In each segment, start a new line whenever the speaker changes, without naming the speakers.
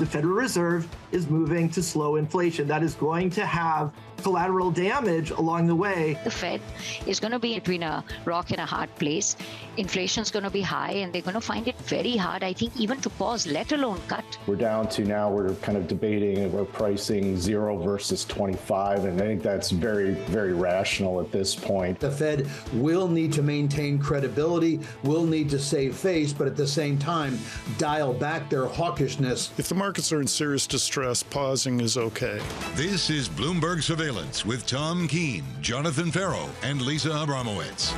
the Federal Reserve is moving to slow inflation. That is going to have collateral damage along the way.
The Fed is going to be between a rock and a hard place. Inflation is going to be high, and they're going to find it very hard, I think, even to pause, let alone cut.
We're down to now, we're kind of debating, we're pricing zero versus 25, and I think that's very, very rational at this point.
The Fed will need to maintain credibility, will need to save face, but at the same time, dial back their hawkishness.
If the markets are in serious distress, pausing is okay.
This is Bloomberg Surveillance with Tom Keene, Jonathan Ferro, and Lisa Abramowicz.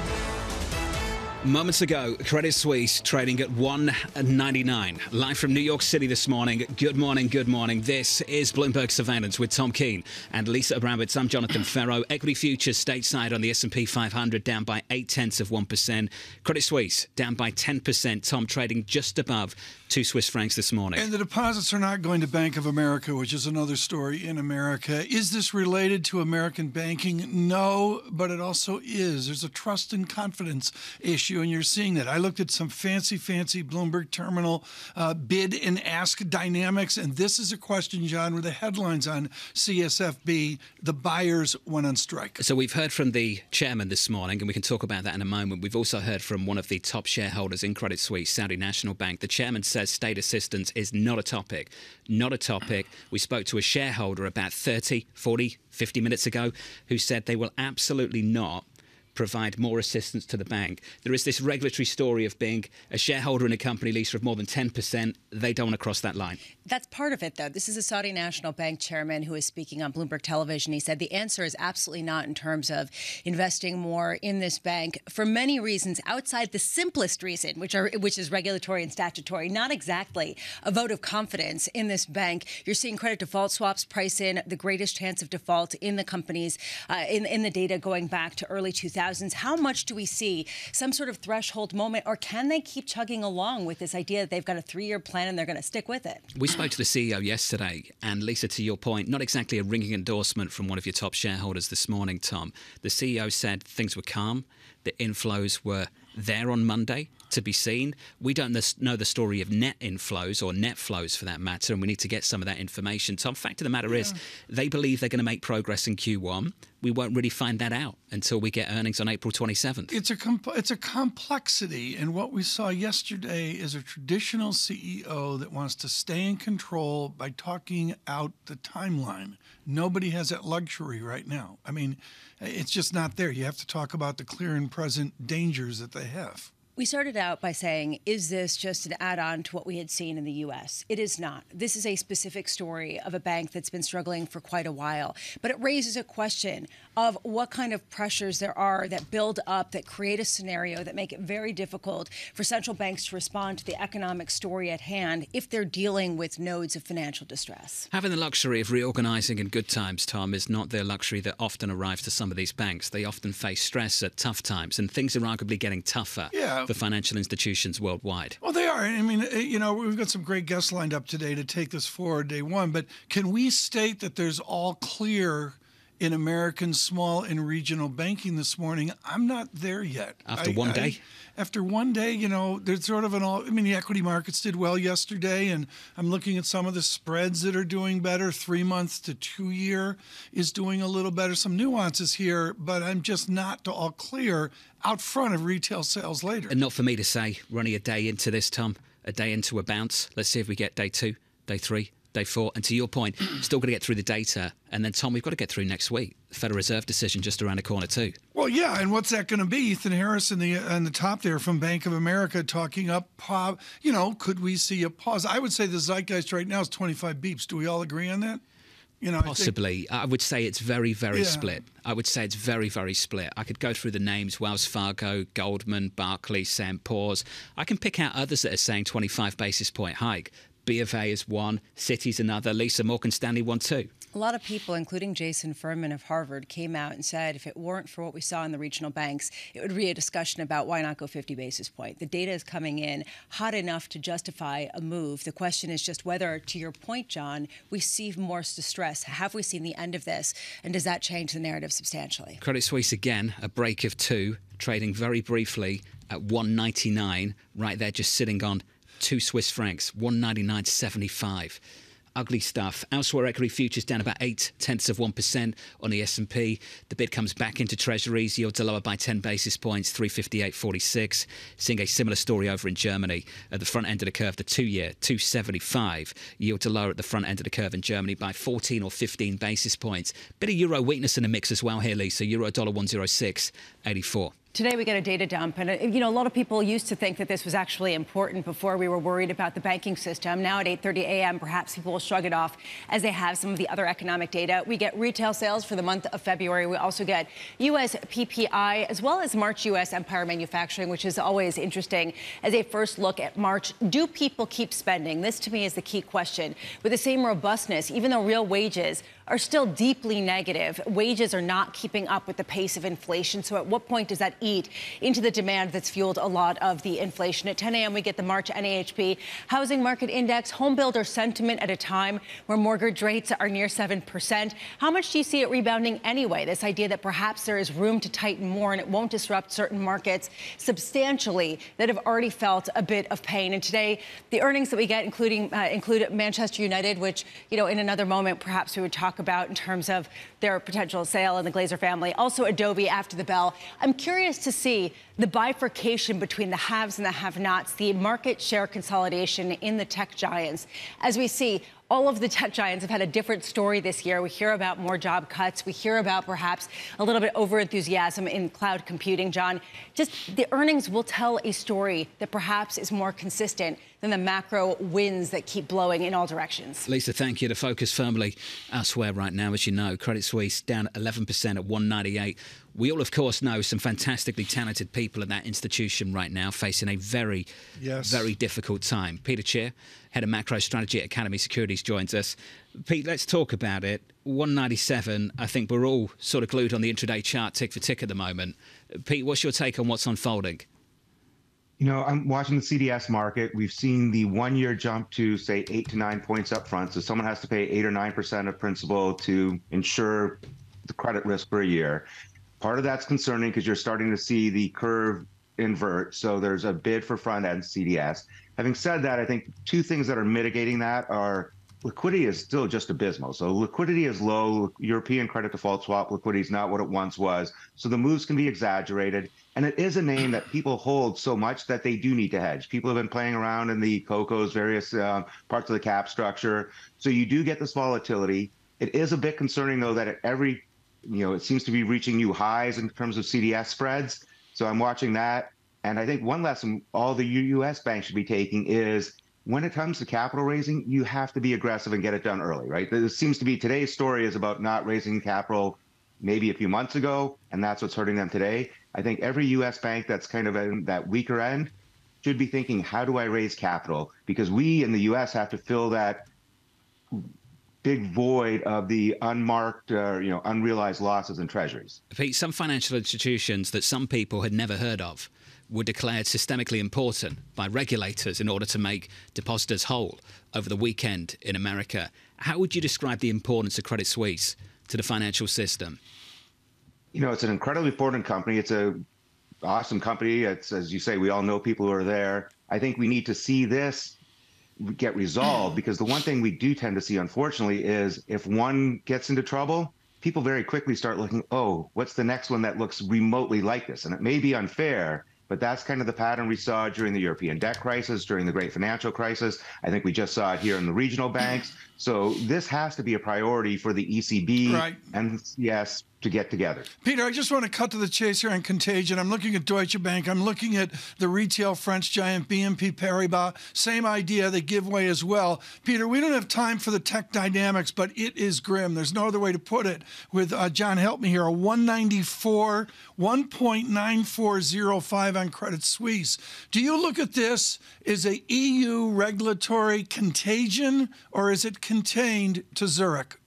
Moments ago, Credit Suisse trading at 199. Live from New York City this morning. Good morning, good morning. This is Bloomberg Surveillance with Tom Keene and Lisa Abramowicz. I'm Jonathan Ferro. Equity futures stateside on the S&P 500 down by 8 tenths of 1%. Credit Suisse down by 10%. Tom trading just above two Swiss francs this morning.
And the deposits are not going to Bank of America, which is another story in America. Is this related to American banking? No, but it also is. There's a trust and confidence issue, and you're seeing that. I looked at some fancy, fancy Bloomberg terminal uh, bid and ask dynamics, and this is a question, John, with the headlines on CSFB. The buyers went on strike.
So we've heard from the chairman this morning, and we can talk about that in a moment. We've also heard from one of the top shareholders in Credit Suisse, Saudi National Bank. The chairman said says state assistance is not a topic. Not a topic. We spoke to a shareholder about 30, 40, 50 minutes ago who said they will absolutely not provide more assistance to the bank. There is this regulatory story of being a shareholder in a company, Lisa, of more than 10%. They don't want to cross that line.
That's part of it, though. This is a Saudi National Bank chairman who is speaking on Bloomberg Television. He said the answer is absolutely not in terms of investing more in this bank for many reasons outside the simplest reason, which are which is regulatory and statutory. Not exactly a vote of confidence in this bank. You're seeing credit default swaps price in the greatest chance of default in the companies uh, in in the data going back to early 2000s. How much do we see some sort of threshold moment, or can they keep chugging along with this idea that they've got a three-year plan and they're going to stick with it?
We spoke to the CEO yesterday, and Lisa, to your point, not exactly a ringing endorsement from one of your top shareholders this morning, Tom. The CEO said things were calm, the inflows were there on Monday to be seen. We don't know the story of net inflows or net flows for that matter, and we need to get some of that information. Tom, fact of the matter yeah. is, they believe they're going to make progress in Q1. We won't really find that out until we get earnings on April 27th.
It's a comp- it's a complexity, and what we saw yesterday is a traditional CEO that wants to stay in control by talking out the timeline. Nobody has that luxury right now. I mean, it's just not there. You have to talk about the clear and present dangers that they have.
We started out by saying, is this just an add on to what we had seen in the US? It is not. This is a specific story of a bank that's been struggling for quite a while. But it raises a question of what kind of pressures there are that build up, that create a scenario that make it very difficult for central banks to respond to the economic story at hand if they're dealing with nodes of financial distress.
Having the luxury of reorganizing in good times, Tom, is not the luxury that often arrives to some of these banks. They often face stress at tough times, and things are arguably getting tougher.
Yeah
for financial institutions worldwide.
Well, they are. I mean, eh, you know, we've got some great guests lined up today to take this forward day one. But can we state that there's all clear in American small and regional banking this morning? I'm not there yet.
After I, one day? I,
after one day, you know, there's sort of an all. I mean, the equity markets did well yesterday, and I'm looking at some of the spreads that are doing better. Three months to two year is doing a little better. Some nuances here, but I'm just not all clear out front of retail sales later.
And not for me to say, running a day into this, Tom, a day into a bounce. Let's see if we get day two, day three, day four. And to your point, still got to get through the data. And then, Tom, we've got to get through next week. The Federal Reserve decision just around the corner, too.
Well, yeah. And what's that going to be? Ethan Harris in the, on the top there from Bank of America talking up, you know, could we see a pause? I would say the zeitgeist right now is 25 beeps. Do we all agree on that?
You know, Possibly. I, I, would say it's very, very yeah. split. I would say it's very, very split. I could go through the names Wells Fargo, Goldman, Barclays, Sam Paul's. I can pick out others that are saying 25 basis point hike. B of A is one, Citi's another, Lisa Morgan Stanley one too.
A lot of people, including Jason Furman of Harvard, came out and said if it weren't for what we saw in the regional banks, it would be a discussion about why not go 50 basis point. The data is coming in hot enough to justify a move. The question is just whether, to your point, John, we see more distress. Have we seen the end of this? And does that change the narrative substantially?
Credit Suisse again, a break of two, trading very briefly at 199, right there, just sitting on two Swiss francs, 199.75. Ugly stuff. Elsewhere, equity futures down about eight tenths of one percent on the S and P. The bid comes back into Treasuries. Yields are lower by 10 basis points, 358.46. Seeing a similar story over in Germany at the front end of the curve, the two-year 275. Yields are lower at the front end of the curve in Germany by 14 or 15 basis points. Bit of euro weakness in the mix as well here, Lisa. So euro dollar 106.84.
Today we get a data dump, and uh, you know a lot of people used to think that this was actually important before we were worried about the banking system. Now at 8:30 a.m., perhaps people will shrug it off as they have some of the other economic data. We get retail sales for the month of February. We also get U.S. PPI as well as March U.S. Empire Manufacturing, which is always interesting as a first look at March. Do people keep spending? This to me is the key question. With the same robustness, even though real wages are still deeply negative. Wages are not keeping up with the pace of inflation. So, at what point does that eat into the demand that's fueled a lot of the inflation? At 10 a.m., we get the March NAHB Housing Market Index, home builder sentiment at a time where mortgage rates are near 7%. How much do you see it rebounding anyway? This idea that perhaps there is room to tighten more and it won't disrupt certain markets substantially that have already felt a bit of pain. And today, the earnings that we get, including uh, include Manchester United, which, you know, in another moment, perhaps we would talk about in terms of their potential sale in the Glazer family. Also, Adobe after the bell. I'm curious to see the bifurcation between the haves and the have nots, the market share consolidation in the tech giants. As we see, all of the tech giants have had a different story this year. We hear about more job cuts. We hear about perhaps a little bit over enthusiasm in cloud computing, John. Just the earnings will tell a story that perhaps is more consistent than the macro winds that keep blowing in all directions.
Lisa, thank you. To focus firmly elsewhere right now, as you know, Credit Suisse down 11% at 198. We all, of course, know some fantastically talented people at that institution right now facing a very, yes. very difficult time. Peter Tchir, head of macro strategy at Academy Securities, joins us. Pete, let's talk about it. 197, I think we're all sort of glued on the intraday chart tick for tick at the moment. Pete, what's your take on what's unfolding?
You know, I'm watching the CDS market. We've seen the one year jump to, say, eight to nine points up front. So someone has to pay eight or 9% of principal to insure the credit risk for a year. Part of that's concerning because you're starting to see the curve invert. So there's a bid for front end CDS. Having said that, I think two things that are mitigating that are liquidity is still just abysmal. So liquidity is low. European credit default swap liquidity is not what it once was. So the moves can be exaggerated. And it is a name that people hold so much that they do need to hedge. People have been playing around in the COCOs, various uh, parts of the cap structure. So you do get this volatility. It is a bit concerning, though, that at every, you know, it seems to be reaching new highs in terms of CDS spreads. So I'm watching that. And I think one lesson all the US banks should be taking is when it comes to capital raising, you have to be aggressive and get it done early, right? This seems to be today's story is about not raising capital maybe a few months ago, and that's what's hurting them today. I think every U.S. bank that's kind of in that weaker end should be thinking, how do I raise capital? Because we in the U.S. have to fill that big void of the unmarked, uh, you know, unrealized losses in treasuries.
Pete, some financial institutions that some people had never heard of were declared systemically important by regulators in order to make depositors whole over the weekend in America. How would you describe the importance of Credit Suisse to the financial system?
You know, it's an incredibly important company. It's a awesome company. It's as you say, we all know people who are there. I think we need to see this get resolved because the one thing we do tend to see, unfortunately, is if one gets into trouble, people very quickly start looking, oh, what's the next one that looks remotely like this? And it may be unfair, but that's kind of the pattern we saw during the European debt crisis, during the great financial crisis. I think we just saw it here in the regional banks. So this has to be a priority for the ECB right. and yes, to get together.
Peter, I just want to cut to the chase here on contagion. I'm looking at Deutsche Bank. I'm looking at the retail French giant BNP Paribas. Same idea. They give way as well. Peter, we don't have time for the tech dynamics, but it is grim. There's no other way to put it. With uh, John, help me here. A 194, 1.9405 on Credit Suisse. Do you look at this as a EU regulatory contagion, or is it contained to Zurich?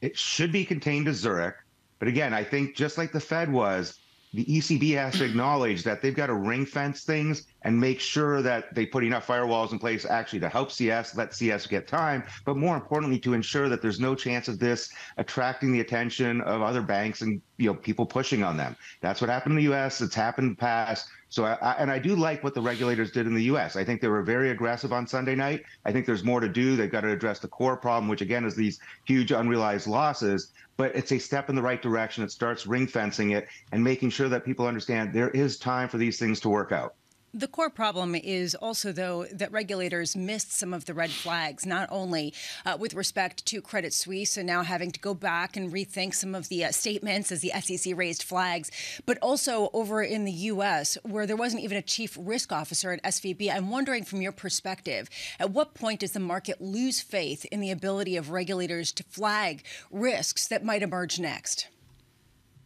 It should be contained to Zurich. But again, I think just like the Fed was, the ECB has to acknowledge that they've got to ring fence things and make sure that they put enough firewalls in place actually to help CS, let CS get time, but more importantly, to ensure that there's no chance of this attracting the attention of other banks and you know people pushing on them. That's what happened in the US. It's happened past. So, I, and I do like what the regulators did in the U.S. I think they were very aggressive on Sunday night. I think there's more to do. They've got to address the core problem, which again is these huge unrealized losses. But it's a step in the right direction. It starts ring fencing it and making sure that people understand there is time for these things to work out.
The core problem is also, though, that regulators missed some of the red flags, not only uh, with respect to Credit Suisse and now having to go back and rethink some of the uh, statements as the SEC raised flags, but also over in the U.S., where there wasn't even a chief risk officer at SVB. I'm wondering, from your perspective, at what point does the market lose faith in the ability of regulators to flag risks that might emerge next?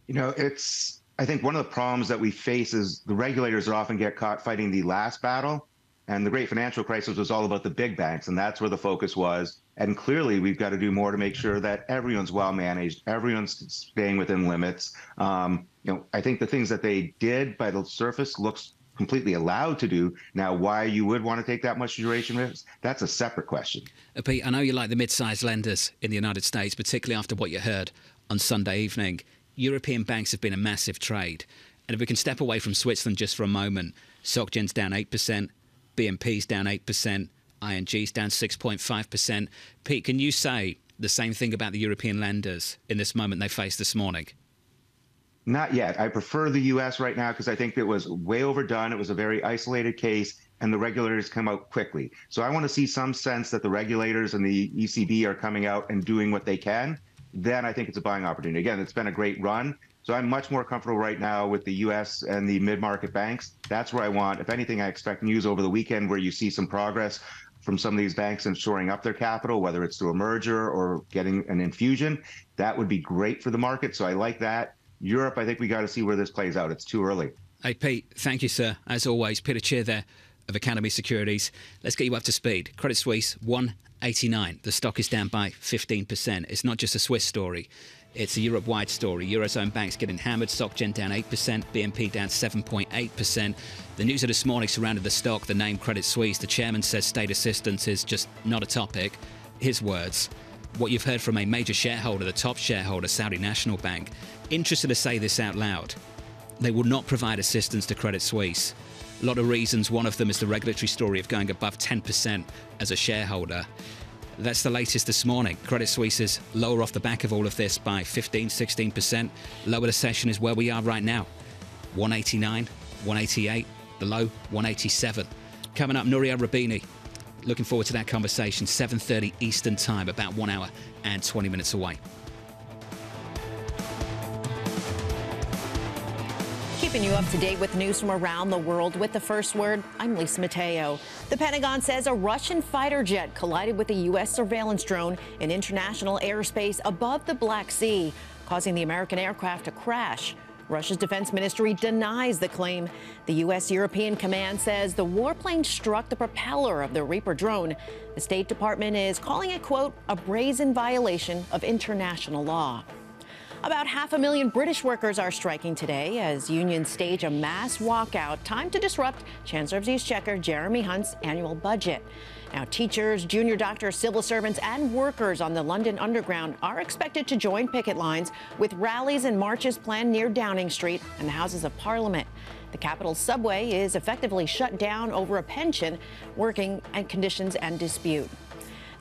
You know, it's I think one of the problems that we face is the regulators often get caught fighting the last battle. And the great financial crisis was all about the big banks, and that's where the focus was. And clearly, we've got to do more to make sure that everyone's well managed, everyone's staying within limits. Um, you know, I think the things that they did by the surface looks completely allowed to do. Now, why you would want to take that much duration risk, that's a separate question.
Uh, Pete, I know you like the mid-sized lenders in the United States, particularly after what you heard on Sunday evening. European banks have been a massive trade. And if we can step away from Switzerland just for a moment, SocGen's down 8%, BNP's down 8%, ING's down 6.5%. Pete, can you say the same thing about the European lenders in this moment they face this morning?
Not yet. I prefer the US right now because I think it was way overdone. It was a very isolated case, and the regulators come out quickly. So I want to see some sense that the regulators and the ECB are coming out and doing what they can then I think it's a buying opportunity. Again, it's been a great run. So I'm much more comfortable right now with the U.S. and the mid-market banks. That's where I want. If anything, I expect news over the weekend where you see some progress from some of these banks and shoring up their capital, whether it's through a merger or getting an infusion. That would be great for the market. So I like that. Europe, I think we got to see where this plays out. It's too early.
Hey, Pete, thank you, sir. As always, Peter Tchir there of Academy Securities. Let's get you up to speed. Credit Suisse, 189. The stock is down by 15%. It's not just a Swiss story. It's a Europe-wide story. Eurozone banks getting hammered. SocGen down 8%, BNP down 7.8%. The news of this morning surrounded the stock, the name Credit Suisse. The chairman says state assistance is just not a topic. His words. What you've heard from a major shareholder, the top shareholder, Saudi National Bank. Interested to say this out loud. They will not provide assistance to Credit Suisse. A lot of reasons. One of them is the regulatory story of going above 10% as a shareholder. That's the latest this morning. Credit Suisse is lower off the back of all of this by 15, 16%. Lower the session is where we are right now 189, 188, the low 187. Coming up, Nouriel Roubini. Looking forward to that conversation, 7:30 Eastern Time, about one hour and 20 minutes away.
Keeping you up to date with news from around the world with the first word, I'm Lisa Mateo. The Pentagon says a Russian fighter jet collided with a U.S. surveillance drone in international airspace above the Black Sea, causing the American aircraft to crash. Russia's defense ministry denies the claim. The U.S. European Command says the warplane struck the propeller of the Reaper drone. The State Department is calling it, quote, a brazen violation of international law. About half a million British workers are striking today as unions stage a mass walkout, time to disrupt Chancellor of the Exchequer Jeremy Hunt's annual budget. Now, teachers, junior doctors, civil servants, and workers on the London Underground are expected to join picket lines with rallies and marches planned near Downing Street and the Houses of Parliament. The capital's subway is effectively shut down over a pension, working and conditions and dispute.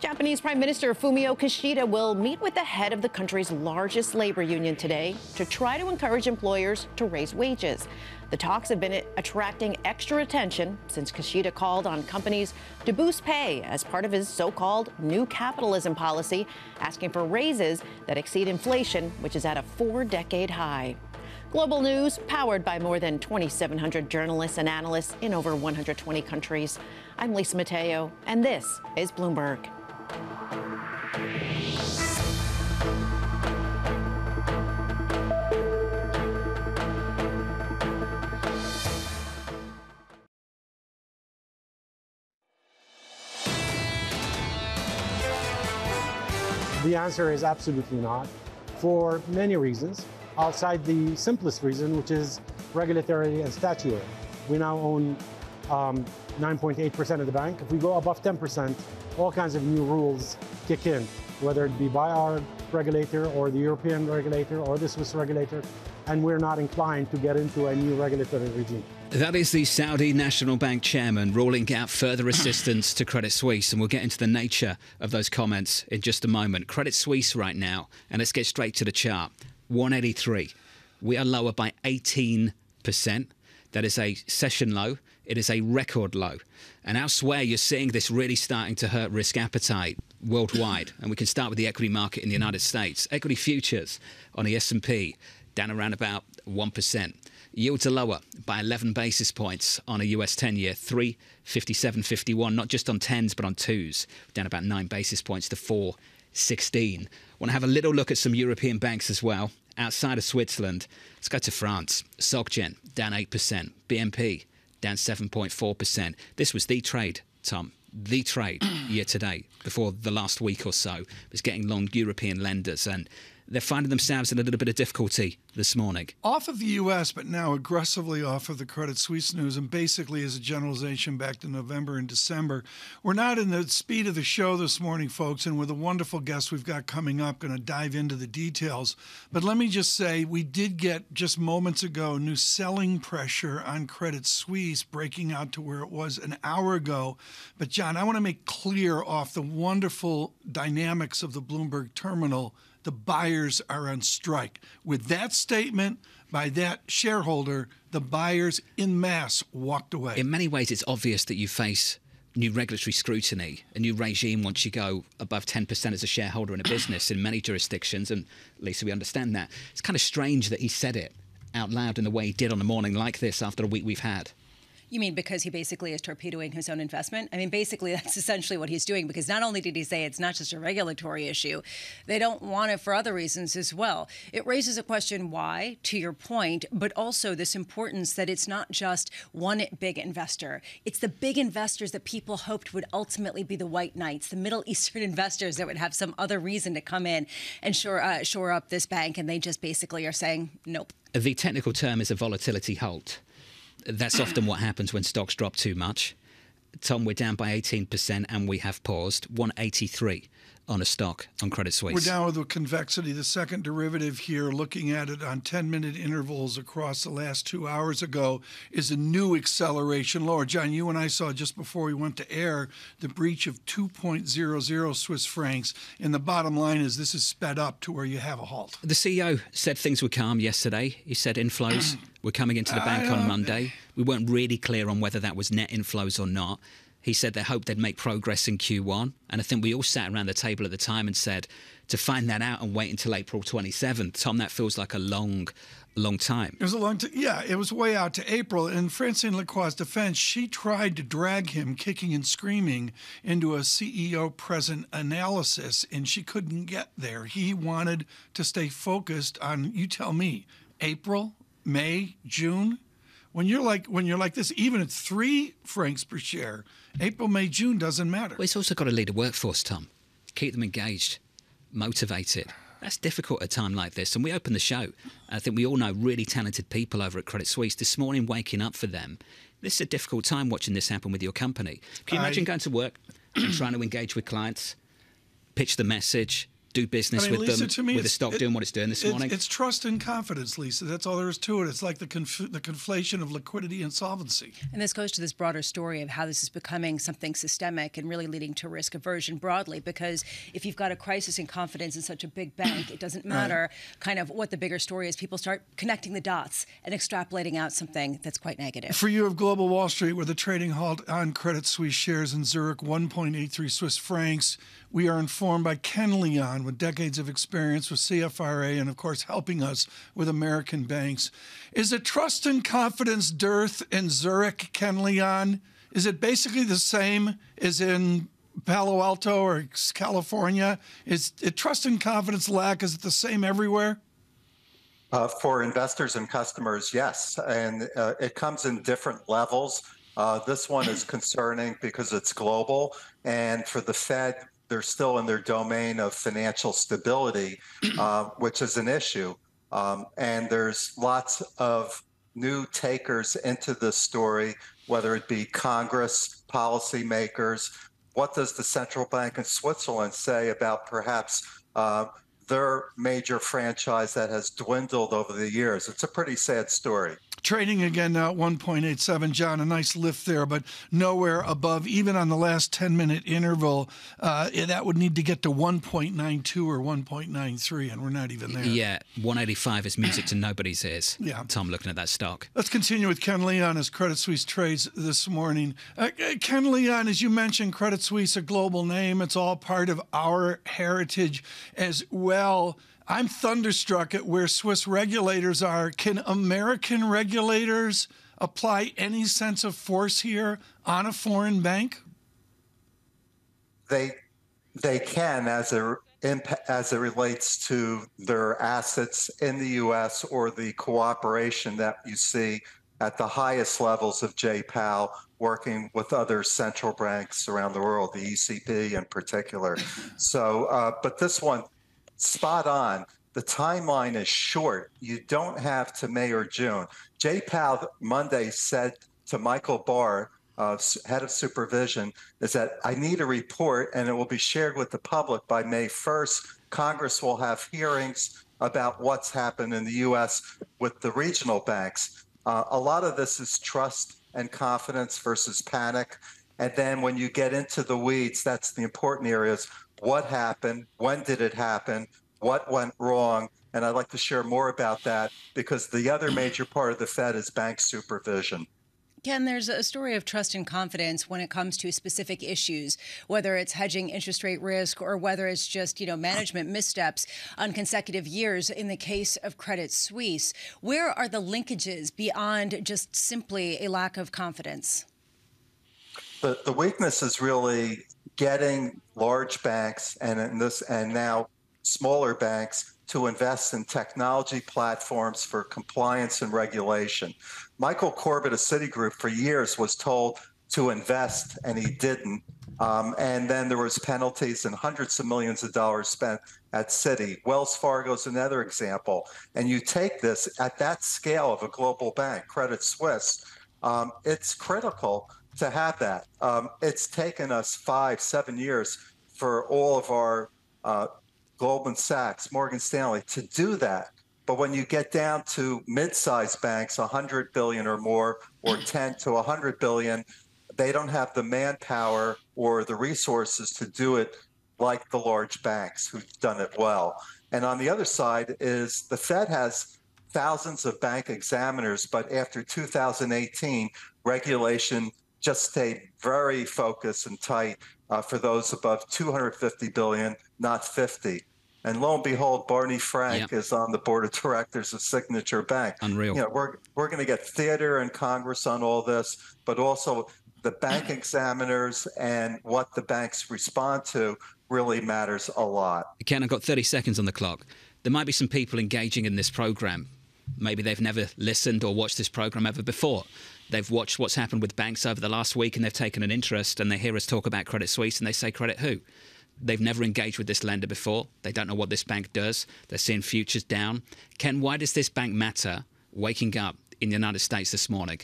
Japanese Prime Minister Fumio Kishida will meet with the head of the country's largest labor union today to try to encourage employers to raise wages. The talks have been attracting extra attention since Kishida called on companies to boost pay as part of his so called new capitalism policy, asking for raises that exceed inflation, which is at a four decade high. Global news powered by more than 2,700 journalists and analysts in over 120 countries. I'm Lisa Mateo, and this is Bloomberg.
The answer is absolutely not, for many reasons, outside the simplest reason, which is regulatory and statutory. We now own 9.8% um, of the bank. If we go above 10%, all kinds of new rules kick in, whether it be by our regulator or the European regulator or the Swiss regulator. and we're not inclined to get into a new regulatory regime.
That is the Saudi National Bank chairman ruling out further assistance to Credit Suisse, and we'll get into the nature of those comments in just a moment. Credit Suisse right now, and let's get straight to the chart 183. We are lower by 18%. That is a session low. It is a record low. And elsewhere, you're seeing this really starting to hurt risk appetite worldwide. And we can start with the equity market in the United States. Equity futures on the S&P down around about 1%. Yields are lower by 11 basis points on a US 10 year, 357.51, not just on 10s, but on 2s, down about 9 basis points to 416. Want to have a little look at some European banks as well. Outside of Switzerland, let's go to France. SocGen down 8%, BNP down 7.4%. This was the trade, Tom. The trade year to date before the last week or so was getting long European lenders and they're finding themselves in a little bit of difficulty this morning.
Off of the U.S., but now aggressively off of the Credit Suisse news, and basically as a generalization back to November and December. We're not in the speed of the show this morning, folks, and with a wonderful guest we've got coming up, going to dive into the details. But let me just say, we did get just moments ago new selling pressure on Credit Suisse breaking out to where it was an hour ago. But John, I want to make clear off the wonderful dynamics of the Bloomberg terminal the buyers are on strike. With that statement by that shareholder, the buyers in mass walked away.
In many ways, it's obvious that you face new regulatory scrutiny, a new regime once you go above 10% as a shareholder in a business in many jurisdictions, and Lisa, we understand that. It's kind of strange that he said it out loud in the way he did on a morning like this after a week we've had.
You mean because he basically is torpedoing his own investment? I mean, basically, that's essentially what he's doing because not only did he say it's not just a regulatory issue, they don't want it for other reasons as well. It raises a question why, to your point, but also this importance that it's not just one big investor. It's the big investors that people hoped would ultimately be the white knights, the Middle Eastern investors that would have some other reason to come in and shore, uh, shore up this bank. And they just basically are saying, nope.
The technical term is a volatility halt that's often what happens when stocks drop too much. Tom, we're down by 18% and we have paused 183 on a stock on Credit Suisse.
We're down with the convexity, the second derivative here, looking at it on 10 minute intervals across the last two hours ago, is a new acceleration lower. John, you and I saw just before we went to air the breach of 2.00 Swiss francs. And the bottom line is this is sped up to where you have a halt.
The CEO said things were calm yesterday. He said inflows were coming into the bank on Monday. We weren't really clear on whether that was net inflows or not. He said they hoped they'd make progress in Q1. And I think we all sat around the table at the time and said, to find that out and wait until April 27th, Tom, that feels like a long, long time.
It was a long time. Yeah, it was way out to April. In Francine Lacqua's defense, she tried to drag him kicking and screaming into a CEO present analysis, and she couldn't get there. He wanted to stay focused on, you tell me, April, May, June when you're like when you're like this, even at three francs per share, April, May, June doesn't matter.
Well, it's also got to lead a workforce, Tom. Keep them engaged, motivated. That's difficult at a time like this. And we open the show. I think we all know really talented people over at Credit Suisse. This morning, waking up for them, this is a difficult time watching this happen with your company. Can you imagine going to work and trying to engage with clients, pitch the message, do business I mean, with Lisa, them to me, with the stock it, doing what it's doing this
it's,
morning?
It's trust and confidence, Lisa. That's all there is to it. It's like the conf- the conflation of liquidity and solvency.
And this goes to this broader story of how this is becoming something systemic and really leading to risk aversion broadly. Because if you've got a crisis in confidence in such a big bank, it doesn't matter right. kind of what the bigger story is. People start connecting the dots and extrapolating out something that's quite negative.
For you of Global Wall Street, where the trading halt on Credit Suisse shares in Zurich, 1.83 Swiss francs. We are informed by Ken Leon with decades of experience with CFRA and, of course, helping us with American banks. Is it trust and confidence dearth in Zurich, Ken Leon? Is it basically the same as in Palo Alto or California? Is it trust and confidence lack? Is it the same everywhere?
Uh, for investors and customers, yes. And uh, it comes in different levels. Uh, this one is concerning because it's global. And for the Fed, they're still in their domain of financial stability, uh, which is an issue. Um, and there's lots of new takers into this story, whether it be Congress, policymakers. What does the central bank in Switzerland say about perhaps uh, their major franchise that has dwindled over the years. It's a pretty sad story.
Trading again now at 1.87. John, a nice lift there, but nowhere above, even on the last 10 minute interval. Uh, that would need to get to 1.92 or 1.93, and we're not even there.
Yeah, 185 is music to nobody's ears.
Yeah.
Tom looking at that stock.
Let's continue with Ken Leon as Credit Suisse trades this morning. Uh, uh, Ken Leon, as you mentioned, Credit Suisse, a global name. It's all part of our heritage as well. I'm thunderstruck at where Swiss regulators are. Can American regulators apply any sense of force here on a foreign bank?
They they can as a as it relates to their assets in the U.S. or the cooperation that you see at the highest levels of J-POW working with other central banks around the world, the ECB in particular. So, uh, but this one spot on. The timeline is short. You don't have to May or June. Jay Powell Monday said to Michael Barr, uh, head of supervision, is that I need a report and it will be shared with the public by May 1st. Congress will have hearings about what's happened in the U.S. with the regional banks. Uh, a lot of this is trust and confidence versus panic. And then when you get into the weeds, that's the important areas. What happened? When did it happen? what went wrong. And I'd like to share more about that because the other major part of the Fed is bank supervision.
Ken, there's a story of trust and confidence when it comes to specific issues, whether it's hedging interest rate risk or whether it's just, you know, management missteps on consecutive years in the case of Credit Suisse. Where are the linkages beyond just simply a lack of confidence?
The, the weakness is really getting large banks and this and now smaller banks to invest in technology platforms for compliance and regulation. Michael Corbat of Citigroup for years was told to invest and he didn't. Um, and then there was penalties and hundreds of millions of dollars spent at Citi. Wells Fargo is another example. And you take this at that scale of a global bank, Credit Suisse, um, it's critical to have that. Um, it's taken us five, seven years for all of our uh, Goldman Sachs, Morgan Stanley to do that. But when you get down to mid-sized banks, 100 billion or more, or 10 to 100 billion, they don't have the manpower or the resources to do it like the large banks who've done it well. And on the other side is the Fed has thousands of bank examiners, but after 2018, regulation just stayed very focused and tight uh, for those above 250 billion, not 50. And lo and behold, Barney Frank is on the board of directors of Signature Bank.
Unreal.
You know, we're we're going to get theater and Congress on all this, but also the bank examiners and what the banks respond to really matters a lot.
Ken, I've got 30 seconds on the clock. There might be some people engaging in this program. Maybe they've never listened or watched this program ever before. They've watched what's happened with banks over the last week and they've taken an interest and they hear us talk about Credit Suisse and they say, Credit who? They've never engaged with this lender before. They don't know what this bank does. They're seeing futures down. Ken, why does this bank matter waking up in the United States this morning?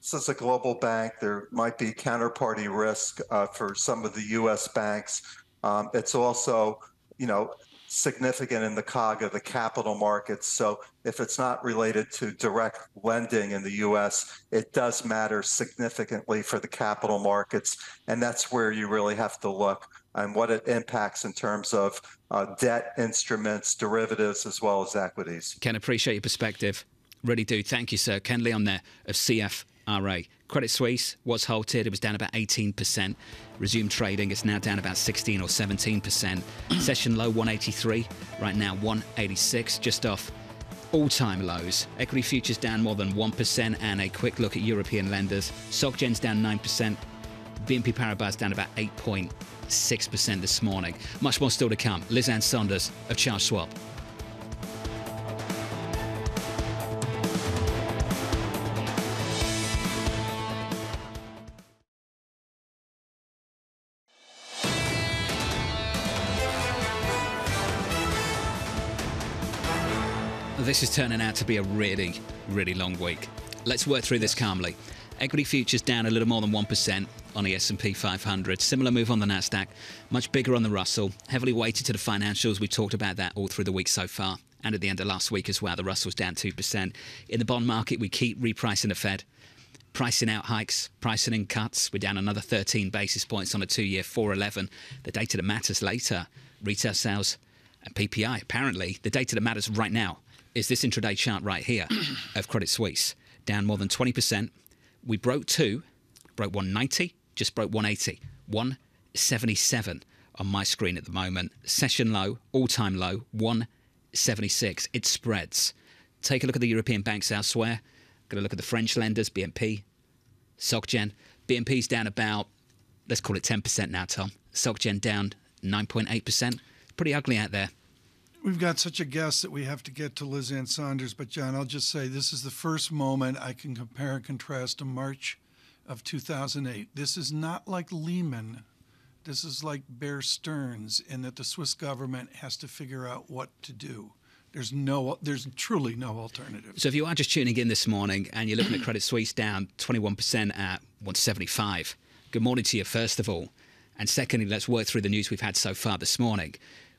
Is a global bank. There might be counterparty risk uh, for some of the U.S. banks. Um, it's also, you know, significant in the cog of the capital markets. So if it's not related to direct lending in the US, it does matter significantly for the capital markets. And that's where you really have to look and what it impacts in terms of uh, debt instruments, derivatives, as well as equities.
Ken, appreciate your perspective. Really do. Thank you, sir. Ken Leon there of CFRA. Credit Suisse was halted. It was down about 18%. Resumed trading. It's now down about 16 or 17%. Session low 183. Right now 186, just off all-time lows. Equity futures down more than 1%. And a quick look at European lenders. SocGen's down 9%. BNP Paribas down about 8.6% this morning. Much more still to come. Liz Ann Sonders of Charles Schwab. This is turning out to be a really, really long week. Let's work through this calmly. Equity futures down a little more than 1% on the S&P 500. Similar move on the Nasdaq, much bigger on the Russell, heavily weighted to the financials. We talked about that all through the week so far and at the end of last week as well. The Russell's down 2%. In the bond market, we keep repricing the Fed, pricing out hikes, pricing in cuts. We're down another 13 basis points on a two-year 411. The data that matters later, retail sales and PPI. Apparently, the data that matters right now is this intraday chart right here of Credit Suisse, down more than 20%. We broke two, broke 190, just broke 180, 177 on my screen at the moment. Session low, all time low, 176. It spreads. Take a look at the European banks elsewhere. Going to look at the French lenders, BNP, SocGen. BNP's down about, let's call it 10% now, Tom. SocGen down 9.8%. Pretty ugly out there.
We've got such a guest that we have to get to Liz Ann Sonders. But, John, I'll just say this is the first moment I can compare and contrast to March of 2008. This is not like Lehman. This is like Bear Stearns, in that the Swiss government has to figure out what to do. There's no, there's truly no alternative.
So if you are just tuning in this morning and you're looking at Credit Suisse down 21% at 175, good morning to you, first of all. And secondly, let's work through the news we've had so far this morning.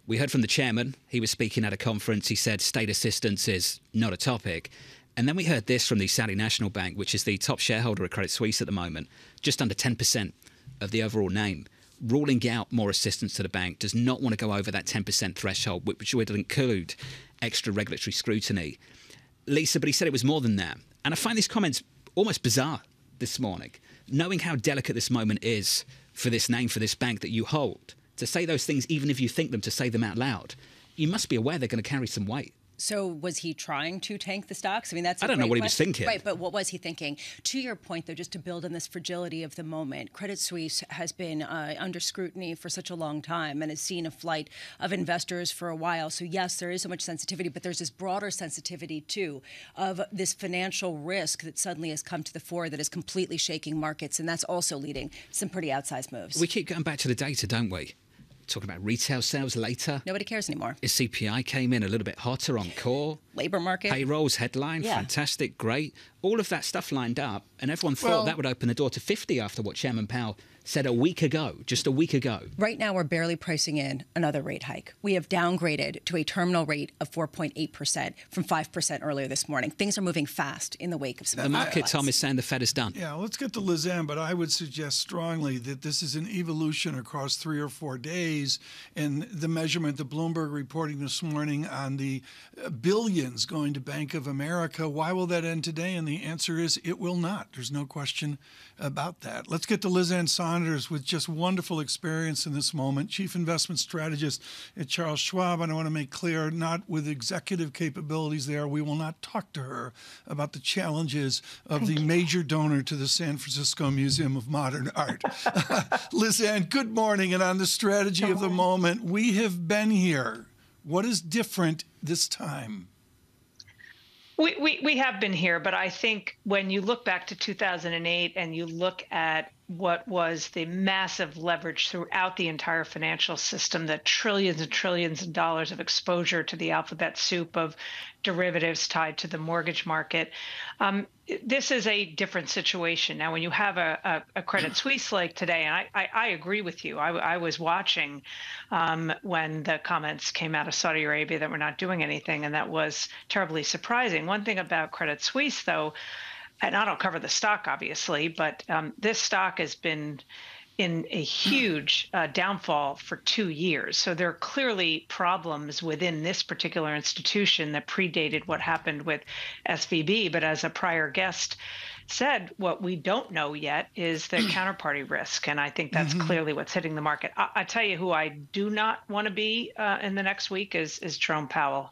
We heard from the chairman. He was speaking at a conference. He said state assistance is not a topic. And then we heard this from the Saudi National Bank, which is the top shareholder of Credit Suisse at the moment, just under 10% of the overall name. Ruling out more assistance to the bank does not want to go over that 10% threshold, which would include extra regulatory scrutiny. Lisa, but he said it was more than that. And I find these comments almost bizarre this morning, knowing how delicate this moment is for this name, for this bank that you hold. To say those things, even if you think them, to say them out loud, you must be aware they're going to carry some weight.
So was he trying to tank the stocks? I mean, that's
I don't know what
question.
he was thinking.
Right, but what was he thinking? To your point, though, just to build on this fragility of the moment, Credit Suisse has been uh, under scrutiny for such a long time and has seen a flight of investors for a while. So yes, there is so much sensitivity, but there's this broader sensitivity too of this financial risk that suddenly has come to the fore that is completely shaking markets, and that's also leading some pretty outsized moves.
We keep going back to the data, don't we? Talking about retail sales later.
Nobody cares anymore.
His CPI came in a little bit hotter on core.
Labor market.
Payrolls headline,
Yeah.
fantastic, great. All of that stuff lined up, and everyone thought
Well-
that would open the door to 50 after what Chairman Powell said a week ago, just a week ago.
Right now, we're barely pricing in another rate hike. We have downgraded to a terminal rate of 4.8% from 5% earlier this morning. Things are moving fast in the wake of some
The market, Tom, is saying the Fed is done.
Yeah, let's get to Liz Ann, but I would suggest strongly that this is an evolution across three or four days. And the measurement that Bloomberg reporting this morning on the uh, billions going to Bank of America, why will that end today? And the answer is it will not. There's no question about that. Let's get to Liz Ann Sonders with just wonderful experience in this moment, chief investment strategist at Charles Schwab. And I want to make clear, not with executive capabilities there, we will not talk to her about the challenges of the major donor to the San Francisco Museum of Modern Art. Liz Ann, good morning. And on the strategy of the moment, we have been here. What is different this time?
We, we, we have been here, but I think when you look back to 2008 and you look at what was the massive leverage throughout the entire financial system, the trillions and trillions of dollars of exposure to the alphabet soup of derivatives tied to the mortgage market, um, this is a different situation. Now, when you have a, a, a Credit Suisse like today, and I, I, I agree with you, I, I was watching um, when the comments came out of Saudi Arabia that we're not doing anything, and that was terribly surprising. One thing about Credit Suisse, though, and I don't cover the stock, obviously, but um, this stock has been in a huge uh, downfall for two years. So there are clearly problems within this particular institution that predated what happened with SVB. But as a prior guest said, what we don't know yet is the counterparty risk. And I think that's clearly what's hitting the market. I, I tell you who I do not want to be uh, in the next week is, is Jerome Powell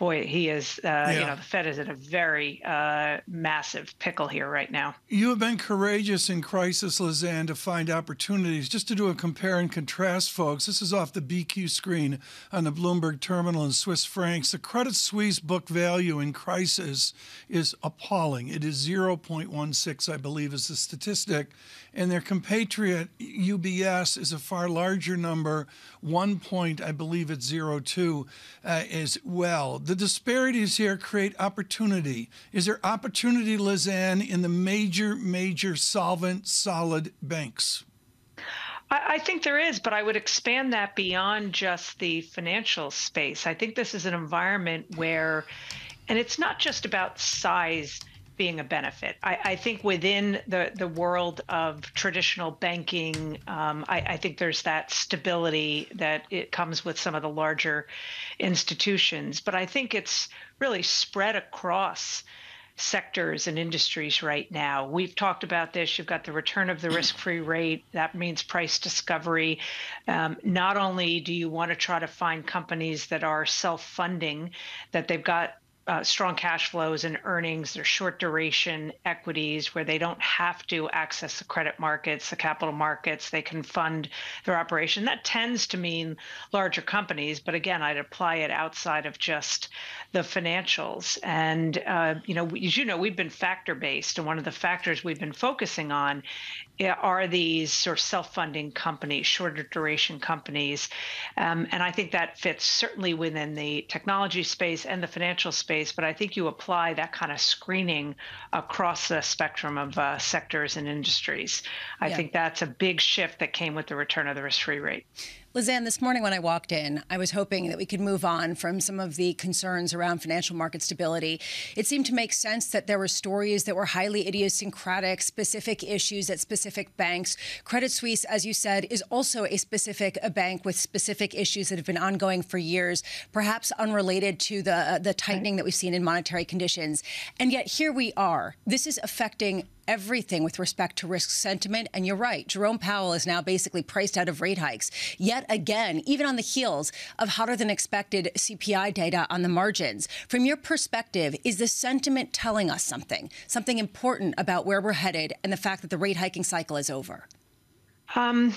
boy, he is, uh, you know, the Fed is in a very uh, massive pickle here right now.
You have been courageous in crisis, Liz Ann, to find opportunities. Just to do a compare and contrast, folks, this is off the BQ screen on the Bloomberg terminal in Swiss francs. The Credit Suisse book value in crisis is appalling. It is 0.16, I believe, is the statistic. And their compatriot, UBS, is a far larger number, one point, I believe it's 0.2 uh, as well. The disparities here create opportunity. Is there opportunity, Liz Ann, in the major, major solvent, solid banks?
I, think there is, but I would expand that beyond just the financial space. I think this is an environment where, and it's not just about size being a benefit. I, I think within the, the world of traditional banking, um, I, I, think there's that stability that it comes with some of the larger institutions. But I think it's really spread across sectors and industries right now. We've talked about this. You've got the return of the risk free rate. That means price discovery. Um, not only do you want to try to find companies that are self funding, that they've got uh, strong cash flows and earnings, they're short duration equities where they don't have to access the credit markets, the capital markets. They can fund their operation. That tends to mean larger companies, but again, I'd apply it outside of just the financials. And uh, you know, as you know, we've been factor based, and one of the factors we've been focusing on are these sort of self-funding companies, shorter duration companies, um, and I think that fits certainly within the technology space and the financial space. But I think you apply that kind of screening across the spectrum of uh, sectors and industries. I yeah. think that's a big shift that came with the return of the risk-free rate.
Liz Ann, this morning when I walked in, I was hoping that we could move on from some of the concerns around financial market stability. It seemed to make sense that there were stories that were highly idiosyncratic, specific issues at specific banks. Credit Suisse, as you said, is also a specific a bank with specific issues that have been ongoing for years, perhaps unrelated to the uh, the tightening that we've seen in monetary conditions. And yet here we are. This is affecting everything with respect to risk sentiment. And you're right, Jerome Powell is now basically priced out of rate hikes. Yet again, even on the heels of hotter than expected CPI data on the margins. From your perspective, is the sentiment telling us something, something important about where we're headed and the fact that the rate hiking cycle is over?
Um,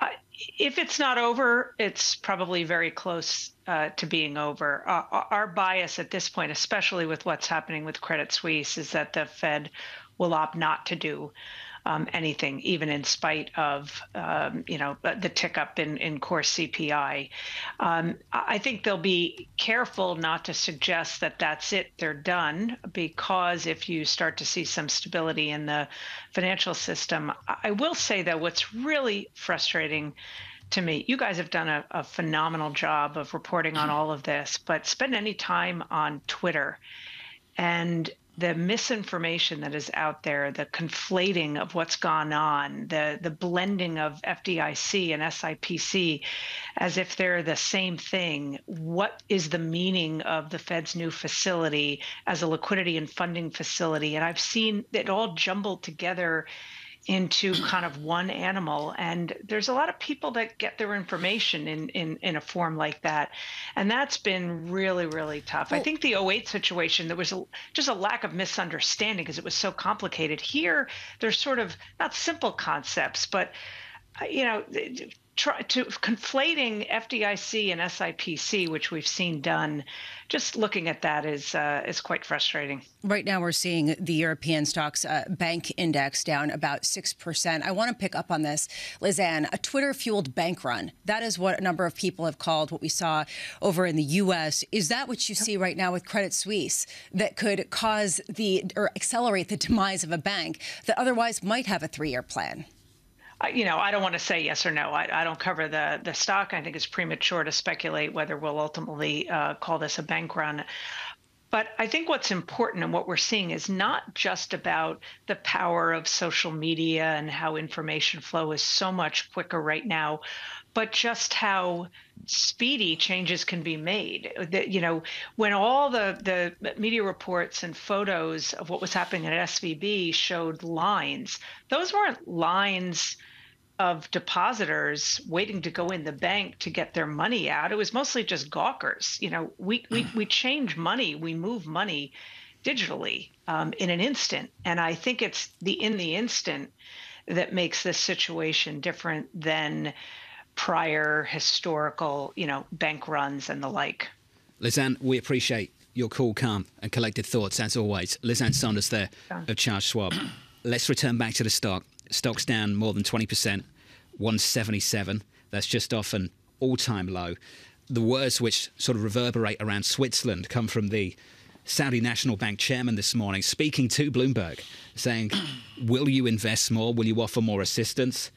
I, if it's not over, it's probably very close uh, to being over. Uh, our bias at this point, especially with what's happening with Credit Suisse, is that the Fed will opt not to do um, anything, even in spite of um, you know the tick up in, in core CPI. Um, I think they'll be careful not to suggest that that's it, they're done, because if you start to see some stability in the financial system, I will say that what's really frustrating to me. You guys have done a, a, phenomenal job of reporting on all of this, but spend any time on Twitter and the misinformation that is out there, the conflating of what's gone on, the the blending of FDIC and SIPC as if they're the same thing. What is the meaning of the Fed's new facility as a liquidity and funding facility? And I've seen it all jumbled together into kind of one animal. And there's a lot of people that get their information in in, in a form like that. And that's been really really tough. Well, i think the 08 situation there was a, just a lack of misunderstanding because it was so complicated. Here there's sort of not simple concepts but uh, you know try to conflating FDIC and SIPC, which we've seen done, just looking at that is uh, is quite frustrating.
Right now, we're seeing the European stocks uh, bank index down about six percent. I want to pick up on this, Liz Ann. A Twitter fueled bank run. That is what a number of people have called what we saw over in the U.S. Is that what you see right now with Credit Suisse that could cause the or accelerate the demise of a bank that otherwise might have a three year plan?
You know, I don't want to say yes or no. I, I, don't cover the the stock. I think it's premature to speculate whether we'll ultimately uh, call this a bank run. But I think what's important and what we're seeing is not just about the power of social media and how information flow is so much quicker right now, but just how speedy changes can be made. That you know, when all the the media reports and photos of what was happening at SVB showed lines, those weren't lines of depositors waiting to go in the bank to get their money out. It was mostly just gawkers. You know, we we we change money, we move money digitally um, in an instant, and I think it's the in the instant that makes this situation different than prior historical, you know, bank runs and the like.
Liz Ann, we appreciate your cool, calm, and collected thoughts as always. Lizanne Sonders there of Charles Schwab. Let's return back to the stock. Stock's down more than 20%, 177. That's just off an all time low. the words which sort of reverberate around Switzerland come from the Saudi National Bank chairman this morning speaking to Bloomberg, saying, Will you invest more? Will you offer more assistance?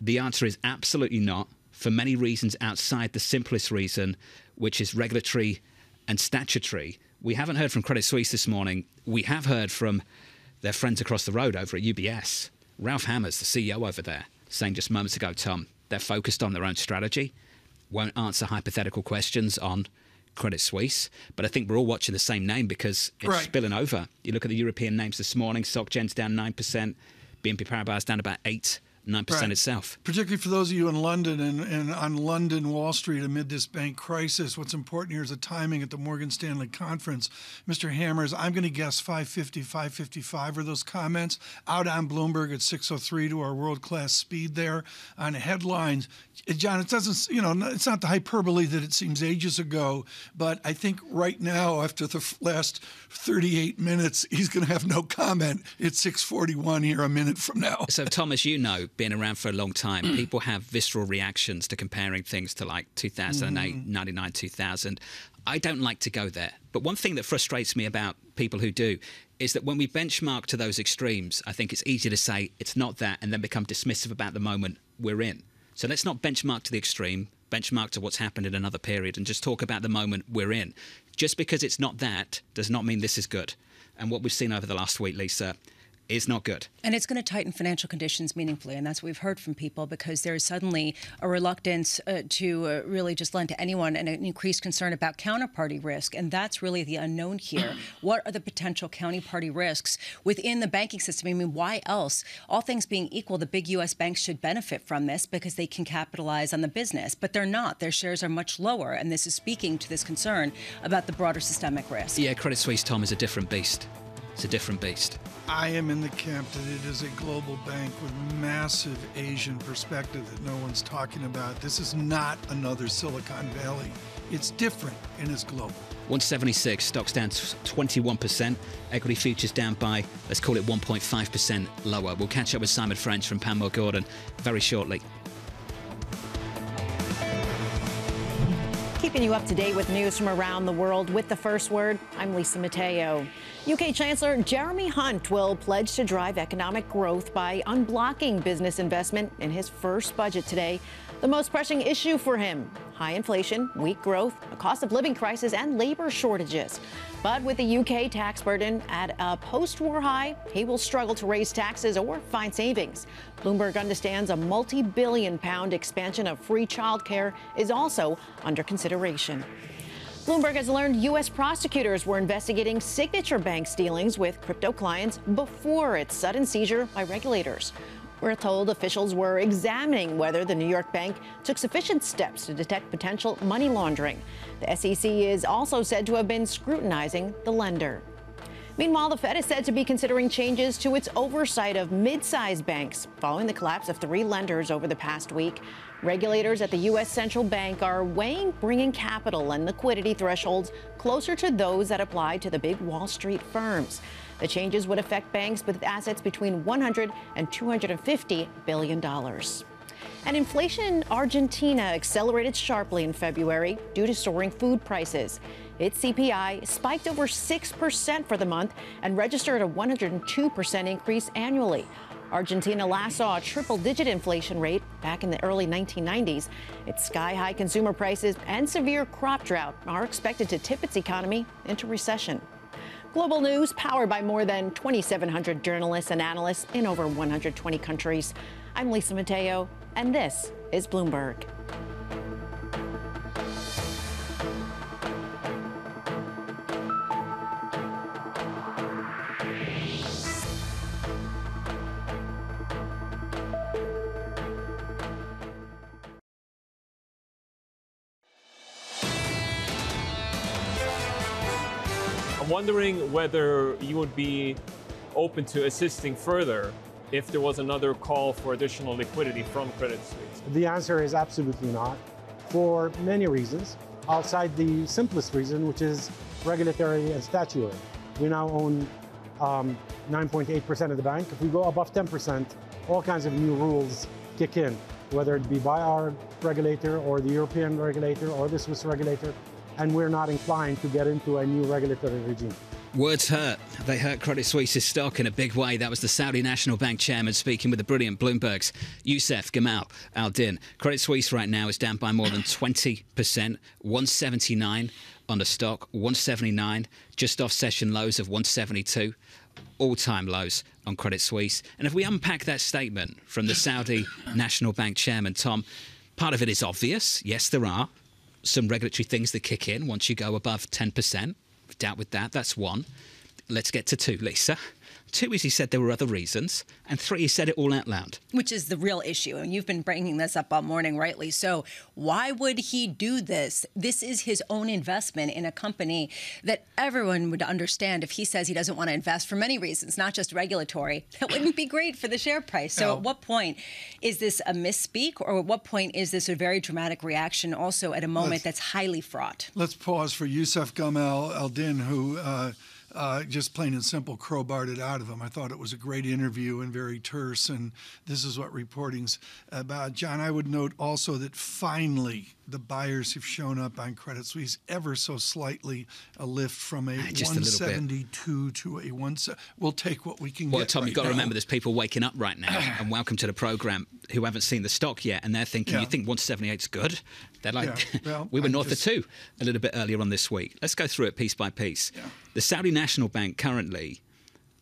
The answer is absolutely not, for many reasons outside the simplest reason, which is regulatory and statutory. We haven't heard from Credit Suisse this morning. We have heard from their friends across the road over at UBS. Ralph Hamers, the CEO over there, saying just moments ago, Tom, they're focused on their own strategy, won't answer hypothetical questions on Credit Suisse. But I think we're all watching the same name because it's right. spilling over. You look at the European names this morning, SocGen's down 9%, BNP Paribas down about 8 9% right. itself.
Particularly for those of you in London and, and on London Wall Street amid this bank crisis, what's important here is the timing at the Morgan Stanley conference. Mr. Hamers, I'm going to guess 550, 555 are those comments out on Bloomberg at 603 to our world class speed there on headlines. John, it doesn't, you know, it's not the hyperbole that it seems ages ago, but I think right now, after the last 38 minutes, he's going to have no comment. It's 641 here a minute from now.
So, Thomas, you know, been around for a long time, people have visceral reactions to comparing things to like 2008, mm. 99, 2000. I don't like to go there. But one thing that frustrates me about people who do is that when we benchmark to those extremes, I think it's easy to say it's not that and then become dismissive about the moment we're in. So let's not benchmark to the extreme, benchmark to what's happened in another period and just talk about the moment we're in. Just because it's not that does not mean this is good. And what we've seen over the last week, Lisa, is not good.
And it's going to tighten financial conditions meaningfully. And that's what we've heard from people because there's suddenly a reluctance uh, to uh, really just lend to anyone and an increased concern about counterparty risk. And that's really the unknown here. what are the potential counterparty risks within the banking system? I mean, why else? All things being equal, the big U.S. banks should benefit from this because they can capitalize on the business, but they're not. Their shares are much lower. And this is speaking to this concern about the broader systemic risk.
Yeah, Credit Suisse, Tom, is a different beast. It's a different beast.
I am in the camp that it is a global bank with massive Asian perspective that no one's talking about. This is not another Silicon Valley. It's different and it's global.
176, stock down 21%. Equity futures down by, let's call it 1.5% lower. We'll catch up with Simon French from Panmure Gordon very shortly.
Keeping you up to date with news from around the world with the first word, I'm Lisa Mateo. UK Chancellor Jeremy Hunt will pledge to drive economic growth by unblocking business investment in his first budget today. The most pressing issue for him high inflation, weak growth, a cost of living crisis, and labor shortages. But with the UK tax burden at a post war high, he will struggle to raise taxes or find savings. Bloomberg understands a multi billion pound expansion of free childcare is also under consideration. Bloomberg has learned U.S. prosecutors were investigating Signature Bank's dealings with crypto clients before its sudden seizure by regulators. We're told officials were examining whether the New York bank took sufficient steps to detect potential money laundering. The SEC is also said to have been scrutinizing the lender. Meanwhile, the Fed is said to be considering changes to its oversight of mid sized banks following the collapse of three lenders over the past week. Regulators at the U.S. Central Bank are weighing bringing capital and liquidity thresholds closer to those that apply to the big Wall Street firms. The changes would affect banks with assets between 100 and 250 billion dollars. And inflation in Argentina accelerated sharply in February due to soaring food prices. Its CPI spiked over 6% for the month and registered a 102% increase annually. Argentina last saw a triple digit inflation rate back in the early 1990s. Its sky high consumer prices and severe crop drought are expected to tip its economy into recession. Global news powered by more than 2,700 journalists and analysts in over 120 countries. I'm Lisa Mateo, and this is Bloomberg.
Wondering whether you would be open to assisting further if there was another call for additional liquidity from Credit Suisse.
The answer is absolutely not, for many reasons, outside the simplest reason, which is regulatory and statutory. We now own 9.8% um, of the bank. If we go above 10%, all kinds of new rules kick in. whether it be by our regulator or the European regulator or the Swiss regulator, and we're not inclined to get into a new regulatory regime.
Words hurt. They hurt Credit Suisse's stock in a big way. That was the Saudi National Bank chairman speaking with the brilliant Bloomberg's Youssef Gamal Al Din. Credit Suisse right now is down by more than 20%, 179 on the stock, 179, just off session lows of 172 all time lows on Credit Suisse. And if we unpack that statement from the Saudi National Bank chairman, Tom, part of it is obvious. Yes, there are some regulatory things that kick in once you go above 10%. Doubt with that. That's one. Let's get to two, Lisa. Two is he said there were other reasons, and three, he said it all out loud.
Which is the real issue. And you've been bringing this up all morning, rightly so. Why would he do this? This is his own investment in a company that everyone would understand if he says he doesn't want to invest for many reasons, not just regulatory. That wouldn't be great for the share price. So, at what point is this a misspeak, or at what point is this a very dramatic reaction also at a moment let's, that's highly fraught?
Let's pause for Yousef Gamal El-Din, who. Uh, uh, just plain and simple crowbarred it out of him. I thought it was a great interview and very terse, and this is what reporting's about. John, I would note also that finally the buyers have shown up on Credit Suisse ever so slightly, a lift from a ah, just 172 a to a one. We'll take what we can
well,
get.
Well, Tom,
right
you've got
now.
to remember there's people waking up right now, and welcome to the program who haven't seen the stock yet, and they're thinking, yeah. you think 178 is good? They're like, yeah, well, we were I north just... of two a little bit earlier on this week. Let's go through it piece by piece. Yeah. The Saudi National Bank currently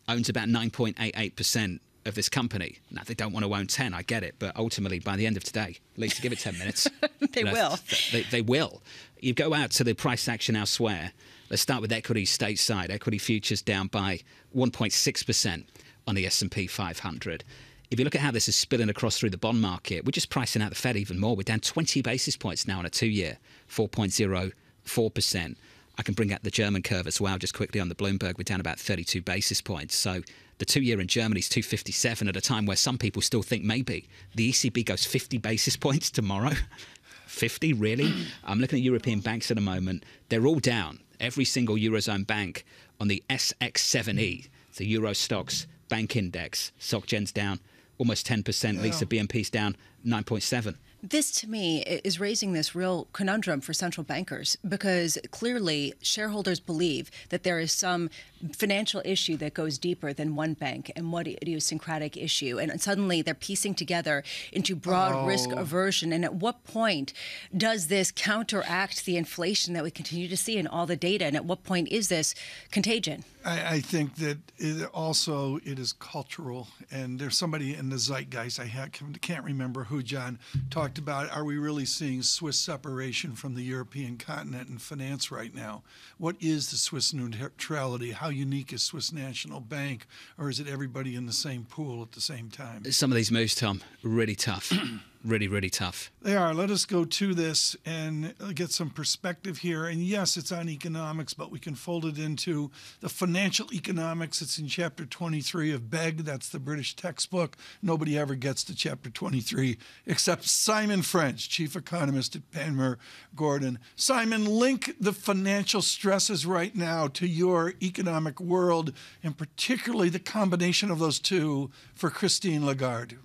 owns about 9.88% of this company. Now, they don't want to own 10, I get it, but ultimately, by the end of today, at least give it 10 minutes.
they you know, will.
They, they will. You go out to the price action elsewhere. Let's start with equity stateside. Equity futures down by 1.6% on the S&P 500 if you look at how this is spilling across through the bond market, we're just pricing out the Fed even more. We're down 20 basis points now on a two year, 4.04%. I can bring out the German curve as well, just quickly on the Bloomberg. We're down about 32 basis points. So the two year in Germany is 257 at a time where some people still think maybe the ECB goes 50 basis points tomorrow. 50, really? I'm looking at European banks at the moment. They're all down. Every single Eurozone bank on the SX7E, the Euro Stoxx Bank Index. SocGen's down almost 10%. Yeah. Lisa BNP's down 9.7
this to me is raising this real conundrum for central bankers because clearly shareholders believe that there is some financial issue that goes deeper than one bank and what idiosyncratic issue. And suddenly they're piecing together into broad oh. risk aversion. And at what point does this counteract the inflation that we continue to see in all the data? And at what point is this contagion?
I, I think that it also it is cultural. And there's somebody in the zeitgeist, I can't remember who, John, talked about are we really seeing Swiss separation from the European continent in finance right now? What is the Swiss neutrality? How unique is Swiss National Bank, or is it everybody in the same pool at the same time?
Some of these moves, Tom, really tough. Really, really tough.
They are. Let us go to this and uh, get some perspective here. And yes, it's on economics, but we can fold it into the financial economics. It's in chapter 23 of Begg. That's the British textbook. Nobody ever gets to chapter 23 except Simon French, chief economist at Panmure Gordon. Simon, link the financial stresses right now to your economic world, and particularly the combination of those two for Christine Lagarde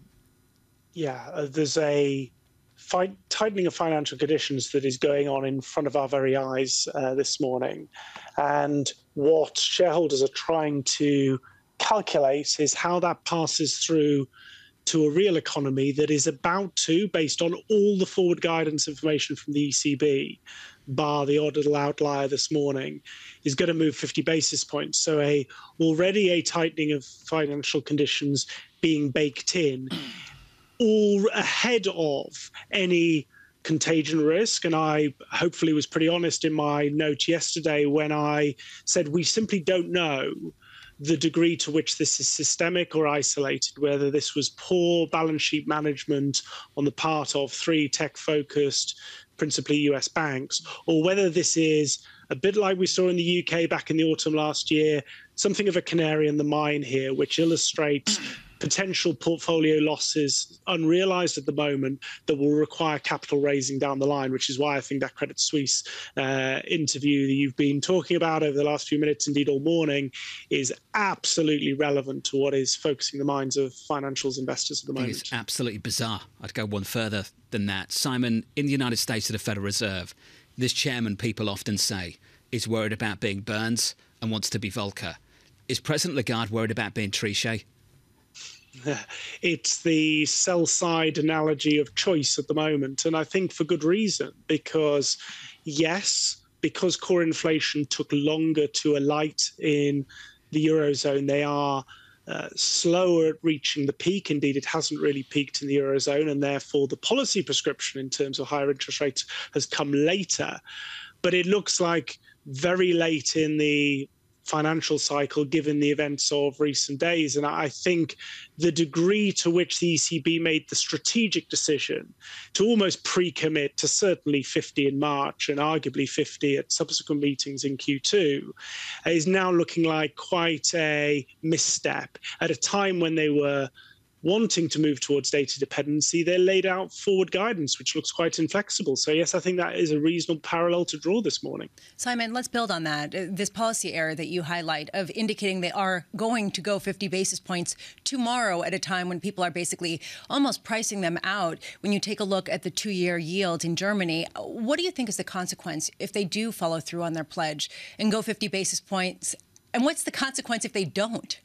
yeah, uh, there's a fi- tightening of financial conditions that is going on in front of our very eyes uh, this morning. And what shareholders are trying to calculate is how that passes through to a real economy that is about to, based on all the forward guidance information from the ECB, bar the odd little outlier this morning, is going to move 50 basis points. So a already a tightening of financial conditions being baked in all ahead of any contagion risk. And I hopefully was pretty honest in my note yesterday when I said we simply don't know the degree to which this is systemic or isolated, whether this was poor balance sheet management on the part of three tech focused, principally US banks, or whether this is a bit like we saw in the UK back in the autumn last year, something of a canary in the mine here, which illustrates potential portfolio losses unrealized at the moment that will require capital raising down the line, which is why I think that Credit Suisse uh, interview that you've been talking about over the last few minutes, indeed all morning, is absolutely relevant to what is focusing the minds of financials investors at the moment.
It's absolutely bizarre. I'd go one further than that. Simon, in the United States of the Federal Reserve, this chairman, people often say, is worried about being Burns and wants to be Volcker. Is President Lagarde worried about being Trichet?
It's the sell side analogy of choice at the moment. And I think for good reason, because yes, because core inflation took longer to alight in the Eurozone, they are uh, slower at reaching the peak. Indeed, it hasn't really peaked in the Eurozone, and therefore the policy prescription in terms of higher interest rates has come later. But it looks like very late in the financial cycle given the events of recent days. And I think the degree to which the ECB made the strategic decision to almost pre commit to certainly 50 in March and arguably 50 at subsequent meetings in Q2 is now looking like quite a misstep at a time when they were wanting to move towards data dependency, they laid out forward guidance, which looks quite inflexible. So, yes, I think that is a reasonable parallel to draw this morning.
Simon, let's build on that. Uh, this policy error that you highlight of indicating they are going to go 50 basis points tomorrow at a time when people are basically almost pricing them out. When you take a look at the two year yield in Germany, what do you think is the consequence if they do follow through on their pledge and go 50 basis points? And what's the consequence if they don't?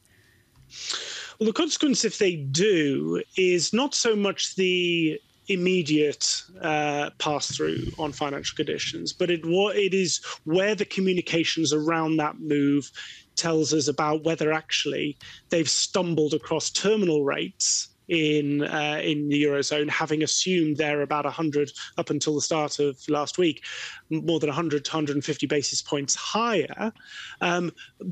Well, the consequence, if they do, is not so much the immediate uh, pass through on financial conditions, but it what it is where the communications around that move tells us about whether actually they've stumbled across terminal rates in uh, in the eurozone, having assumed they're about 100 up until the start of last week, more than 100 to 150 basis points higher. Um,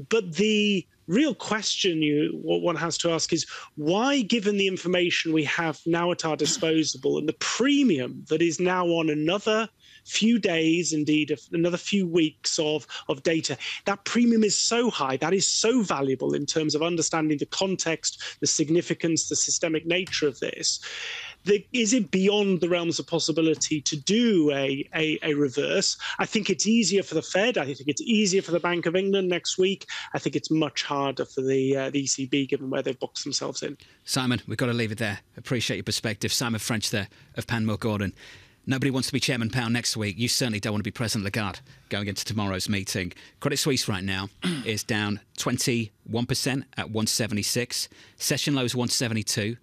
but the real question you what one has to ask is why given the information we have now at our disposal and the premium that is now on another few days, indeed, another few weeks of, of data. That premium is so high, that is so valuable in terms of understanding the context, the significance, the systemic nature of this the, is it beyond the realms of possibility to do a, a, a, reverse? I think it's easier for the Fed. I think it's easier for the Bank of England next week. I think it's much harder for the, uh, the ECB given where they've boxed themselves in.
Simon, we've got to leave it there. Appreciate your perspective. Simon French there of Panmure Gordon. Nobody wants to be Chairman Powell next week. You certainly don't want to be President Lagarde going into tomorrow's meeting. Credit Suisse right now is down 21% at 176. Session low is 172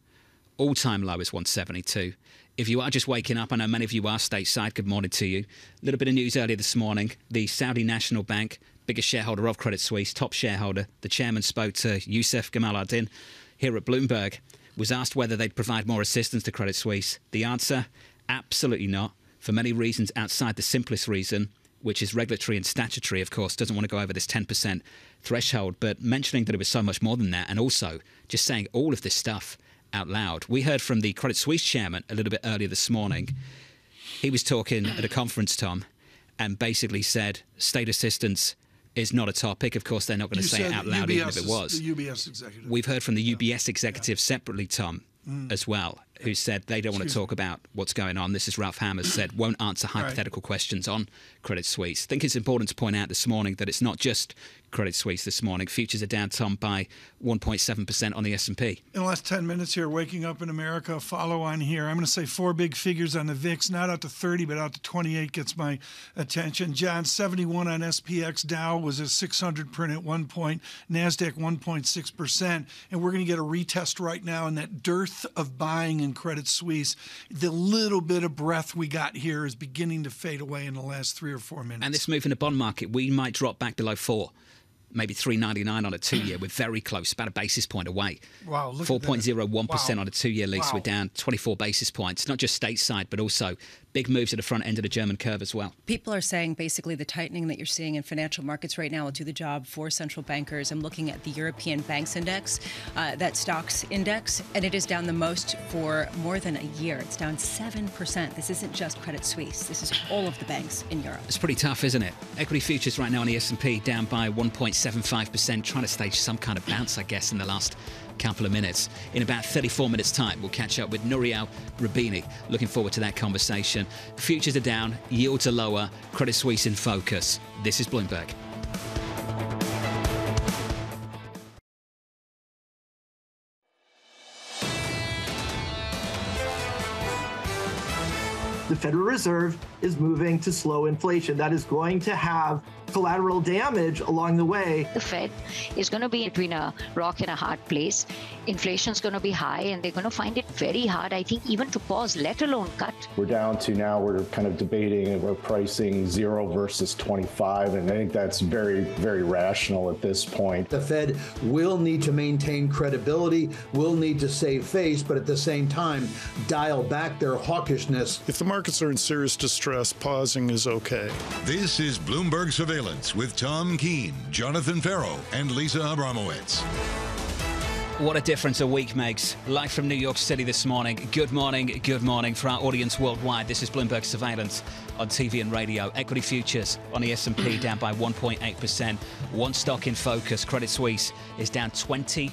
all time low is 172. If you are just waking up, I know many of you are stateside. Good morning to you. A little bit of news earlier this morning. The Saudi National Bank, biggest shareholder of Credit Suisse, top shareholder, the chairman spoke to Yousef Gamal El-Din here at Bloomberg, was asked whether they'd provide more assistance to Credit Suisse. The answer absolutely not, for many reasons outside the simplest reason, which is regulatory and statutory, of course, doesn't want to go over this 10% threshold, but mentioning that it was so much more than that, and also just saying all of this stuff out loud. We heard from the Credit Suisse chairman a little bit earlier this morning. He was talking at a conference, Tom, and basically said state assistance is not a topic. Of course, they're not going to say it out loud,
UBS
even if it was.
The UBS executive.
We've heard from the UBS executive separately, Tom, mm. as well, who said they don't want to talk about what's going on. This is Ralph Hamers said won't answer hypothetical right. questions on Credit Suisse. I think it's important to point out this morning that it's not just Credit Suisse this morning. Futures are down, Tom, by 1.7% on the S&P.
In the last 10 minutes here, waking up in America, follow on here. I'm going to say four big figures on the VIX, not out to 30, but out to 28 gets my attention. John, 71 on SPX. Dow was a 600 print at one point. NASDAQ 1.6%. And we're going to get a retest right now in that dearth of buying in Credit Suisse. The little bit of breath we got here is beginning to fade away in the last three or four minutes.
And this move in the bond market, we might drop back below four maybe 399 on a two year. We're very close, about a basis point away.
Wow,
4.01% wow. on a two year lease. Wow. We're down 24 basis points, not just stateside, but also Big moves at the front end of the German curve as well.
People are saying basically the tightening that you're seeing in financial markets right now will do the job for central bankers. I'm looking at the European Banks Index, uh, that stocks index, and it is down the most for more than a year. It's down 7%. This isn't just Credit Suisse. This is all of the banks in Europe.
It's pretty tough, isn't it? Equity futures right now on the S&P down by 1.75%, trying to stage some kind of bounce, I guess, in the last couple of minutes. In about 34 minutes' time, we'll catch up with Nouriel Roubini. Looking forward to that conversation. Futures are down, yields are lower, Credit Suisse in focus. This is Bloomberg.
the Federal Reserve is moving to slow inflation. That is going to have collateral damage along the way.
The Fed is going to be between a rock and a hard place. Inflation is going to be high, and they're going to find it very hard, I think, even to pause, let alone cut.
We're down to now, we're kind of debating, we're pricing zero versus 25, and I think that's very, very rational at this point.
The Fed will need to maintain credibility, will need to save face, but at the same time, dial back their hawkishness.
If the markets are in serious distress, pausing is okay.
This is Bloomberg Surveillance with Tom Keene, Jonathan Ferro, and Lisa Abramowicz.
What a difference a week makes. Live from New York City this morning. Good morning, good morning for our audience worldwide. This is Bloomberg Surveillance on TV and radio. Equity futures on the S&P down by 1.8%. One stock in focus, Credit Suisse, is down 23%.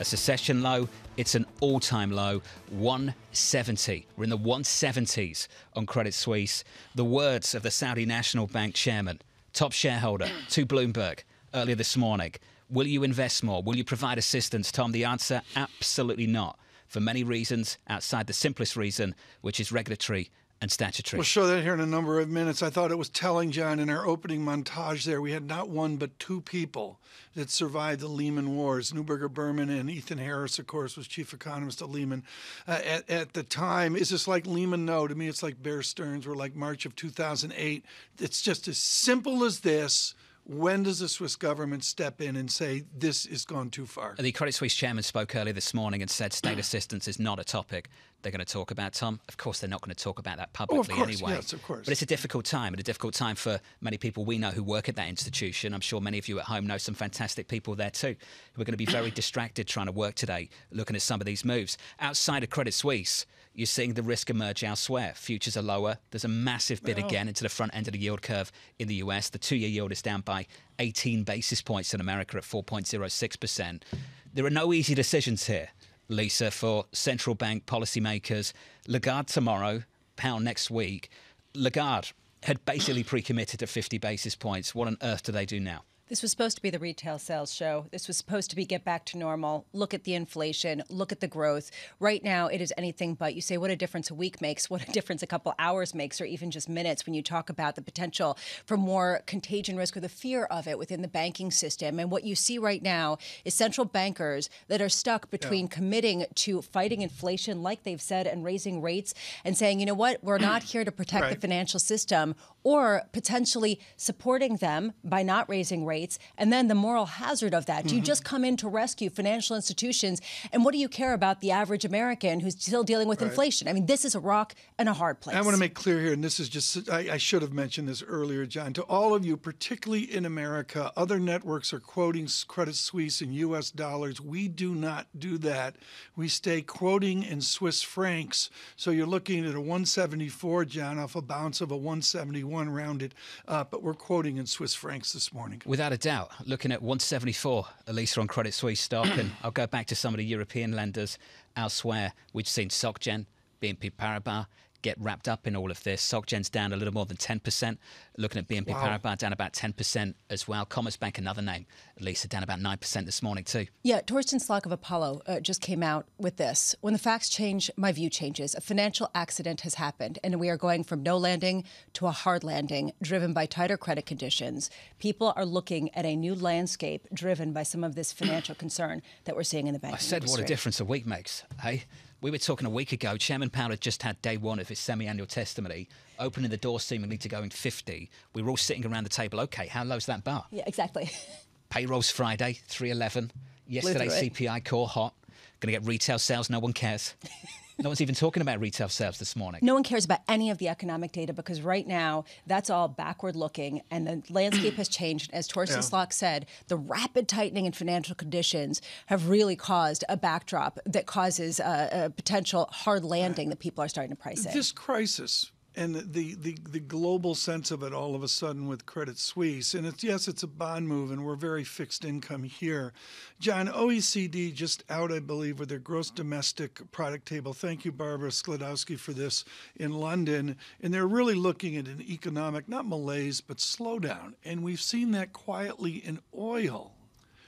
A secession low, it's an all-time low, 170. We're in the 170s on Credit Suisse. The words of the Saudi National Bank chairman, top shareholder to Bloomberg earlier this morning. Will you invest more? Will you provide assistance, Tom? The answer absolutely not. For many reasons, outside the simplest reason, which is regulatory and statutory.
We'll show that here in a number of minutes. I thought it was telling, John, in our opening montage there, we had not one but two people that survived the Lehman Wars. Neuberger Berman and Ethan Harris, of course, was chief economist at Lehman uh, at, at the time. Is this like Lehman? No. To me, it's like Bear Stearns or like March of 2008. It's just as simple as this when does the Swiss government step in and say this has gone too far?
The Credit Suisse chairman spoke earlier this morning and said state assistance is not a topic they're going to talk about, Tom. Of course, they're not going to talk about that oh, publicly
oh, course,
anyway.
Yes, of course.
But it's a difficult time, and a difficult time for many people we know who work at that institution. I'm sure many of you at home know some fantastic people there too, who are going to be very distracted trying to work today, looking at some of these moves. Outside of Credit Suisse, you're seeing the risk emerge elsewhere. Futures are lower. There's a massive bid oh. again into the front end of the yield curve in the US. The two year yield is down by 18 basis points in America at 4.06%. There are no easy decisions here. Lisa, for central bank policymakers. Lagarde tomorrow, Powell next week. Lagarde had basically pre committed to 50 basis points. What on earth do they do now?
This was supposed to be the retail sales show. This was supposed to be get back to normal. Look at the inflation. Look at the growth. Right now, it is anything but. You say what a difference a week makes, what a difference a couple hours makes, or even just minutes when you talk about the potential for more contagion risk or the fear of it within the banking system. And what you see right now is central bankers that are stuck between yeah. committing to fighting inflation, like they've said, and raising rates and saying, you know what, we're not here to protect right. the financial system, or potentially supporting them by not raising rates. And then the moral hazard of that. Mm-hmm. Do you mm-hmm. just come in to rescue financial institutions? And what do you care about the average American who's still dealing with right. inflation? I mean, this is a rock and a hard place.
I want to make clear here, and this is just, I, I should have mentioned this earlier, John, to all of you, particularly in America, other networks are quoting Credit Suisse in US dollars. We do not do that. We stay quoting in Swiss francs. So you're looking at a 174, John, off a bounce of a 171 one rounded, uh, but we're quoting in Swiss francs this morning.
Without a doubt, looking at 174, Elisa on Credit Suisse stock, and I'll go back to some of the European lenders elsewhere. We've seen SocGen, BNP Paribas, get wrapped up in all of this. SocGen's down a little more than 10%. Looking at BNP wow. Paribas, down about 10% as well. Commerzbank, another name, Lisa, down about 9% this morning too.
Yeah, Torsten Slok of Apollo uh, just came out with this. When the facts change, my view changes. A financial accident has happened, and we are going from no landing to a hard landing, driven by tighter credit conditions. People are looking at a new landscape driven by some of this financial concern that we're seeing in the banking
I said
industry.
what a difference a week makes, hey? We were talking a week ago. Chairman Powell had just had day one of his semi-annual testimony, opening the door seemingly to going 50. We were all sitting around the table. Okay, how low's that bar?
Yeah, exactly.
Payrolls Friday, 311. Yesterday, CPI core hot. Going to get retail sales. No one cares. No one's even talking about retail sales this morning.
No one cares about any of the economic data because right now that's all backward looking and the landscape has changed. As Torsten
Yeah.
Slok said, the rapid tightening in financial conditions have really caused a backdrop that causes a, a potential hard landing that people are starting to price in.
This crisis and the, the, the global sense of it all of a sudden with Credit Suisse, and it's yes, it's a bond move, and we're very fixed income here. John, OECD just out, I believe, with their gross domestic product table. Thank you, Barbara Sklodowski, for this in London. And they're really looking at an economic, not malaise, but slowdown. And we've seen that quietly in oil.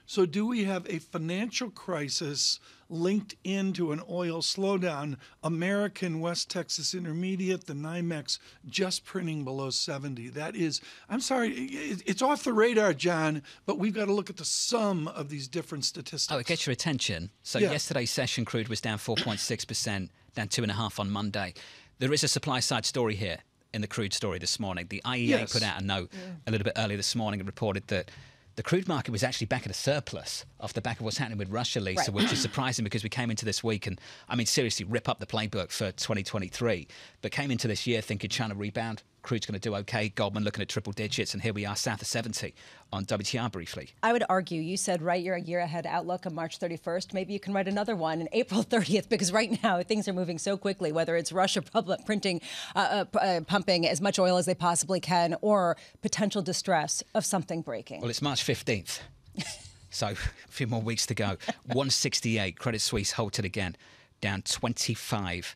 So, do we have a financial crisis linked into an oil slowdown? American West Texas Intermediate, the NYMEX, just printing below 70. That is, I'm sorry, it's off the radar, John, but we've got to look at the sum of these different statistics.
Oh, it gets your attention. So
Yeah.
yesterday's session crude was down 4.6%, down 2.5 on Monday. There is a supply side story here in the crude story this morning. The IEA
Yes.
put out a note a little bit earlier this morning and reported that the crude market was actually back at a surplus off the back of what's happening with Russia, Lisa,
Right.
which is surprising because we came into this week and, I mean, seriously, rip up the playbook for 2023, but came into this year thinking China rebound, crude's going to do okay, Goldman looking at triple digits, and here we are south of 70 on WTR briefly.
I would argue you said write your year ahead outlook on March 31st. Maybe you can write another one on April 30th because right now things are moving so quickly. Whether it's Russia public printing, uh, uh, uh, pumping as much oil as they possibly can, or potential distress of something breaking.
Well, it's March 15th. so a few more weeks to go. 168, Credit Suisse halted again, down 25%.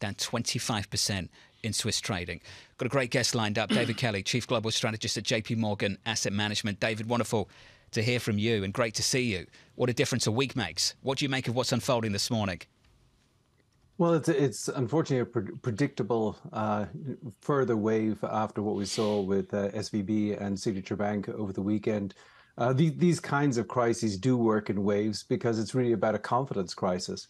Down 25% in Swiss trading. Got a great guest lined up, David Kelly, Chief Global Strategist at JP Morgan Asset Management. David, wonderful to hear from you and great to see you. What a difference a week makes. What do you make of what's unfolding this morning?
Well, it's it's unfortunately a pre- predictable uh, further wave after what we saw with uh, SVB and Signature Bank over the weekend. Uh, the, these kinds of crises do work in waves because it's really about a confidence crisis.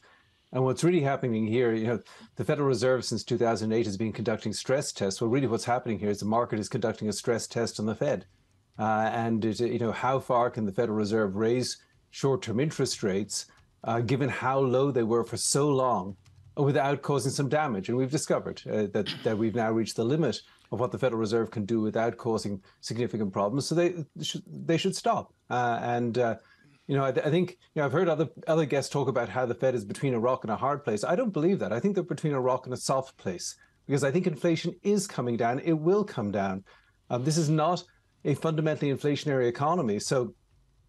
And what's really happening here, you know, the Federal Reserve since 2008 has been conducting stress tests. Well, really, what's happening here is the market is conducting a stress test on the Fed, uh, and it, you know, how far can the Federal Reserve raise short-term interest rates, uh, given how low they were for so long, without causing some damage? And we've discovered uh, that that we've now reached the limit of what the Federal Reserve can do without causing significant problems. So they they should stop. Uh, and uh, you know, I, I think you know I've heard other other guests talk about how the Fed is between a rock and a hard place. I don't believe that. I think they're between a rock and a soft place because I think inflation is coming down. It will come down. Um, this is not a fundamentally inflationary economy. So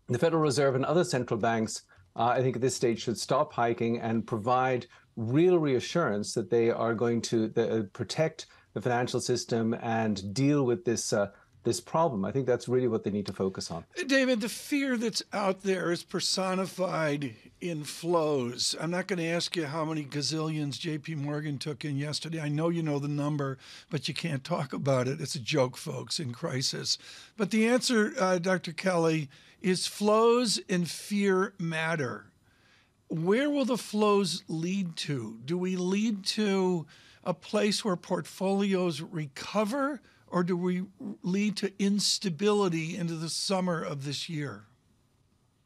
the Federal Reserve and other central banks, uh, I think at this stage, should stop hiking and provide real reassurance that they are going to uh, protect the financial system and deal with this uh, this problem. I think that's really what they need to focus on.
David, the fear that's out there is personified in flows. I'm not going to ask you how many gazillions JP Morgan took in yesterday. I know you know the number, but you can't talk about it. It's a joke, folks, in crisis. But the answer, uh, Dr. Kelly, is flows and fear matter. Where will the flows lead to? Do we lead to a place where portfolios recover, or do we lead to instability into the summer of this year?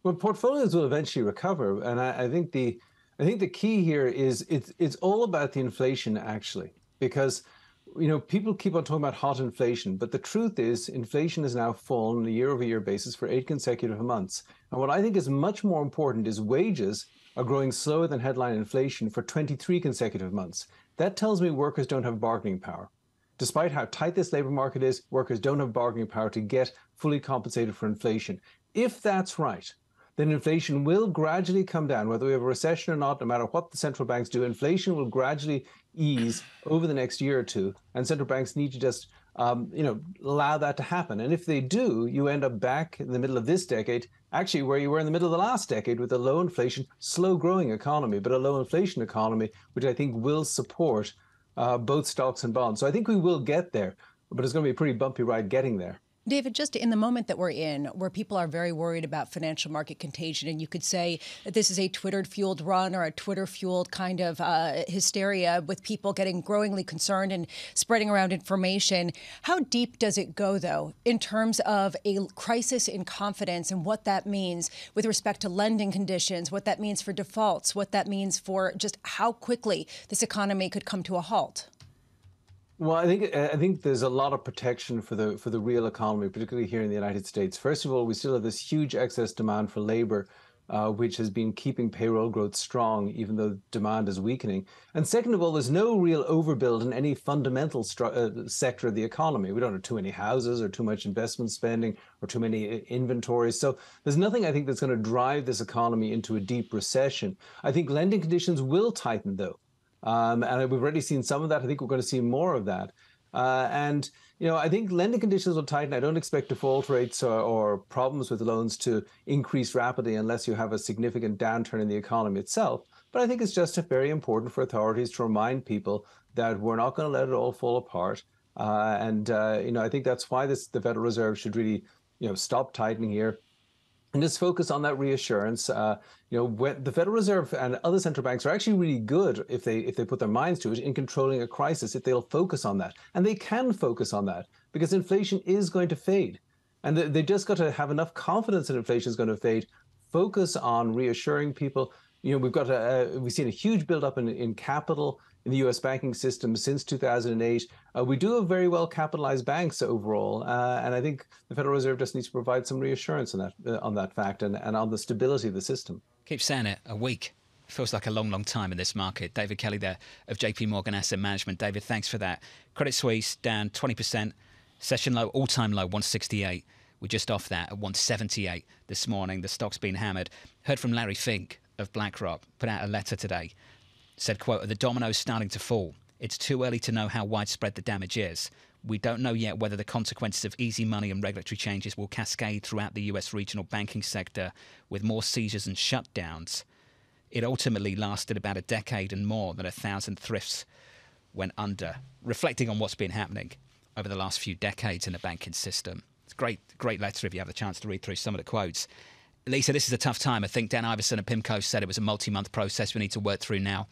Well, portfolios will eventually recover, and I, I think the I think the key here is it's it's all about the inflation actually, because you know people keep on talking about hot inflation, but the truth is inflation has now fallen on a year-over-year basis for eight consecutive months. And what I think is much more important is wages are growing slower than headline inflation for 23 consecutive months. That tells me workers don't have bargaining power. Despite how tight this labor market is, workers don't have bargaining power to get fully compensated for inflation. If that's right, then inflation will gradually come down, whether we have a recession or not, no matter what the central banks do, inflation will gradually ease over the next year or two. And central banks need to just, um, you know, allow that to happen. And if they do, you end up back in the middle of this decade, actually where you were in the middle of the last decade with a low inflation, slow growing economy, but a low inflation economy, which I think will support uh, both stocks and bonds. So I think we will get there, but it's going to be a pretty bumpy ride getting there.
David, just in the moment that we're in, where people are very worried about financial market contagion, and you could say that this is a Twitter fueled run or a Twitter fueled kind of uh, hysteria with people getting growingly concerned and spreading around information. How deep does it go, though, in terms of a crisis in confidence and what that means with respect to lending conditions, what that means for defaults, what that means for just how quickly this economy could come to a halt?
Well, I think I think there's a lot of protection for the for the real economy, particularly here in the United States. First of all, we still have this huge excess demand for labor, uh, which has been keeping payroll growth strong, even though demand is weakening. And second of all, there's no real overbuild in any fundamental stru- uh, sector of the economy. We don't have too many houses, or too much investment spending, or too many uh, inventories. So there's nothing I think that's going to drive this economy into a deep recession. I think lending conditions will tighten, though. Um, and we've already seen some of that. I think we're going to see more of that. Uh, and you know, I think lending conditions will tighten. I don't expect default rates or, or, problems with loans to increase rapidly unless you have a significant downturn in the economy itself. But I think it's just very important for authorities to remind people that we're not going to let it all fall apart. Uh, and uh, you know, I think that's why this the Federal Reserve should really, you know, stop tightening here and just focus on that reassurance. Uh, you know, the Federal Reserve and other central banks are actually really good if they if they put their minds to it in controlling a crisis. If they'll focus on that, and they can focus on that because inflation is going to fade, and they, they just got to have enough confidence that inflation is going to fade. Focus on reassuring people. You know, we've got a, we've seen a huge buildup in in capital in the U.S. banking system since 2008. Uh, we do have very well capitalized banks overall, uh, and I think the Federal Reserve just needs to provide some reassurance on that uh, on that fact and, and on the stability of the system.
Keep saying it. A week feels like a long, long time in this market. David Kelly there of JP Morgan Asset Management. David, thanks for that. Credit Suisse down 20%, session low, all time low, 168. We're just off that at 178 this morning. The stock's been hammered. Heard from Larry Fink of BlackRock, put out a letter today said, quote, the dominoes starting to fall? It's too early to know how widespread the damage is. We don't know yet whether the consequences of easy money and regulatory changes will cascade throughout the US regional banking sector with more seizures and shutdowns. It ultimately lasted about a decade and more than a thousand thrifts went under, reflecting on what's been happening over the last few decades in the banking system. It's a great, great letter if you have the chance to read through some of the quotes. Lisa, this is a tough time. I think Dan Ivascyn and PIMCO said it was a multi month process we need to work through now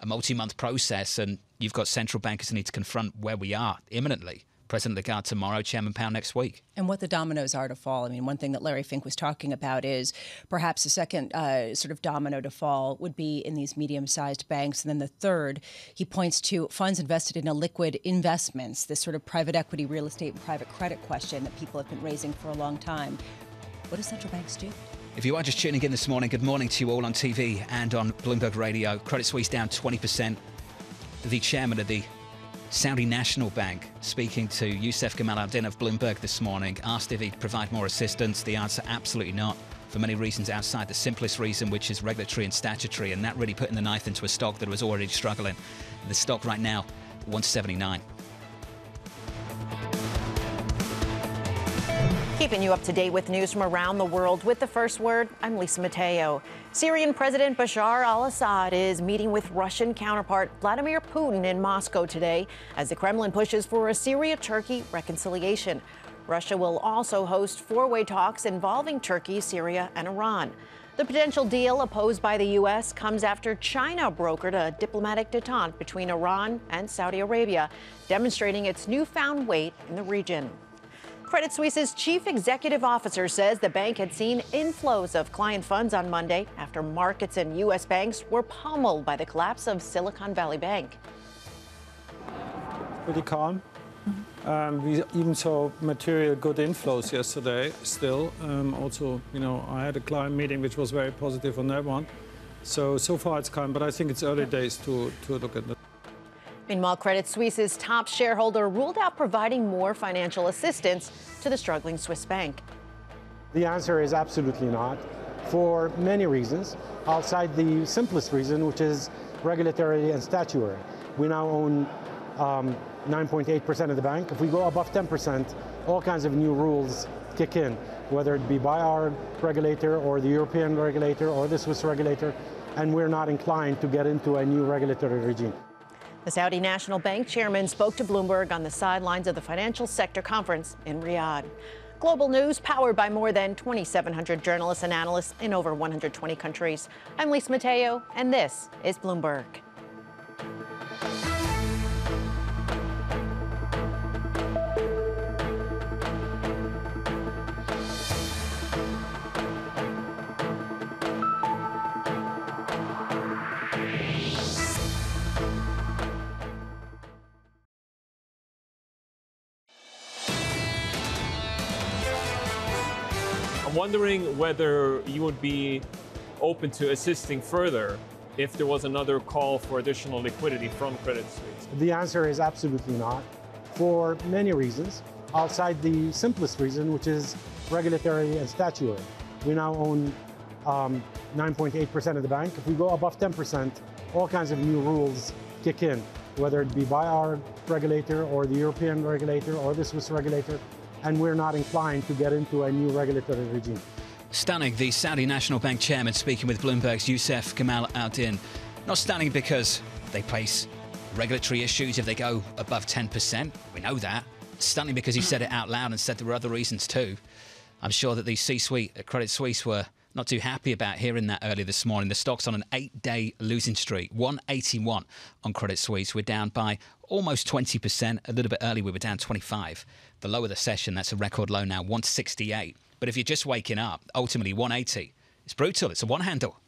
a multi-month process, and you've got central bankers who need to confront where we are imminently. President Lagarde tomorrow, Chairman Powell next week.
And what the dominoes are to fall. I mean, one thing that Larry Fink was talking about is perhaps the second uh, sort of domino to fall would be in these medium sized banks. And then the third, he points to funds invested in illiquid investments, this sort of private equity, real estate, and private credit question that people have been raising for a long time. What do central banks do?
If you are just tuning in this morning, good morning to you all on TV and on Bloomberg Radio. Credit Suisse down 20%. The chairman of the Saudi National Bank, speaking to Yousef Gamal El-Din of Bloomberg this morning, asked if he'd provide more assistance. The answer, absolutely not, for many reasons outside the simplest reason, which is regulatory and statutory, and that really putting the knife into a stock that was already struggling. The stock right now, 179.
Keeping you up to date with news from around the world with the first word, I'm Lisa Mateo. Syrian President Bashar al Assad is meeting with Russian counterpart Vladimir Putin in Moscow today as the Kremlin pushes for a Syria Turkey reconciliation. Russia will also host four way talks involving Turkey, Syria, and Iran. The potential deal opposed by the U.S. comes after China brokered a diplomatic detente between Iran and Saudi Arabia, demonstrating its newfound weight in the region. Credit Suisse's chief executive officer says the bank had seen inflows of client funds on Monday after markets and U.S. banks were pummeled by the collapse of Silicon Valley Bank.
Pretty calm. Um, we even saw material good inflows yesterday still. Um, also, you know, I had a client meeting which was very positive on that one. So, so far it's calm, but I think it's early days to, to look at that.
Meanwhile, Credit Suisse's top shareholder ruled out providing more financial assistance to the struggling Swiss bank.
The answer is absolutely not, for many reasons, outside the simplest reason, which is regulatory and statutory. We now own 9.8% um, of the bank. If we go above 10%, all kinds of new rules kick in, whether it be by our regulator or the European regulator or the Swiss regulator, and we're not inclined to get into a new regulatory regime.
The Saudi National Bank chairman spoke to Bloomberg on the sidelines of the financial sector conference in Riyadh. Global news powered by more than 2,700 journalists and analysts in over 120 countries. I'm Lisa Mateo, and this is Bloomberg.
Wondering whether you would be open to assisting further if there was another call for additional liquidity from Credit Suisse.
The answer is absolutely not, for many reasons, outside the simplest reason, which is regulatory and statutory. We now own 9.8% um, of the bank. If we go above 10%, all kinds of new rules kick in, whether it be by our regulator or the European regulator or the Swiss regulator and we're not inclined to get into a new regulatory regime.
Stunning, the Saudi National Bank chairman speaking with Bloomberg's Yousef Gamal El-Din. Not stunning because they place regulatory issues if they go above 10%. We know that. Stunning because he said it out loud and said there were other reasons too. I'm sure that the C suite at Credit Suisse were not too happy about hearing that earlier this morning. The stock's on an eight day losing streak, 181 on Credit Suisse. We're down by almost 20%. A little bit early, we were down 25. The lower the session, that's a record low now, 168. But if you're just waking up, ultimately 180. It's brutal. It's a one handle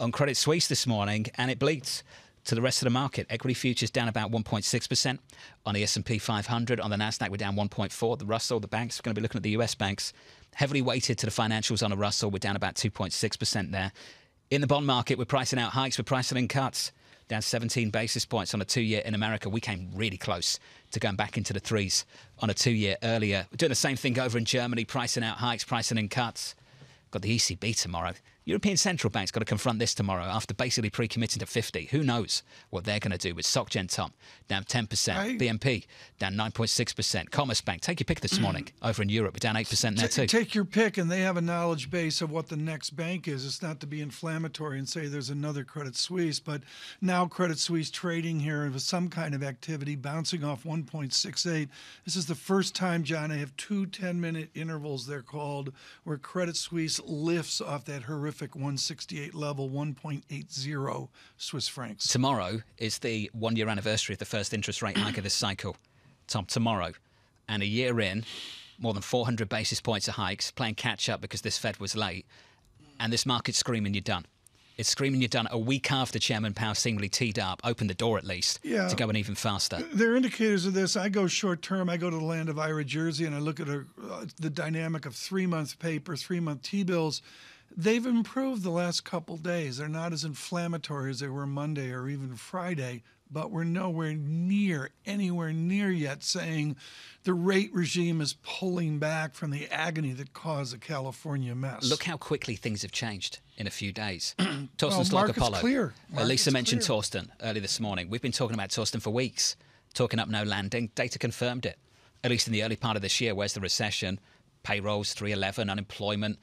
on Credit Suisse this morning, and it bleeds to the rest of the market. Equity futures down about 1.6% on the S&P 500. On the Nasdaq, we're down 1.4. The Russell, the banks, we're going to be looking at the US banks, heavily weighted to the financials on the Russell. We're down about 2.6% there. In the bond market, we're pricing out hikes, we're pricing in cuts. Down 17 basis points on a two year in America. We came really close to going back into the threes on a two year earlier. We're doing the same thing over in Germany, pricing out hikes, pricing in cuts. Got the ECB tomorrow. European Central Bank's got to confront this tomorrow after basically pre-committing to 50. Who knows what they're going to do with SocGen Tom down 10%, I... BNP down 9.6%, Commerzbank, take your pick this hmm. morning over in Europe, down 8% there too.
Take your pick, and they have a knowledge base of what the next bank is. It's not to be inflammatory and say there's another Credit Suisse, but now Credit Suisse trading here with some kind of activity, bouncing off 1.68. This is the first time, John, I have two 10-minute intervals, they're called, where Credit Suisse lifts off that horrific terrific 168 level, 1.80 Swiss francs.
Tomorrow is the one year anniversary of the first interest rate hike of this cycle. Tom, tomorrow. And a year in, more than 400 basis points of hikes, playing catch up because this Fed was late. And this market's screaming, you're done. It's screaming you're done a week after Chairman Powell seemingly teed up, opened the door at least, yeah. to go in even faster.
There are indicators of this. I go short term. I go to the land of Ira Jersey and I look at a, uh, the dynamic of three month paper, three month T bills. They've improved the last couple days. They're not as inflammatory as they were Monday or even Friday, but we're nowhere near, anywhere near yet saying the rate regime is pulling back from the agony that caused the California mess.
Look how quickly things have changed in a few days. Torsten
well,
Slok
Apollo. Clear.
Market's Lisa mentioned clear. Torsten early this morning. We've been talking about Torsten for weeks, talking up no landing. Data confirmed it, at least in the early part of this year. Where's the recession? Payrolls 311, unemployment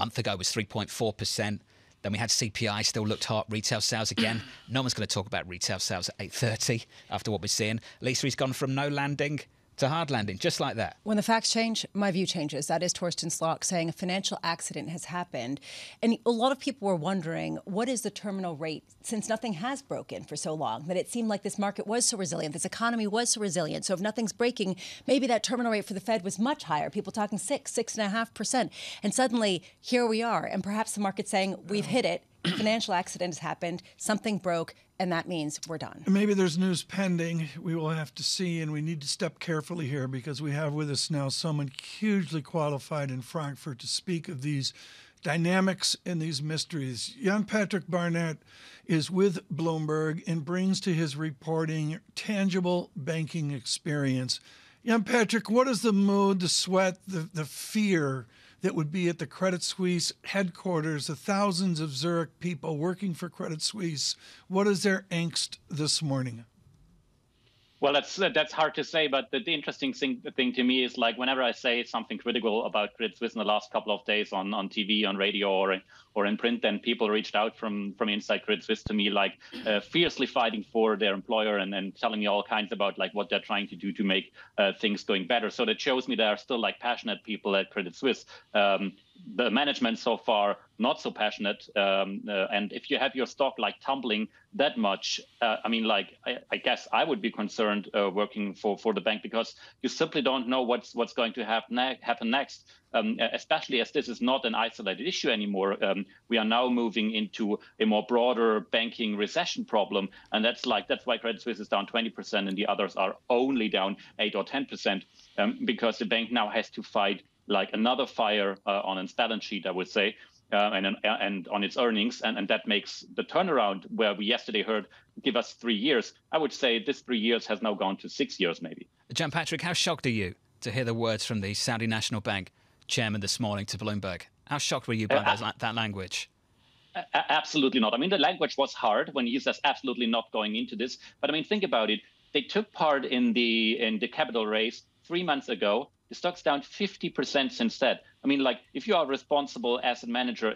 month ago was 3.4%. Then we had CPI still looked hot. Retail sales again. no one's going to talk about retail sales at 8:30 after what we're seeing. Lisa, he's gone from no landing to hard landing, just like that.
When the facts change, my view changes. That is Torsten Slok saying a financial accident has happened. And a lot of people were wondering what is the terminal rate since nothing has broken for so long, that it seemed like this market was so resilient, this economy was so resilient. So if nothing's breaking, maybe that terminal rate for the Fed was much higher. People talking six, six and a half percent. And suddenly here we are. And perhaps the market's saying we've hit it financial accident has happened, something broke, and that means we're done.
Maybe there's news pending. We will have to see, and we need to step carefully here because we have with us now someone hugely qualified in Frankfurt to speak of these dynamics and these mysteries. Jan Patrick Barnert is with Bloomberg and brings to his reporting tangible banking experience. Jan Patrick, what is the mood, the sweat, the, the fear? That would be at the Credit Suisse headquarters, the thousands of Zurich people working for Credit Suisse. What is their angst this morning?
Well, that's that's hard to say, but the, the interesting thing, thing to me is like whenever I say something critical about Credit Suisse in the last couple of days on, on TV, on radio, or or in print, then people reached out from from inside Credit Suisse to me, like uh, fiercely fighting for their employer and, and telling me all kinds about like what they're trying to do to make uh, things going better. So that shows me there are still like passionate people at Credit Suisse. Um, the management so far not so passionate um, uh, and if you have your stock like tumbling that much uh, i mean like I, I, guess i would be concerned uh, working for for the bank because you simply don't know what's what's going to happen, ne- happen next um, especially as this is not an isolated issue anymore. Um, we are now moving into a more broader banking recession problem and that's like that's why credit suisse is down 20% and the others are only down 8 or 10% um, because the bank now has to fight like another fire uh, on its balance sheet, I would say, uh, and and on its earnings, and, and that makes the turnaround where we yesterday heard give us three years. I would say this three years has now gone to six years, maybe.
Jan Patrick, how shocked are you to hear the words from the Saudi National Bank chairman this morning to Bloomberg? How shocked were you by uh, that, that language?
Absolutely not. I mean, the language was hard when he says absolutely not going into this. But I mean, think about it. They took part in the in the capital raise three months ago. The stock's down 50% since that. I mean, like, if you are a responsible asset manager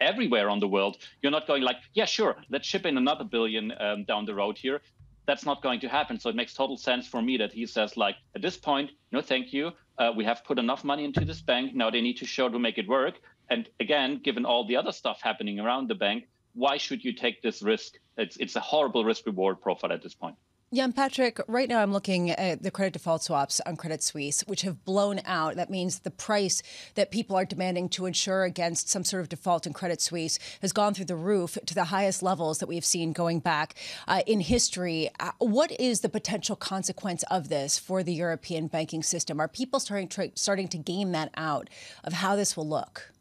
everywhere on the world, you're not going like, yeah, sure, let's ship in another billion um, down the road here. That's not going to happen. So it makes total sense for me that he says, like, at this point, no, thank you. Uh, we have put enough money into this bank. Now they need to show to make it work. And again, given all the other stuff happening around the bank, why should you take this risk? It's it's a horrible risk reward profile at this point.
Jan Patrick, right now I'm looking at the credit default swaps on Credit Suisse, which have blown out. That means the price that people are demanding to insure against some sort of default in Credit Suisse has gone through the roof to the highest levels that we've seen going back uh, in history. Uh, what is the potential consequence of this for the European banking system? Are people starting, starting to game that out of how this will look?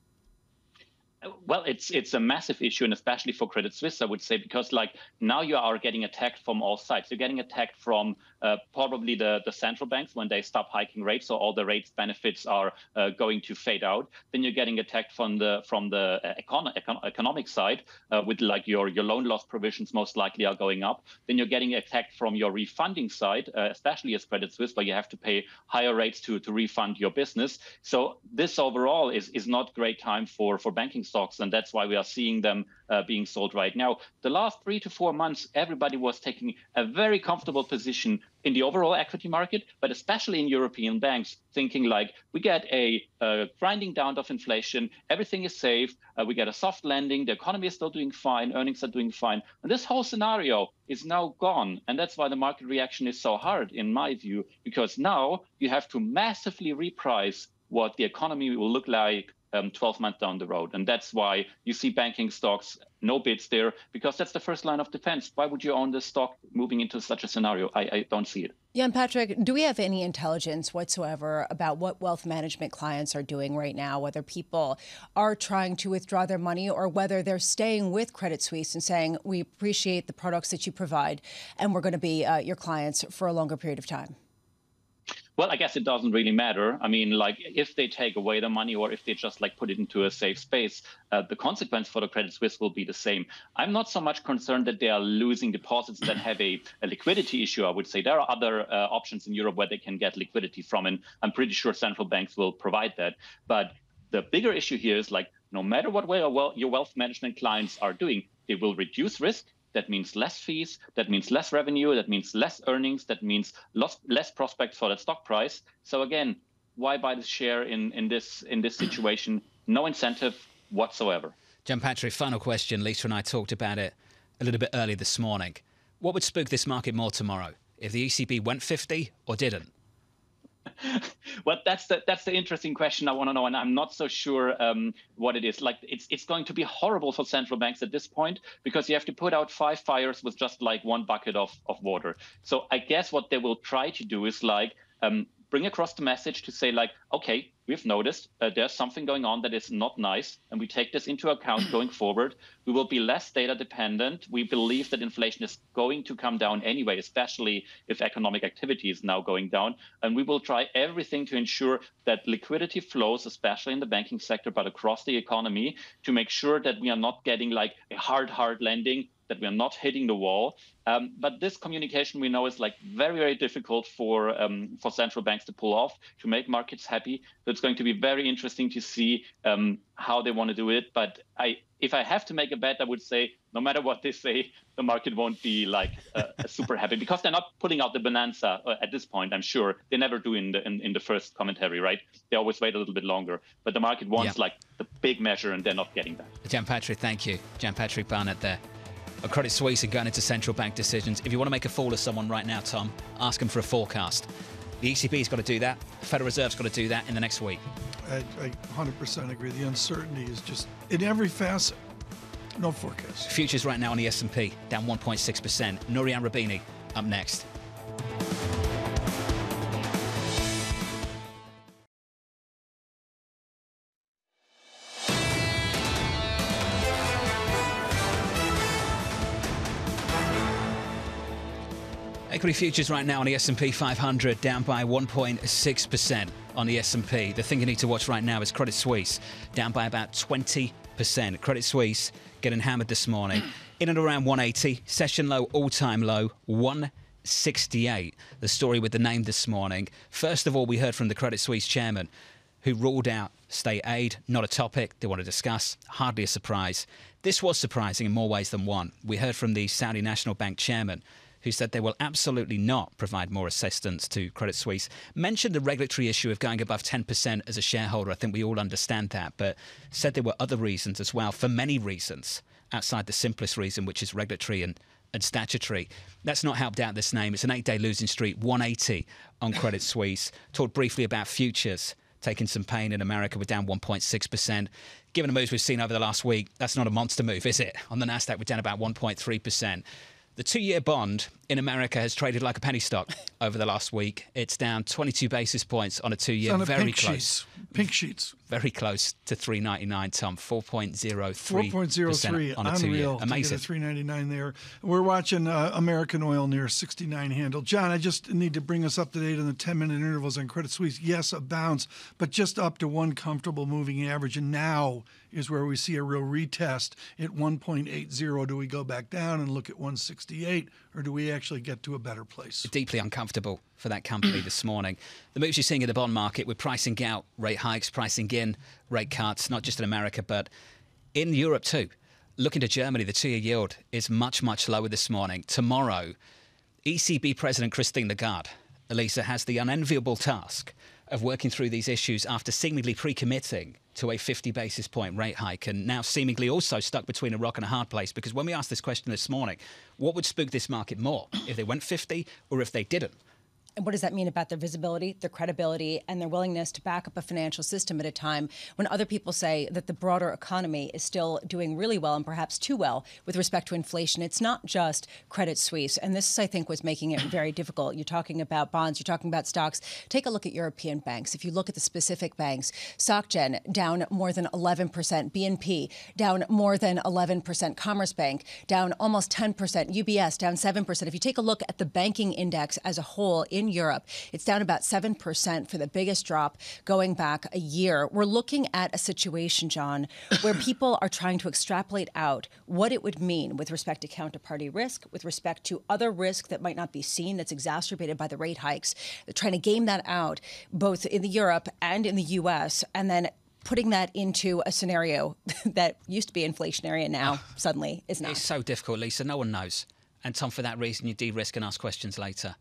Well, it's it's a massive issue, and especially for Credit Suisse, I would say, because like now you are getting attacked from all sides. You're getting attacked from uh, probably the, the central banks when they stop hiking rates, so all the rates benefits are uh, going to fade out. Then you're getting attacked from the from the uh, econ- econ- economic side uh, with like your your loan loss provisions most likely are going up. Then you're getting attacked from your refunding side, uh, especially as Credit Suisse, where you have to pay higher rates to to refund your business. So this overall is is not great time for for banking stocks, and that's why we are seeing them uh, being sold right now. The last three to four months, everybody was taking a very comfortable position in the overall equity market, but especially in European banks, thinking like we get a, grinding down of inflation, everything is safe, uh, we get a soft landing, the economy is still doing fine, earnings are doing fine. And this whole scenario is now gone. And that's why the market reaction is so hard, in my view, because now you have to massively reprice what the economy will look like um, 12 months down the road. And that's why you see banking stocks, no bids there, because that's the first line of defense. Why would you own this stock moving into such a scenario? I, I don't see it.
Jan Patrick, do we have any intelligence whatsoever about what wealth management clients are doing right now, whether people are trying to withdraw their money or whether they're staying with Credit Suisse and saying, we appreciate the products that you provide and we're going to be uh, your clients for a longer period of time?
Well, I guess it doesn't really matter. I mean, like if they take away the money or if they just like put it into a safe space, uh, the consequence for the Credit Suisse will be the same. I'm not so much concerned that they are losing deposits that have a, a liquidity issue. I would say there are other uh, options in Europe where they can get liquidity from, and I'm pretty sure central banks will provide that. But the bigger issue here is like no matter what way your wealth management clients are doing, they will reduce risk that means less fees, that means less revenue, that means less earnings, that means less, less prospects for the stock price. So again, why buy the share in, in this in this situation? No incentive whatsoever.
Jan Patrick, final question. Lisa and I talked about it a little bit earlier this morning. What would spook this market more tomorrow? If the ECB went 50 or didn't?
well, that's the that's the interesting question I want to know, and I'm not so sure um, what it is. Like, it's it's going to be horrible for central banks at this point because you have to put out five fires with just like one bucket of of water. So I guess what they will try to do is like um, bring across the message to say like, okay, we've noticed uh, there's something going on that is not nice, and we take this into account going forward. We will be less data dependent. We believe that inflation is going to come down anyway, especially if economic activity is now going down. And we will try everything to ensure that liquidity flows, especially in the banking sector, but across the economy, to make sure that we are not getting like a hard, hard landing that we're not hitting the wall. Um, but this communication we know is like very, very difficult for um, for central banks to pull off to make markets happy. So it's going to be very interesting to see um, how they want to do it. But I, if I have to make a bet, I would say no matter what they say, the market won't be like uh, super happy because they're not putting out the bonanza uh, at this point. I'm sure they never do in the in, in, the first commentary, right? They always wait a little bit longer, but the market wants yeah. like the big measure, and they're not getting that.
Jan Patrick, thank you, Jan Patrick Barnert there. Credit Suisse and going into central bank decisions. If you want to make a fool of someone right now, Tom, ask them for a forecast. The ECB's got to do that. The Federal Reserve's got to do that in the next week.
I, I 100% agree. The uncertainty is just in every facet. No forecast.
Futures right now on the S&P down 1.6%. Nouriel Roubini up next. Equity futures right now on the S&P 500 down by 1.6% on the S&P. The thing you need to watch right now is Credit Suisse down by about 20%. Credit Suisse getting hammered this morning in and around 180, session low, all-time low, 168. The story with the name this morning. First of all, we heard from the Credit Suisse chairman who ruled out state aid, not a topic they want to discuss, hardly a surprise. This was surprising in more ways than one. We heard from the Saudi National Bank chairman who said they will absolutely not provide more assistance to Credit Suisse, mentioned the regulatory issue of going above 10% as a shareholder. I think we all understand that, but said there were other reasons as well, for many reasons, outside the simplest reason, which is regulatory and and statutory. That's not helped out this name. It's an eight day losing streak, 180 on Credit Suisse. Talked briefly about futures, taking some pain in America. We're down 1.6%. Given the moves we've seen over the last week, that's not a monster move, is it? On the NASDAQ, we're down about 1.3%. The two year bond in America has traded like a penny stock over the last week. It's down 22 basis points on a two year.
Very
pink close.
Sheets. Pink sheets.
Very close to 399, Tom. 4.03.
4.03
on a
two
year. Amazing.
399 there. We're watching uh, American Oil near 69 handle. John, I just need to bring us up to date on the 10 minute intervals on Credit Suisse. Yes, a bounce, but just up to one comfortable moving average. And now is where we see a real retest at 1.80. Do we go back down and look at 168, or do we actually get to a better place?
Deeply uncomfortable for that company this morning. The moves you're seeing in the bond market, we're pricing out rate hikes, pricing in rate cuts, not just in America, but in Europe too. Looking to Germany, the two year yield is much, much lower this morning. Tomorrow, ECB President Christine Lagarde, Elisa, has the unenviable task of working through these issues after seemingly pre committing to a 50 basis point rate hike and now seemingly also stuck between a rock and a hard place. Because when we asked this question this morning, what would spook this market more if they went 50 or if they didn't?
And what does that mean about their visibility, their credibility, and their willingness to back up a financial system at a time when other people say that the broader economy is still doing really well and perhaps too well with respect to inflation? It's not just Credit Suisse. And this, I think, was making it very difficult. You're talking about bonds, you're talking about stocks. Take a look at European banks. If you look at the specific banks, SocGen down more than 11%, BNP down more than 11%, Commerzbank down almost 10%, UBS down 7%. If you take a look at the banking index as a whole in Europe. It's down about 7% for the biggest drop going back a year. We're looking at a situation, John, where people are trying to extrapolate out what it would mean with respect to counterparty risk, with respect to other risk that might not be seen that's exacerbated by the rate hikes. They're trying to game that out both in the Europe and in the US and then putting that into a scenario that used to be inflationary and now suddenly is not.
It's so difficult, Lisa. No one knows. And Tom, for that reason, you de-risk and ask questions later.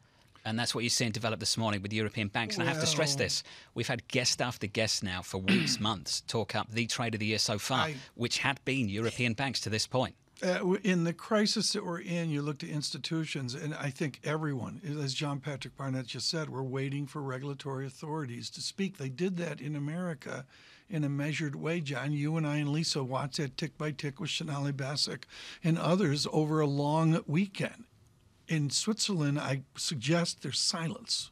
And that's what you're seeing develop this morning with European banks. And well. I have to stress this we've had guest after guest now for weeks, months talk up the trade of the year so far, I, which had been European banks to this point.
Uh, in the crisis that we're in, you look to institutions, and I think everyone, as John Patrick Barnert just said, we're waiting for regulatory authorities to speak. They did that in America in a measured way, John. You and I and Lisa watched that tick by tick with Sonali Basak and others over a long weekend in Switzerland, I suggest there's silence.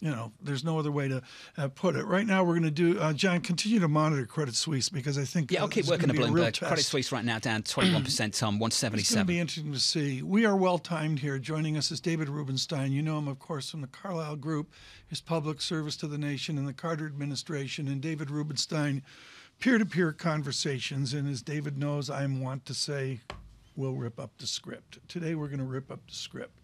You know, there's no other way to uh, put it. Right now, we're going to do, uh, John, continue to monitor Credit Suisse because I think.
Yeah, I'll keep working at Bloomberg. Credit Suisse right now down 21%, Tom, 177. It's going
to be interesting to see. We are well timed here. Joining us is David Rubenstein. You know him, of course, from the Carlyle Group, his public service to the nation and the Carter administration. And David Rubenstein, peer to peer conversations. And as David knows, I want to say we'll rip up the script. Today, we're going to rip up the script.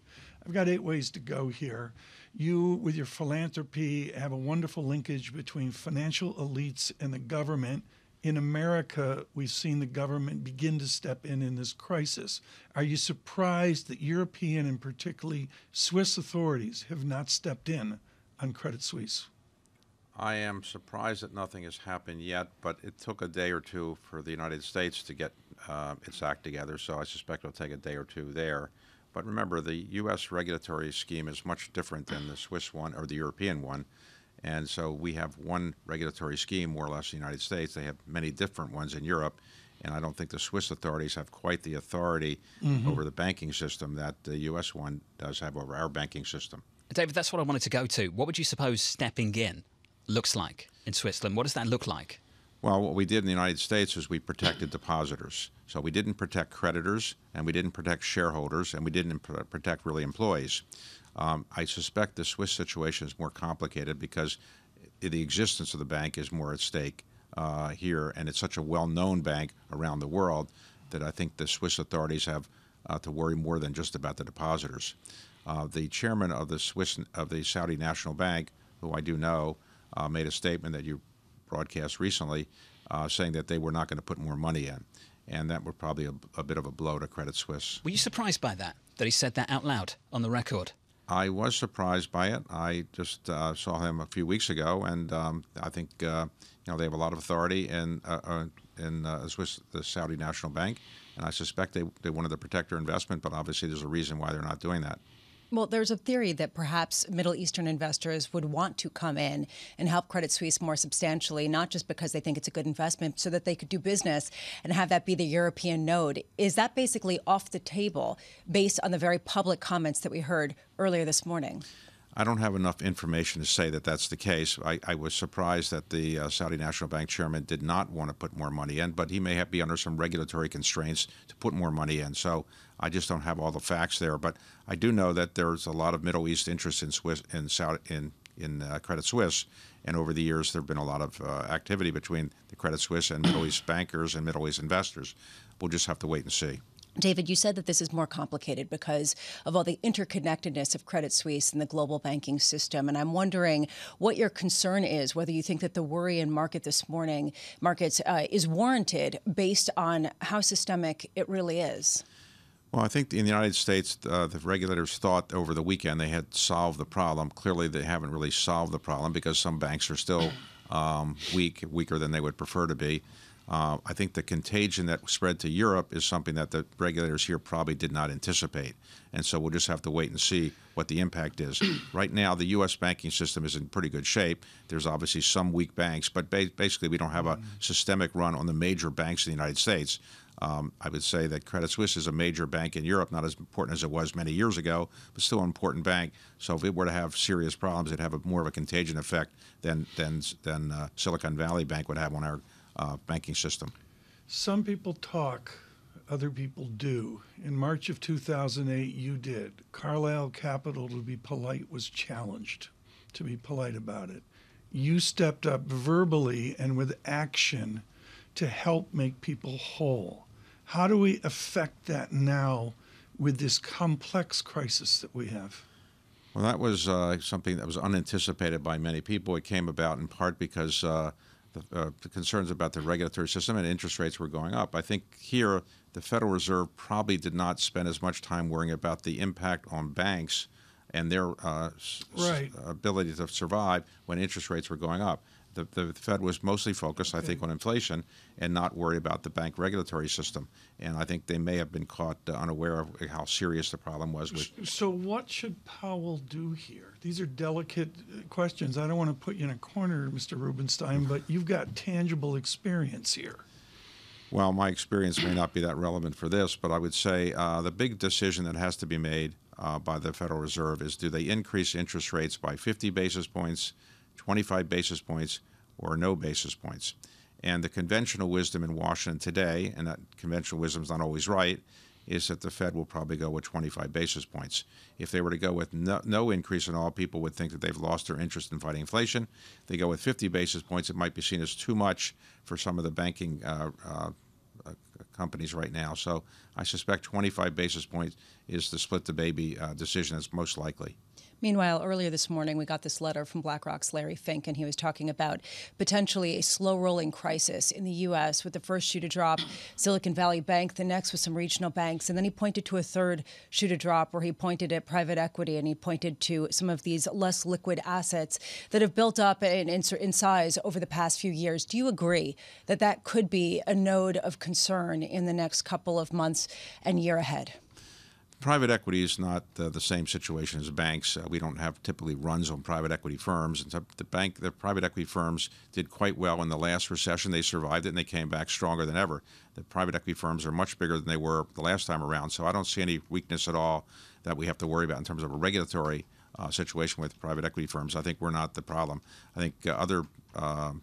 I've got eight ways to go here. You, with your philanthropy, have a wonderful linkage between financial elites and the government. In America, we've seen the government begin to step in in this crisis. Are you surprised that European and particularly Swiss authorities have not stepped in on Credit Suisse?
I am surprised that nothing has happened yet, but it took a day or two for the United States to get uh, its act together, so I suspect it'll take a day or two there. But remember, the U.S. regulatory scheme is much different than the Swiss one or the European one. And so we have one regulatory scheme, more or less, in the United States. They have many different ones in Europe. And I don't think the Swiss authorities have quite the authority
Mhm.
over the banking system that the U.S. one does have over our banking system.
David, that's what I wanted to go to. What would you suppose stepping in looks like in Switzerland? What does that look like?
Well, what we did in the United States is we protected depositors. So we didn't protect creditors, and we didn't protect shareholders, and we didn't pr- protect really employees. Um, I suspect the Swiss situation is more complicated because the existence of the bank is more at stake uh, here, and it's such a well-known bank around the world that I think the Swiss authorities have uh, to worry more than just about the depositors. Uh, the chairman of the Swiss of the Saudi National Bank, who I do know, uh, made a statement that you broadcast recently, uh, saying that they were not going to put more money in, and that would probably a, a bit of a blow to Credit Suisse.
Were you surprised by that? That he said that out loud on the record?
I was surprised by it. I just uh, saw him a few weeks ago, and um, I think uh, you know they have a lot of authority in uh, uh, in uh, Swiss, the Saudi National Bank, and I suspect they they wanted to protect their investment, but obviously there's a reason why they're not doing that.
Well, there's a theory that perhaps Middle Eastern investors would want to come in and help Credit Suisse more substantially, not just because they think it's a good investment, so that they could do business and have that be the European node. Is that basically off the table based on the very public comments that we heard earlier this morning?
I don't have enough information to say that that's the case. I, I was surprised that the uh, Saudi National Bank chairman did not want to put more money in, but he may have, be under some regulatory constraints to put more money in. So I just don't have all the facts there. But I do know that there's a lot of Middle East interest in Swiss in Saudi in in uh, Credit Suisse, and over the years there have been a lot of uh, activity between the Credit Suisse and Middle East bankers and Middle East investors. We'll just have to wait and see.
David, you said that this is more complicated because of all the interconnectedness of Credit Suisse and the global banking system. And I'm wondering what your concern is, whether you think that the worry in market this morning, markets, uh, is warranted based on how systemic it really is.
Well, I think in the United States, uh, the regulators thought over the weekend they had solved the problem. Clearly, they haven't really solved the problem because some banks are still um, weak, weaker than they would prefer to be. Uh, I think the contagion that spread to Europe is something that the regulators here probably did not anticipate. And so we'll just have to wait and see what the impact is. right now, the U.S. banking system is in pretty good shape. There's obviously some weak banks, but ba- basically, we don't have a systemic run on the major banks in the United States. Um, I would say that Credit Suisse is a major bank in Europe, not as important as it was many years ago, but still an important bank. So if it were to have serious problems, it'd have a, more of a contagion effect than than than uh, Silicon Valley Bank would have on our uh, banking system.
Some people talk, other people do. In March of 2008, you did. Carlyle Capital, to be polite, was challenged, to be polite about it. You stepped up verbally and with action to help make people whole. How do we affect that now with this complex crisis that we have?
Well, that was uh, something that was unanticipated by many people. It came about in part because uh, the, uh, the concerns about the regulatory system and interest rates were going up. I think here the Federal Reserve probably did not spend as much time worrying about the impact on banks and their uh,
Right.
ability to survive when interest rates were going up. The, the Fed was mostly focused, I think, on inflation and not worried about the bank regulatory system. And I think they may have been caught uh, unaware of how serious the problem was with
So, what should Powell do here? These are delicate uh, questions. I don't want to put you in a corner, Mr. Rubenstein, but you've got tangible experience here.
Well, my experience may not be that relevant for this, but I would say uh, the big decision that has to be made uh, by the Federal Reserve is do they increase interest rates by 50 basis points, 25 basis points, or no basis points? And the conventional wisdom in Washington today, and that conventional wisdom is not always right, is that the Fed will probably go with 25 basis points. If they were to go with no, no increase at all, people would think that they've lost their interest in fighting inflation. They go with 50 basis points, it might be seen as too much for some of the banking uh, uh, companies right now. So I suspect 25 basis points is the split the baby uh, decision that's most likely.
Meanwhile, earlier this morning, we got this letter from BlackRock's Larry Fink, and he was talking about potentially a slow rolling crisis in the U.S., with the first shoe to drop, Silicon Valley Bank, the next with some regional banks. And then he pointed to a third shoe to drop, where he pointed at private equity and he pointed to some of these less liquid assets that have built up in, in, in size over the past few years. Do you agree that that could be a node of concern in the next couple of months and year ahead?
Private equity is not uh, the same situation as banks. Uh, we don't have typically runs on private equity firms. And so the bank, the private equity firms did quite well in the last recession. They survived it and they came back stronger than ever. The private equity firms are much bigger than they were the last time around. So I don't see any weakness at all that we have to worry about in terms of a regulatory uh, situation with private equity firms. I think we're not the problem. I think uh, other uh,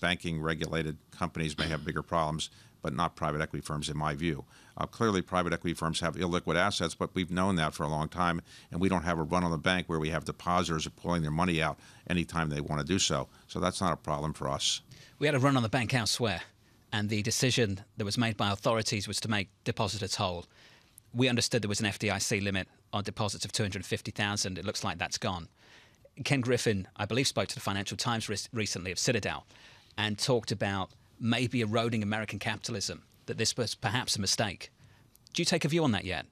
banking regulated companies may have bigger problems but not private equity firms, in my view. Uh, clearly, private equity firms have illiquid assets, but we've known that for a long time, and we don't have a run on the bank where we have depositors pulling their money out anytime they want to do so. So that's not a problem for us.
We had a run on the bank elsewhere, and the decision that was made by authorities was to make depositors whole. We understood there was an FDIC limit on deposits of 250,000. It looks like that's gone. Ken Griffin, I believe, spoke to the Financial Times recently of Citadel and talked about maybe eroding American capitalism, that this was perhaps a mistake. Do you take a view on that yet?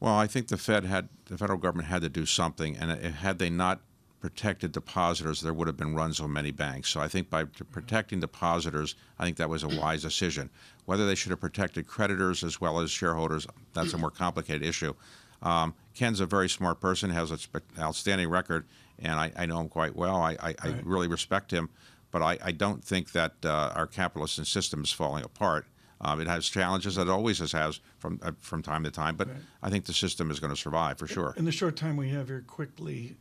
Well, I think the Fed had the federal government had to do something, and had they not protected depositors, there would have been runs on many banks. So I think by protecting depositors, I think that was a wise decision. Whether they should have protected creditors as well as shareholders, that's a more complicated issue. Um, Ken's a very smart person, has an outstanding record, and I, I, know him quite well. I, I, I really respect him but I, I don't think that uh, our capitalist system is falling apart. Um, it has challenges that it always has, from uh, from time to time, but right. I think the system is going to survive for sure.
In the short time we have here, quickly,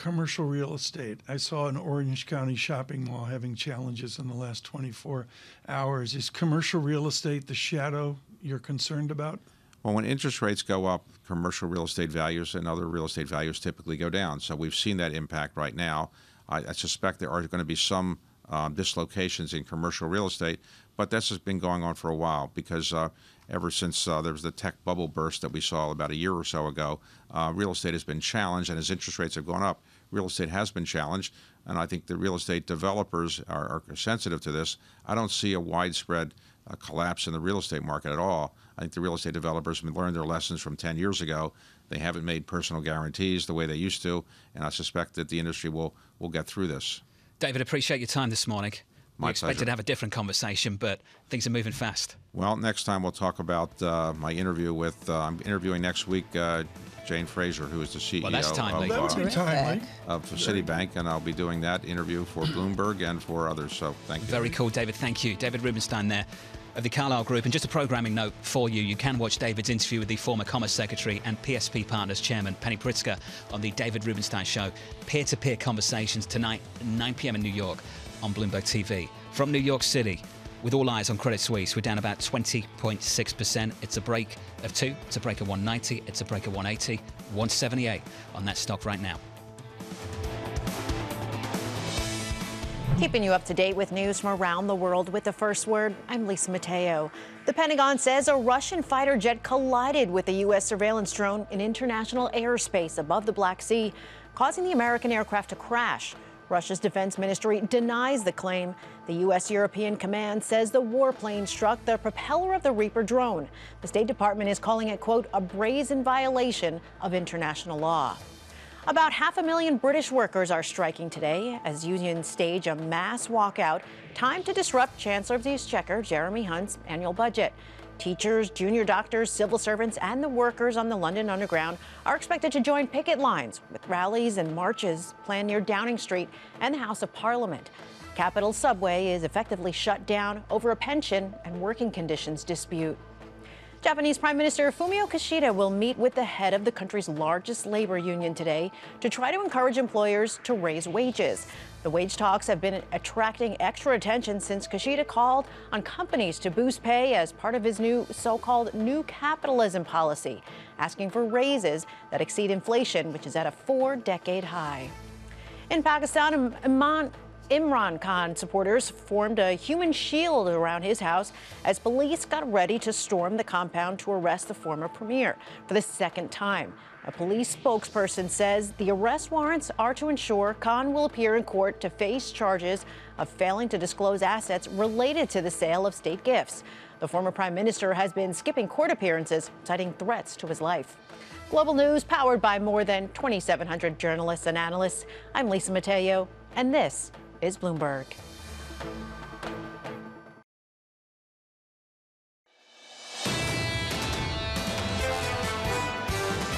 commercial real estate. I saw an Orange County shopping mall having challenges in the last 24 hours. Is commercial real estate the shadow you're concerned about?
Well, when interest rates go up, commercial real estate values and other real estate values typically go down. So we've seen that impact right now. I, I suspect there are going to be some um, dislocations in commercial real estate. But this has been going on for a while because uh, ever since uh, there was the tech bubble burst that we saw about a year or so ago, uh, real estate has been challenged, and as interest rates have gone up, real estate has been challenged. And I think the real estate developers are, are sensitive to this. I don't see a widespread uh, collapse in the real estate market at all. I think the real estate developers have learned their lessons from 10 years ago. They haven't made personal guarantees the way they used to, and I suspect that the industry will will get through this.
David, appreciate your time this morning.
My
we expected
pleasure.
to have a different conversation, but things are moving fast.
Well, next time we'll talk about uh, my interview with. Uh, I'm interviewing next week. Uh, Jane Fraser, who is the CEO
well, that's timely.
of,
timely.
of Citibank, and I'll be doing that interview for Bloomberg and for others. So thank you.
Very cool, David. Thank you. David Rubenstein there of the Carlyle Group. And just a programming note for you you can watch David's interview with the former Commerce Secretary and PSP Partners Chairman Penny Pritzker on the David Rubenstein Show. Peer to peer conversations tonight, 9 p.m. in New York on Bloomberg TV. From New York City, with all eyes on Credit Suisse, we're down about 20.6%. It's a break of two, it's a break of 190, it's a break of 180, 178 on that stock right now.
Keeping you up to date with news from around the world with the first word, I'm Lisa Mateo. The Pentagon says a Russian fighter jet collided with a U.S. surveillance drone in international airspace above the Black Sea, causing the American aircraft to crash. Russia's defense ministry denies the claim. The U.S. European Command says the warplane struck the propeller of the Reaper drone. The State Department is calling it, quote, a brazen violation of international law. About half a million British workers are striking today as unions stage a mass walkout, time to disrupt Chancellor of the Exchequer Jeremy Hunt's annual budget. Teachers, junior doctors, civil servants, and the workers on the London Underground are expected to join picket lines with rallies and marches planned near Downing Street and the House of Parliament. Capital Subway is effectively shut down over a pension and working conditions dispute. Japanese Prime Minister Fumio Kishida will meet with the head of the country's largest labor union today to try to encourage employers to raise wages. The wage talks have been attracting extra attention since Kishida called on companies to boost pay as part of his new so called new capitalism policy, asking for raises that exceed inflation, which is at a four decade high. In Pakistan, Imran Imran Khan supporters formed a human shield around his house as police got ready to storm the compound to arrest the former premier for the second time. A police spokesperson says the arrest warrants are to ensure Khan will appear in court to face charges of failing to disclose assets related to the sale of state gifts. The former prime minister has been skipping court appearances, citing threats to his life. Global news powered by more than 2,700 journalists and analysts. I'm Lisa Mateo, and this is Bloomberg.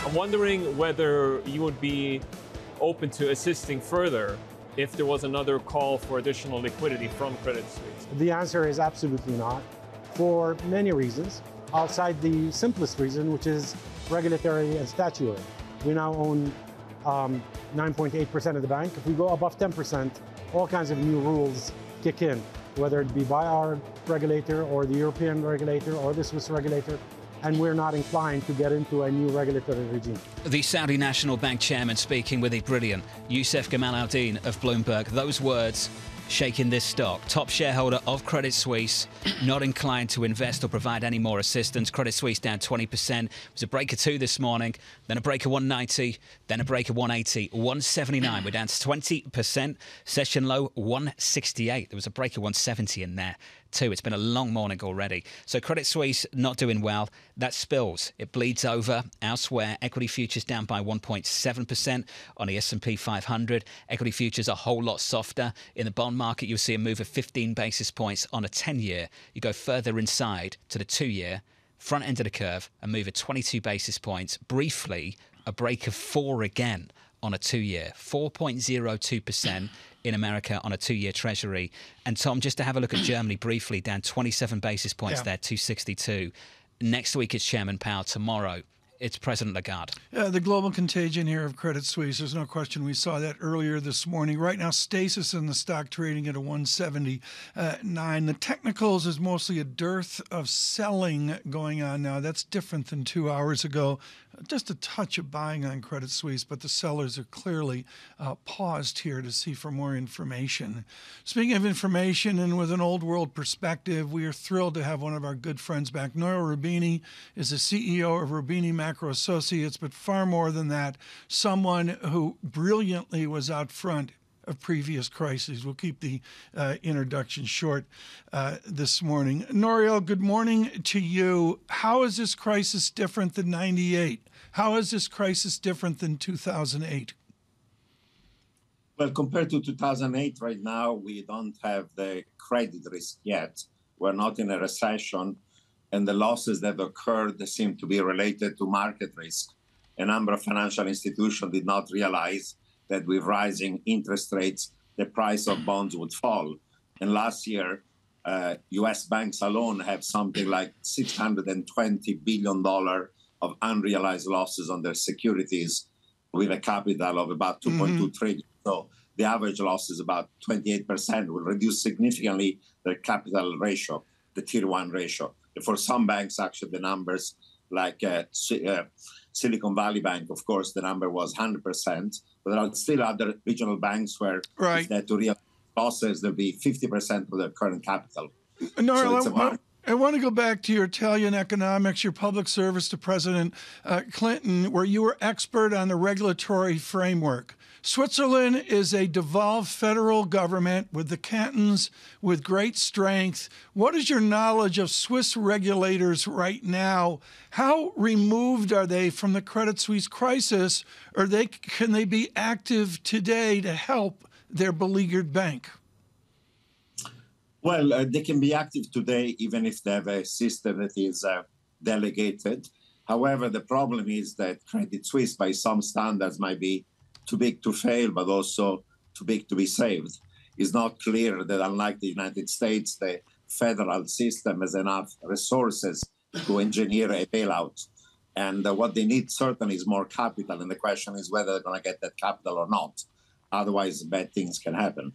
I'm wondering whether you would be open to assisting further if there was another call for additional liquidity from Credit Suisse.
The answer is absolutely not, for many reasons, outside the simplest reason, which is regulatory and statutory. We now own 9.8% um, of the bank. If we go above 10%, all kinds of new rules kick in, whether it be by our regulator or the European regulator or the Swiss regulator and we're not inclined to get into a new regulatory regime.
The Saudi National Bank chairman speaking with the brilliant Yousef Gamal El-Din of Bloomberg. Those words shaking this stock. Top shareholder of Credit Suisse, not inclined to invest or provide any more assistance. Credit Suisse down 20%. It was a break of two this morning, then a break of 190, then a break of 180, 179. We're down to 20%. Session low 168. There was a break of 170 in there too. It's been a long morning already. So Credit Suisse not doing well. That spills. It bleeds over elsewhere. Equity futures down by 1.7% on the S&P 500. Equity futures a whole lot softer. In the bond market, you'll see a move of 15 basis points on a 10-year. You go further inside to the 2-year, front end of the curve, a move of 22 basis points. Briefly, a break of 4 again on a 2-year. 4.02% in America on a two year treasury. And Tom, just to have a look at Germany briefly, down 27 basis points yeah. there, 262. Next week is Chairman Powell. Tomorrow, it's President Lagarde.
Yeah, the global contagion here of Credit Suisse. There's no question. We saw that earlier this morning. Right now, stasis in the stock trading at a 179. The technicals is mostly a dearth of selling going on now. That's different than two hours ago just a touch of buying on Credit Suisse, but the sellers are clearly uh, paused here to see for more information. Speaking of information and with an old world perspective, we are thrilled to have one of our good friends back. Nouriel Roubini is the CEO of Roubini Macro Associates, but far more than that, someone who brilliantly was out front of previous crises. We'll keep the uh, introduction short uh, this morning. Nouriel, good morning to you. How is this crisis different than 98? How is this crisis different than 2008?
Well, compared to 2008, right now, we don't have the credit risk yet. We're not in a recession, and the losses that occurred seem to be related to market risk. A number of financial institutions did not realize that with rising interest rates, the price of bonds would fall. And last year, uh, U.S. banks alone have something like 620 billion dollar of unrealized losses on their securities, with a capital of about 2.2 mm-hmm. trillion. So the average loss is about 28 percent. Will reduce significantly their capital ratio, the Tier One ratio. For some banks, actually, the numbers like uh, uh, Silicon Valley Bank, of course, the number was 100 percent but there are still other regional banks where right. if to real losses, there'll be 50% of their current capital.
No, so I, I, want to go back to your Italian economics, your public service to President uh, Clinton, where you were expert on the regulatory framework. Switzerland is a devolved federal government with the cantons with great strength. What is your knowledge of Swiss regulators right now? How removed are they from the Credit Suisse crisis, or they, can they be active today to help their beleaguered bank?
Well, uh, they can be active today even if they have a system that is uh, delegated. However, the problem is that Credit Suisse, by some standards, might be too big to fail, but also too big to be saved. It's not clear that, unlike the United States, the federal system has enough resources to engineer a bailout. And uh, what they need certainly is more capital. And the question is whether they're going to get that capital or not. Otherwise, bad things can happen.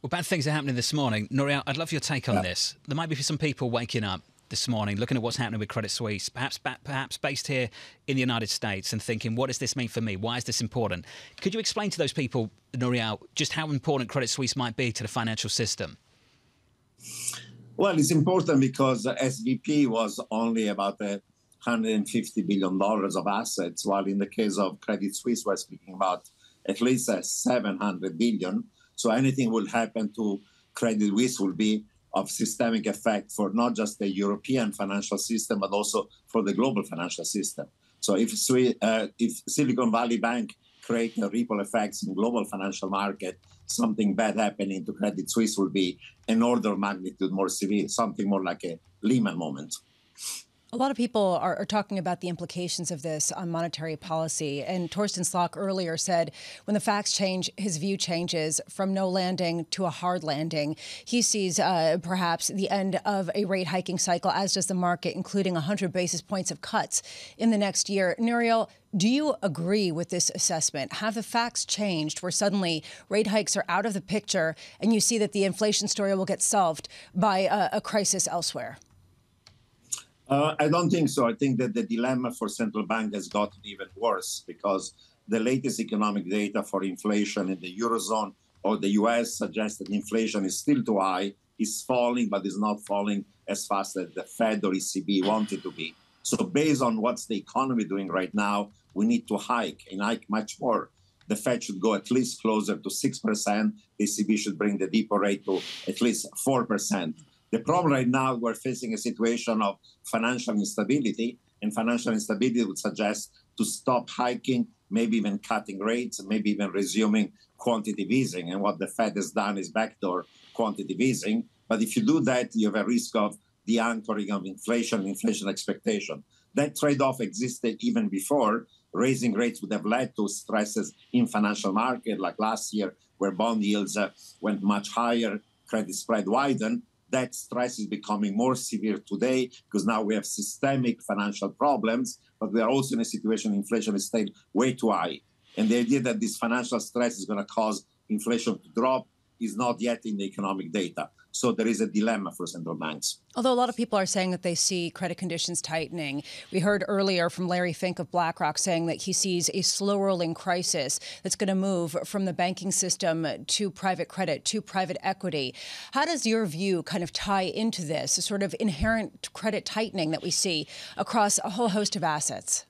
Well, bad things are happening this morning. Noria, I'd love your take on yeah. this. There might be some people waking up this morning, looking at what's happening with Credit Suisse, perhaps perhaps based here in the United States, and thinking, what does this mean for me? Why is this important? Could you explain to those people, Nouriel, just how important Credit Suisse might be to the financial system?
Well, it's important because SVB was only about uh, a 150 billion dollars of assets, while in the case of Credit Suisse, we're speaking about at least uh, 700 billion. So anything will happen to Credit Suisse will be of systemic effect for not just the European financial system, but also for the global financial system. So if, uh, if Silicon Valley Bank create a ripple effects in global financial market, something bad happening to Credit Suisse will be an order of magnitude more severe, something more like a Lehman moment.
A lot of people are, are, talking about the implications of this on monetary policy. And Torsten Slok earlier said when the facts change, his view changes from no landing to a hard landing. He sees uh, perhaps the end of a rate hiking cycle, as does the market, including 100 basis points of cuts in the next year. Nouriel, do you agree with this assessment? Have the facts changed where suddenly rate hikes are out of the picture and you see that the inflation story will get solved by a, a crisis elsewhere?
Uh, I don't think so. I think that the dilemma for central bank has gotten even worse because the latest economic data for inflation in the eurozone or the US suggests that inflation is still too high, is falling, but is not falling as fast as the Fed or ECB wanted to be. So, based on what's the economy doing right now, we need to hike and hike much more. The Fed should go at least closer to 6%. The ECB should bring the deeper rate to at least 4%. The problem right now, we're facing a situation of financial instability, and financial instability would suggest to stop hiking, maybe even cutting rates, maybe even resuming quantitative easing. And what the Fed has done is backdoor quantitative easing. But if you do that, you have a risk of the anchoring of inflation, inflation expectation. That trade-off existed even before. Raising rates would have led to stresses in financial market, like last year, where bond yields uh, went much higher, credit spread widened, that stress is becoming more severe today because now we have systemic financial problems, but we are also in a situation inflation is staying way too high. And the idea that this financial stress is going to cause inflation to drop is not yet in the economic data. So there is a dilemma for central banks.
Although a lot of people are saying that they see credit conditions tightening. We heard earlier from Larry Fink of BlackRock saying that he sees a slow rolling crisis that's going to move from the banking system to private credit, to private equity. How does your view kind of tie into this, a sort of inherent credit tightening that we see across a whole host of assets?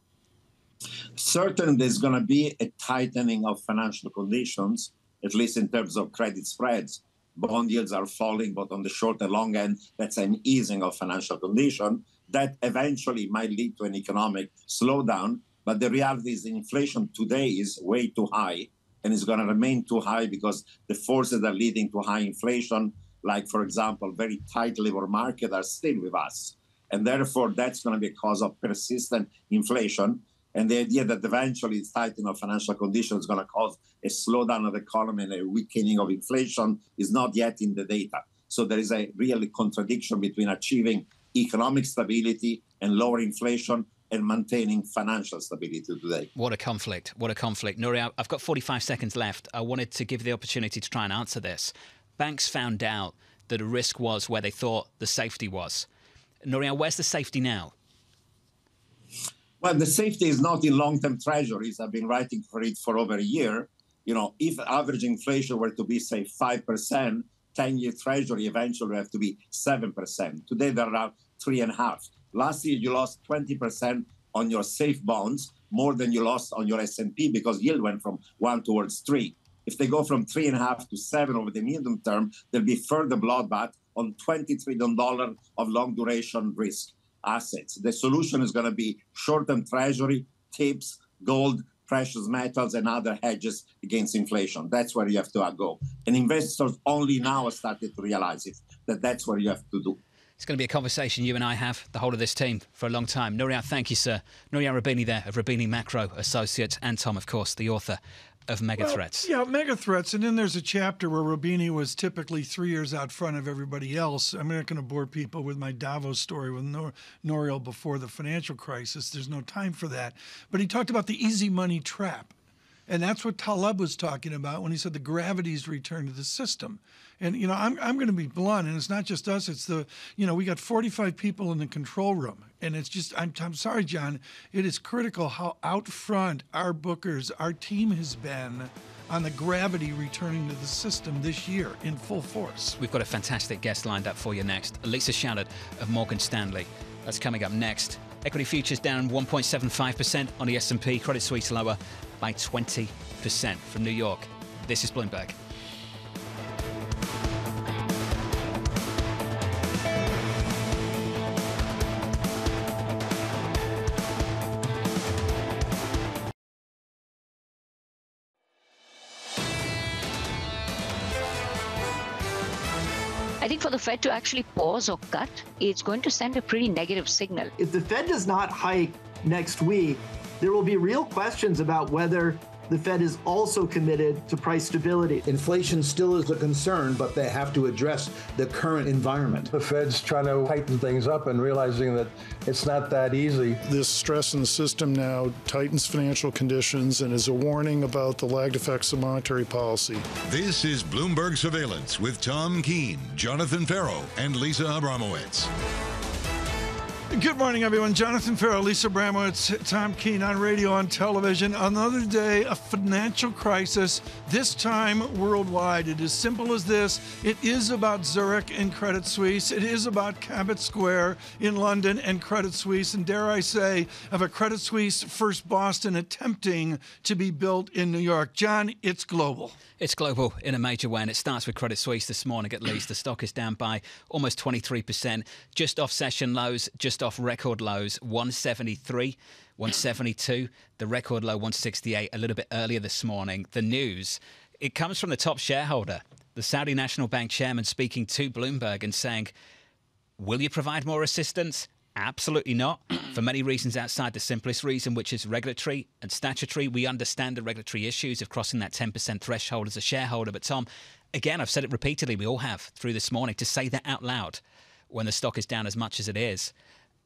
Certainly, there's going to be a tightening of financial conditions, at least in terms of credit spreads bond yields are falling, but on the short and long end, that's an easing of financial condition that eventually might lead to an economic slowdown. But the reality is inflation today is way too high and is going to remain too high because the forces that are leading to high inflation, like, for example, very tight labor market, are still with us. And therefore, that's going to be a cause of persistent inflation. And the idea that eventually tightening of financial conditions is going to cause a slowdown of the economy and a weakening of inflation is not yet in the data. So there is a really contradiction between achieving economic stability and lower inflation and maintaining financial stability today.
What a conflict. What a conflict. Nuri, I've got 45 seconds left. I wanted to give the opportunity to try and answer this. Banks found out that a risk was where they thought the safety was. Nouriel, where's the safety now?
Well, the safety is not in long-term treasuries. I've been writing for it for over a year. You know, if average inflation were to be, say, 5%, 10-year treasury eventually have to be 7%. Today, they're around 3.5. Last year, you lost 20% on your safe bonds, more than you lost on your S&P because yield went from 1 towards 3. If they go from 3.5 to 7 over the medium term, there'll be further bloodbath on $20 trillion of long-duration risk assets. The solution is going to be short-term treasury, tips, gold, precious metals, and other hedges against inflation. That's where you have to uh, go. And investors only now started to realize it, that that's where you have to do.
It's going to be a conversation you and I have, the whole of this team, for a long time. Nouriel, thank you, sir. Nouriel Roubini there of Roubini Macro Associates, and Tom, of course, the author of mega well, threats.
Yeah, mega threats. And then there's a chapter where Roubini was typically three years out front of everybody else. I'm not going to bore people with my Davos story with Nor- Nouriel before the financial crisis. There's no time for that. But he talked about the easy money trap. And that's what Taleb was talking about when he said the gravity's returned to the system. And you know, I'm I'm going to be blunt, and it's not just us. It's the you know we got 45 people in the control room, and it's just I'm I'm sorry, John. It is critical how out front our bookers, our team has been on the gravity returning to the system this year in full force.
We've got a fantastic guest lined up for you next. Lisa Shalett of Morgan Stanley. That's coming up next. Equity futures down 1.75% on the S&P. Credit Suisse lower by 20% from New York. This is Bloomberg.
I think for the Fed to actually pause or cut, it's going to send a pretty negative signal.
If the Fed does not hike next week, there will be real questions about whether the Fed is also committed to price stability.
Inflation still is a concern, but they have to address the current environment.
The Fed's trying to tighten things up and realizing that it's not that easy.
This stress in the system now tightens financial conditions and is a warning about the lagged effects of monetary policy.
This is Bloomberg Surveillance with Tom Keene, Jonathan Ferro, and Lisa Abramowicz.
Good morning, everyone. Jonathan Ferro, Lisa Abramowicz, Tom Keene on radio, on television. Another day of financial crisis, this time worldwide. It is simple as this. It is about Zurich and Credit Suisse. It is about Cabot Square in London and Credit Suisse. And dare I say, of a Credit Suisse First Boston attempting to be built in New York. John, it's global.
It's global in a major way, and it starts with Credit Suisse this morning at least. The stock is down by almost 23%, just off session lows, just off record lows, 173, 172, the record low 168 a little bit earlier this morning. The news, it comes from the top shareholder, the Saudi National Bank chairman speaking to Bloomberg and saying, Will you provide more assistance? Absolutely not. For many reasons outside the simplest reason, which is regulatory and statutory. We understand the regulatory issues of crossing that 10% threshold as a shareholder. But, Tom, again, I've said it repeatedly, we all have through this morning, to say that out loud when the stock is down as much as it is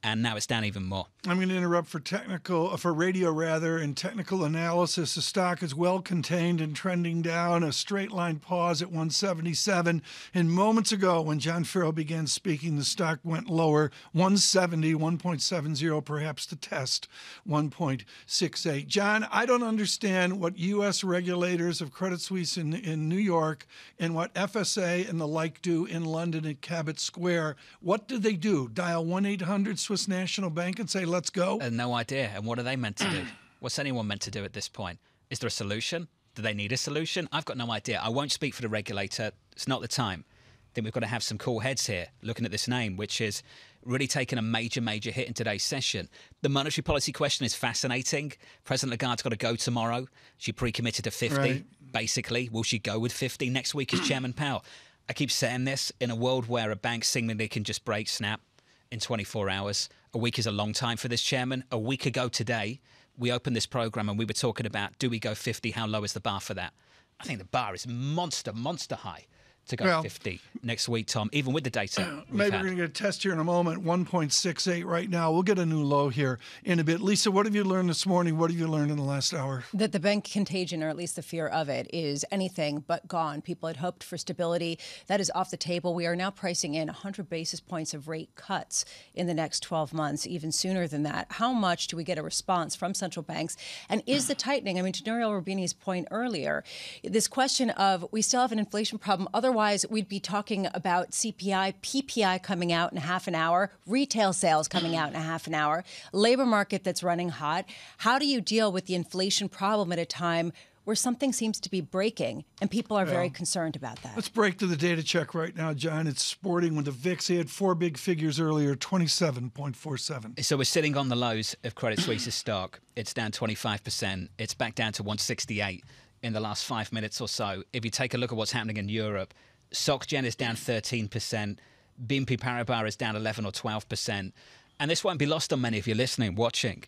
and now it's down even more.
I'm going to interrupt for technical, uh, for radio rather, and technical analysis. The stock is well contained and trending down, a straight line pause at 177. And moments ago, when John Ferro began speaking, the stock went lower, 170, 1.70, perhaps to test 1.68. John, I don't understand what U.S. regulators of Credit Suisse in, in New York and what FSA and the like do in London at Cabot Square. What do they do? Dial 1 800 Swiss National Bank and say, let's go?
And no idea. And what are they meant to do? What's anyone meant to do at this point? Is there a solution? Do they need a solution? I've got no idea. I won't speak for the regulator. It's not the time. I think we've got to have some cool heads here looking at this name, which is really taken a major, major hit in today's session. The monetary policy question is fascinating. President Lagarde's got to go tomorrow. She pre committed to 50,
Right.
basically. Will she go with 50? Next week is Chairman Powell. I keep saying this in a world where a bank seemingly can just break, snap in 24 hours. A week is a long time for this chairman. A week ago today, we opened this program and we were talking about do we go 50? How low is the bar for that? I think the bar is monster, monster high to go
Well-
50 next week, Tom, even with the data. we've
Maybe
had.
we're going to get a test here in a moment. 1.68 right now. We'll get a new low here in a bit. Lisa, what have you learned this morning? What have you learned in the last hour?
that the bank contagion, or at least the fear of it, is anything but gone. People had hoped for stability. That is off the table. We are now pricing in 100 basis points of rate cuts in the next 12 months, even sooner than that. How much do we get a response from central banks? And is the tightening, I mean, to Nouriel Roubini's point earlier, this question of we still have an inflation problem. Otherwise, we'd be talking about CPI, PPI coming out in half an hour, retail sales coming out in a half an hour, labor market that's running hot. How do you deal with the inflation problem at a time where something seems to be breaking and people are very concerned about that?
Let's break to the data check right now, John. It's sporting with the VIX. He had four big figures earlier 27.47.
So we're sitting on the lows of Credit Suisse's stock. It's down 25%. It's back down to 168 in the last five minutes or so. If you take a look at what's happening in Europe, SocGen is down 13%. BNP Paribas is down 11 or 12%. And this won't be lost on many of you listening, watching.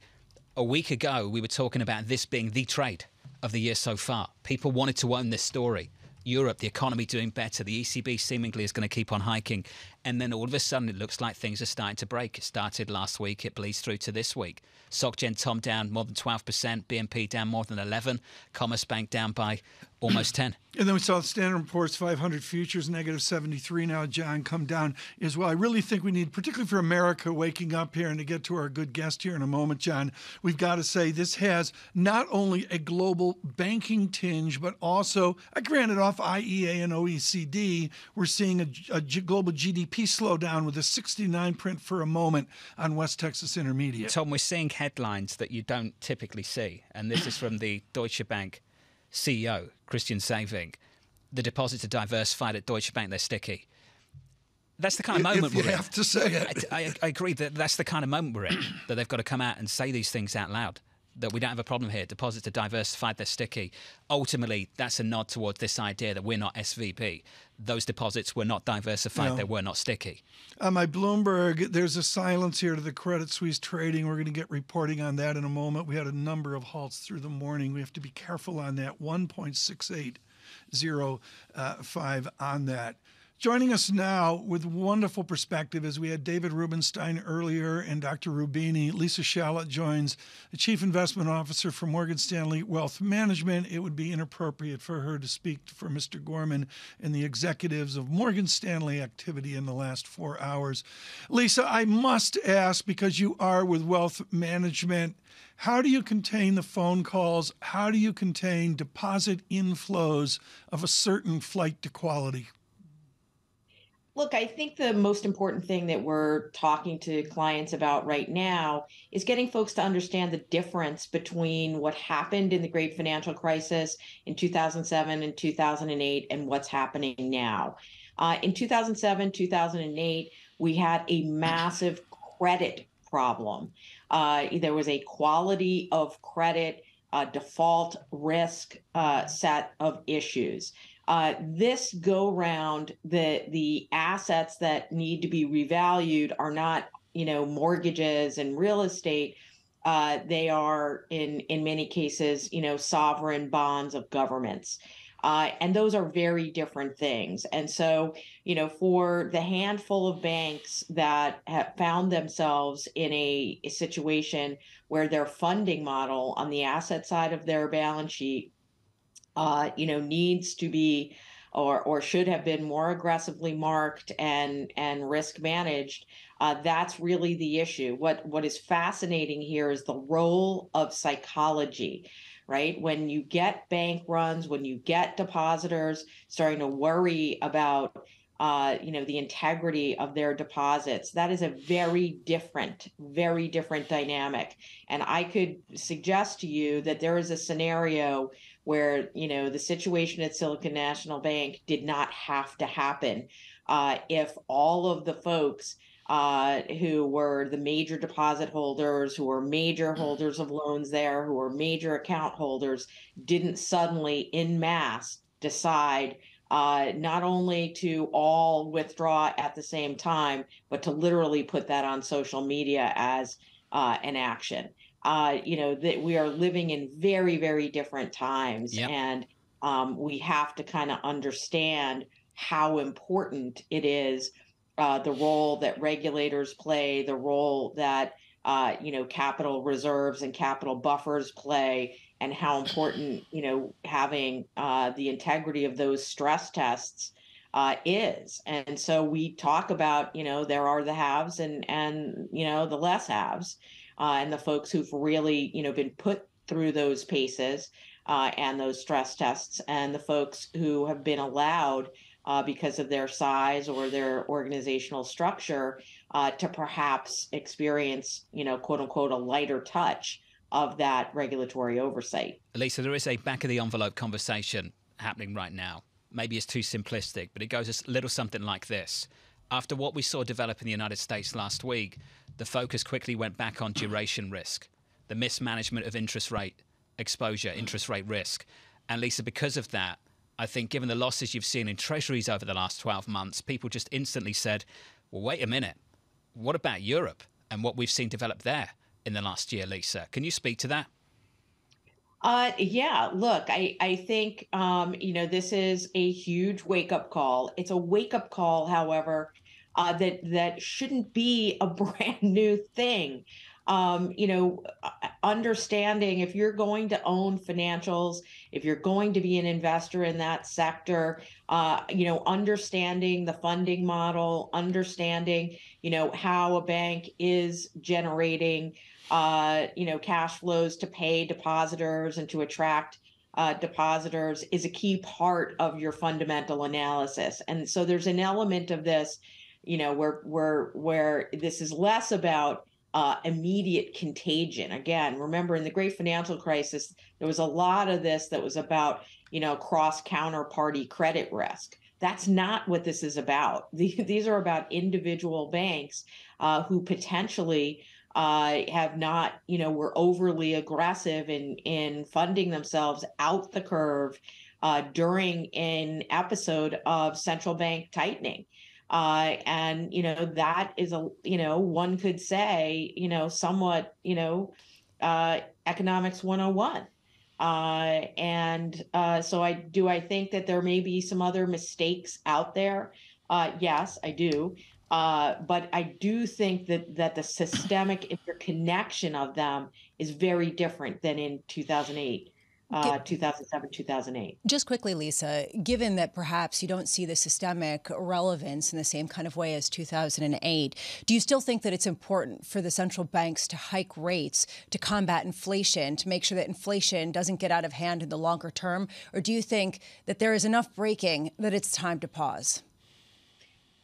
A week ago, we were talking about this being the trade of the year so far. People wanted to own this story. Europe, the economy doing better. The ECB seemingly is going to keep on hiking. And then all of a sudden, it looks like things are starting to break. It started last week, it bleeds through to this week. SocGen Tom down more than 12%, BNP down more than 11, Commerzbank down by almost 10.
And then we saw the Standard Poor's 500 futures negative 73 now, John, come down as well. I really think we need, particularly for America, waking up here and to get to our good guest here in a moment, John, we've got to say this has not only a global banking tinge, but also, granted, off IEA and OECD, we're seeing a, a global GDP slowdown with a 69 print for a moment on West Texas Intermediate.
Tom, we're seeing headlines that you don't typically see, and this is from the Deutsche Bank CEO, Christian Sewing, the deposits are diversified at Deutsche Bank, they're sticky. That's the kind of moment
if you
we're
have
in.
to say it.
I, I, I agree that that's the kind of moment we're in, that they've got to come out and say these things out loud. That we don't have a problem here. Deposits are diversified, they're sticky. Ultimately, that's a nod towards this idea that we're not SVB. Those deposits were not diversified,
No.
they were not sticky.
Um, on my Bloomberg, there's a silence here to the Credit Suisse trading. We're going to get reporting on that in a moment. We had a number of halts through the morning. We have to be careful on that. 1.6805 uh, on that. Joining us now with wonderful perspective as we had David Rubenstein earlier and Dr. Roubini. Lisa Shalett joins, the Chief Investment Officer for Morgan Stanley Wealth Management. It would be inappropriate for her to speak for Mr. Gorman and the executives of Morgan Stanley activity in the last four hours. Lisa, I must ask because you are with Wealth Management. How do you contain the phone calls? How do you contain deposit inflows of a certain flight to quality?
Look, I think the most important thing that we're talking to clients about right now is getting folks to understand the difference between what happened in the great financial crisis in 2007 and 2008 and what's happening now. Uh, in 2007, 2008, we had a massive credit problem. Uh, there was a quality of credit, uh, default risk uh, set of issues. Uh, this go round, the the assets that need to be revalued are not, you know, mortgages and real estate. Uh, they are in in many cases, you know, sovereign bonds of governments. Uh, and those are very different things. And so, you know, for the handful of banks that have found themselves in a, a situation where their funding model on the asset side of their balance sheet uh, you know, needs to be or or should have been more aggressively marked and and risk managed. Uh, that's really the issue. What what is fascinating here is the role of psychology, right? When you get bank runs, when you get depositors starting to worry about uh, you know the integrity of their deposits that is a very different very different dynamic and i could suggest to you that there is a scenario where you know the situation at silicon national bank did not have to happen uh, if all of the folks uh, who were the major deposit holders, who were major holders of loans there, who were major account holders, didn't suddenly in mass decide uh, not only to all withdraw at the same time, but to literally put that on social media as uh, an action. Uh, you know that we are living in very, very different times,
Yep.
and um, we have to kind of understand how important it is uh, the role that regulators play, the role that uh, you know capital reserves and capital buffers play, and how important you know having uh, the integrity of those stress tests uh, is. And so we talk about you know there are the haves and and you know the less haves, uh, and the folks who've really you know been put through those paces uh, and those stress tests, and the folks who have been allowed uh, because of their size or their organizational structure uh, to perhaps experience, you know, quote unquote, a lighter touch of that regulatory oversight.
Lisa, there is a back of the envelope conversation happening right now. Maybe it's too simplistic, but it goes a little something like this. After what we saw develop in the United States last week, the focus quickly went back on duration risk, the mismanagement of interest rate exposure, interest rate risk. And Lisa, because of that, I think given the losses you've seen in treasuries over the last 12 months, people just instantly said, well, wait a minute. What about Europe and what we've seen develop there in the last year, Lisa? Can you speak to that?
Uh, yeah, look, I, I think, um, you know, this is a huge wake up call. It's a wake up call, however, uh, that that shouldn't be a brand new thing. Um, you know, understanding if you're going to own financials, if you're going to be an investor in that sector, uh, you know, understanding the funding model, understanding, you know, how a bank is generating, uh, you know, cash flows to pay depositors and to attract uh, depositors is a key part of your fundamental analysis. And so there's an element of this, you know, where where where this is less about uh, immediate contagion. Again, remember in the great financial crisis, there was a lot of this that was about, you know, cross counterparty credit risk. That's not what this is about. These are about individual banks uh, who potentially uh, have not, you know, were overly aggressive in in funding themselves out the curve uh, during an episode of central bank tightening. Uh, and you know that is a you know one could say you know somewhat you know uh, economics 101 uh, and uh, so i do i think that there may be some other mistakes out there? Uh, yes i do. Uh, but i do think that that the systemic interconnection of them is very different than in 2008 uh, 2007, 2008.
Just quickly, Lisa, given that perhaps you don't see the systemic relevance in the same kind of way as 2008, do you still think that it's important for the central banks to hike rates to combat inflation, to make sure that inflation doesn't get out of hand in the longer term? Or do you think that there is enough breaking that it's time to pause?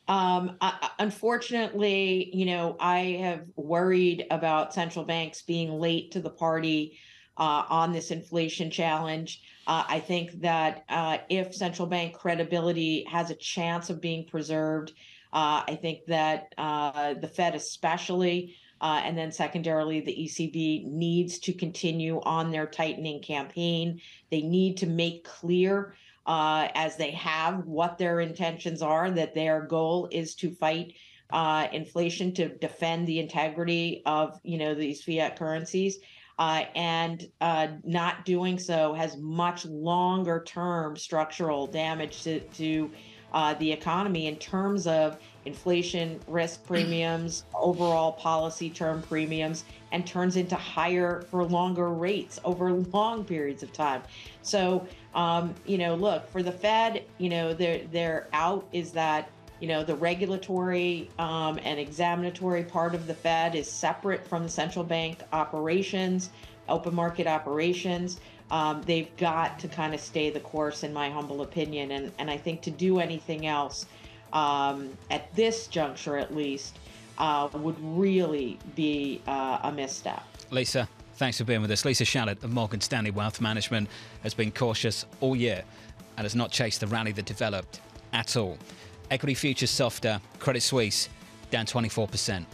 Um, I, unfortunately, you know, I have worried about central banks being late to the party uh, on this inflation challenge. Uh, I think that uh, if central bank credibility has a chance of being preserved, uh, I think that uh, the Fed, especially, uh, and then secondarily, the ECB needs to continue on their tightening campaign. They need to make clear. as they have what their intentions are, that their goal is to fight inflation, to defend the integrity of you know these fiat currencies, uh, and uh, not doing so has much longer term structural damage to, to uh, the economy in terms of inflation risk premiums, overall policy term premiums, and turns into higher for longer rates over long periods of time. So, um, you know, look for the Fed, you know, their their out is that you know, the regulatory um, and examinatory part of the Fed is separate from the central bank operations, open market operations. Um, they've got to kind of stay the course, in my humble opinion. And, and I think to do anything else um, at this juncture, at least, uh, would really be uh, a misstep.
Lisa, thanks for being with us. Lisa Shalett of Morgan Stanley Wealth Management has been cautious all year and has not chased the rally that developed at all. Equity futures softer. Credit Suisse down 24%.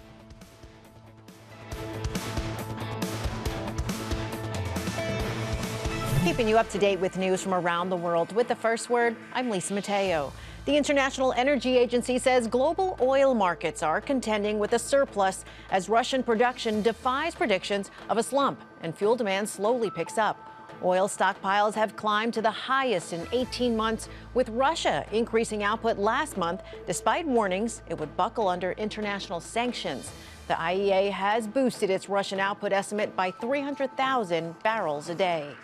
Keeping you up to date with news from around the world with the first word, I'm Lisa Mateo. The International Energy Agency says global oil markets are contending with a surplus as Russian production defies predictions of a slump and fuel demand slowly picks up. Oil stockpiles have climbed to the highest in 18 months, with Russia increasing output last month despite warnings it would buckle under international sanctions. The IEA has boosted its Russian output estimate by 300,000 barrels a day.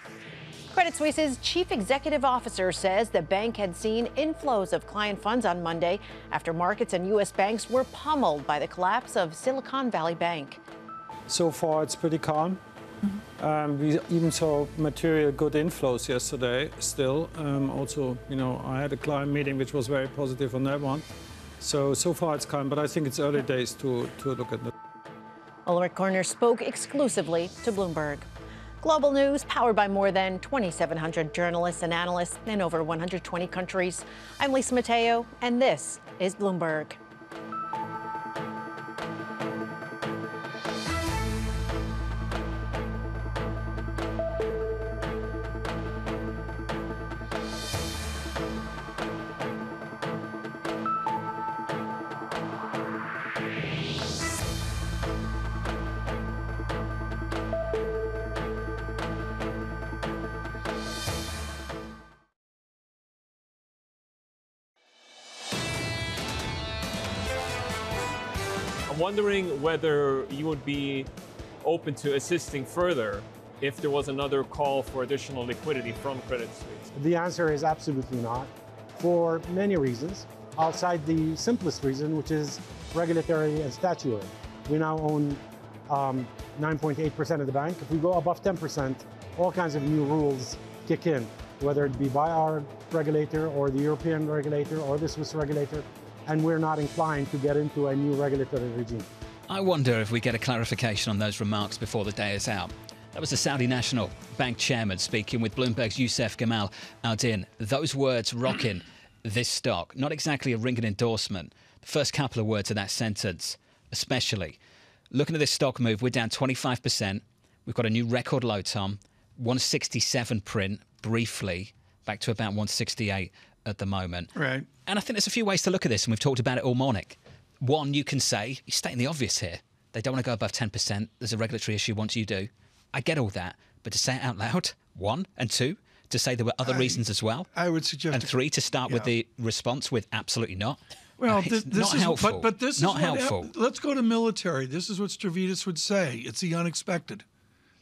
Credit Suisse's chief executive officer says the bank had seen inflows of client funds on Monday after markets and U.S. banks were pummeled by the collapse of Silicon Valley Bank.
So far, it's pretty calm. Um, we even saw material good inflows yesterday still. Um, also, you know, I had a client meeting which was very positive on that one. So, so far it's calm, but I think it's early days to, to look at that.
Ulrich Körner spoke exclusively to Bloomberg. Global news powered by more than 2,700 journalists and analysts in over 120 countries. I'm Lisa Mateo, and this is Bloomberg.
Wondering whether you would be open to assisting further if there was another call for additional liquidity from Credit Suisse.
The answer is absolutely not, for many reasons, outside the simplest reason, which is regulatory and statutory. We now own 9.8% um, of the bank. If we go above 10%, all kinds of new rules kick in, whether it be by our regulator or the European regulator or the Swiss regulator, and we're not inclined to get into a new regulatory regime.
I wonder if we get a clarification on those remarks before the day is out. That was the Saudi National Bank chairman speaking with Bloomberg's Yousef Gamal El-Din. Those words rocking this stock. Not exactly a ringing endorsement. The first couple of words of that sentence, especially. Looking at this stock move, we're down 25%. We've got a new record low, Tom. 167 print, briefly, back to about 168 at the moment.
Right.
And I think there's a few ways to look at this, and we've talked about it all morning. One, you can say, you're stating the obvious here. They don't want to go above 10%. There's a regulatory issue once you do. I get all that. But to say it out loud, one, and two, to say there were other
I,
reasons as well.
I would suggest.
And three, to start yeah. with the response with absolutely not.
Well, this, this is
helpful.
But, but this
not
is what,
helpful.
Let's go to military. This is what Stavridis would say. It's the unexpected.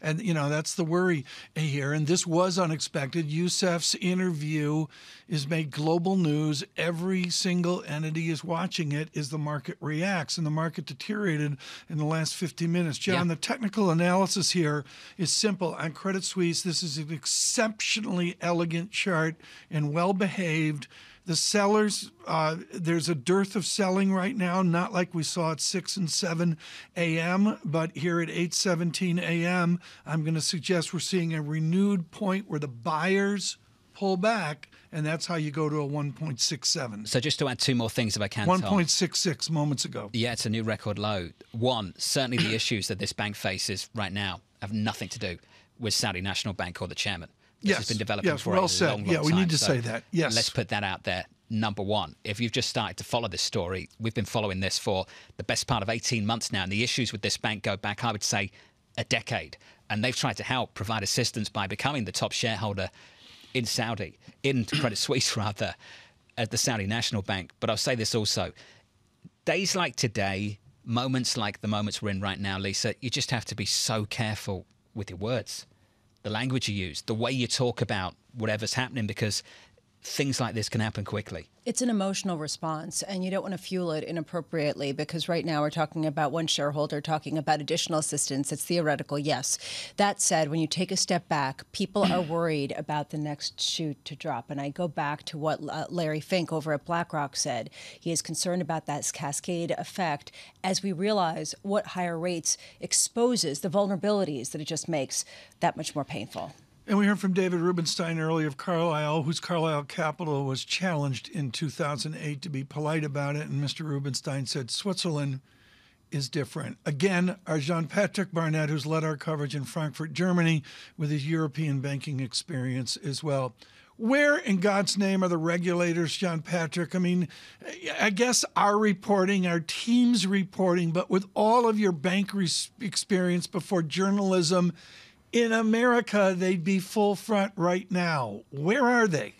And, you know, that's the worry here. And this was unexpected. Yousef's interview is made global news. Every single entity is watching it as the market reacts. And the market deteriorated in the last 15 minutes. John, yeah. the technical analysis here is simple. On Credit Suisse, this is an exceptionally elegant chart and well behaved. The sellers, uh, there's a dearth of selling right now, not like we saw at 6 and 7 a.m., but here at 8:17 a.m., I'm going to suggest we're seeing a renewed point where the buyers pull back, and that's how you go to a 1.67.
So just to add two more things if I can.
1.66 moments ago.
Yeah, it's a new record low. One, certainly the issues that this bank faces right now have nothing to do with Saudi National Bank or the chairman. This
yes.
has been developing
yes,
for
well
a
said.
long, long
yeah, we need to
so
say that. Yes.
Let's put that out there. Number one, if you've just started to follow this story, we've been following this for the best part of 18 months now. And the issues with this bank go back, I would say, a decade. And they've tried to help provide assistance by becoming the top shareholder in Saudi, in Credit Suisse, rather, at the Saudi National Bank. But I'll say this also days like today, moments like the moments we're in right now, Lisa, you just have to be so careful with your words the language you use, the way you talk about whatever's happening, because things like this can happen quickly.
It's an emotional response, and you don't want to fuel it inappropriately because right now we're talking about one shareholder talking about additional assistance. It's theoretical, yes. That said, when you take a step back, people are worried about the next shoe to drop. And I go back to what uh, Larry Fink over at BlackRock said. He is concerned about that cascade effect as we realize what higher rates exposes the vulnerabilities that it just makes that much more painful.
And we heard from David Rubenstein earlier of Carlyle, whose Carlyle Capital was challenged in 2008 to be polite about it. And Mr. Rubenstein said Switzerland is different. Again, our Jan Patrick Barnert, who's led our coverage in Frankfurt, Germany, with his European banking experience as well. Where in God's name are the regulators, John Patrick? I mean, I guess our reporting, our team's reporting, but with all of your bank experience before journalism, in America, they'd be full front right now. Where are they?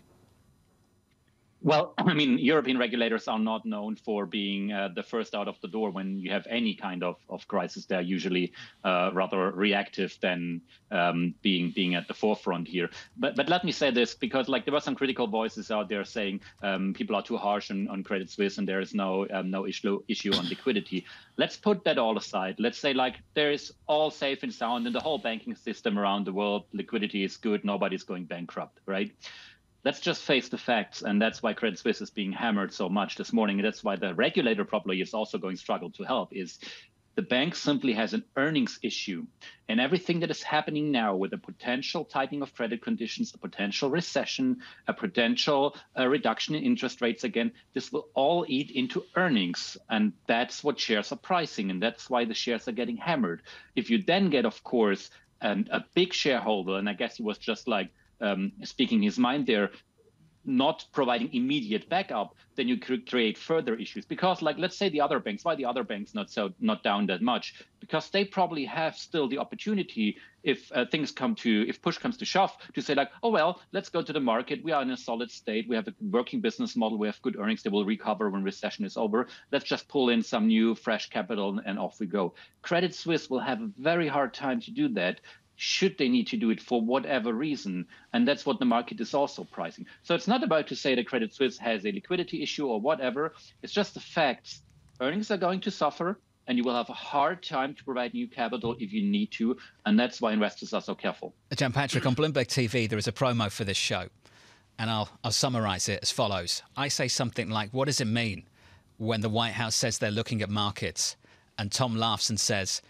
Well, I mean, European regulators are not known for being uh, the first out of the door when you have any kind of, of crisis. They're usually uh, rather reactive than um, being being at the forefront here. But but let me say this because like there were some critical voices out there saying um, people are too harsh on, on Credit Suisse and there is no um, no issue issue on liquidity. Let's put that all aside. Let's say like there is all safe and sound in the whole banking system around the world. Liquidity is good. Nobody's going bankrupt, right? Let's just face the facts. And that's why Credit Suisse is being hammered so much this morning. And that's why the regulator probably is also going to struggle to help is the bank simply has an earnings issue. And everything that is happening now with a potential tightening of credit conditions, a potential recession, a potential uh, reduction in interest rates again, this will all eat into earnings. And that's what shares are pricing. And that's why the shares are getting hammered. If you then get, of course, an, a big shareholder, and I guess he was just like um, speaking his mind there, not providing immediate backup, then you could create further issues. Because, like, let's say the other banks, why the other banks not so not down that much? Because they probably have still the opportunity, if uh, things come to, if push comes to shove, to say like, oh well, let's go to the market. We are in a solid state. We have a working business model. We have good earnings. They will recover when recession is over. Let's just pull in some new fresh capital and off we go. Credit Suisse will have a very hard time to do that should they need to do it for whatever reason. And that's what the market is also pricing. So it's not about to say that Credit Suisse has a liquidity issue or whatever. It's just the facts. Earnings are going to suffer, and you will have a hard time to provide new capital if you need to. And that's why investors are so careful.
Jan Patrick, on Bloomberg TV, there is a promo for this show. And I'll, I'll summarize it as follows I say something like, What does it mean when the White House says they're looking at markets? And Tom laughs and says,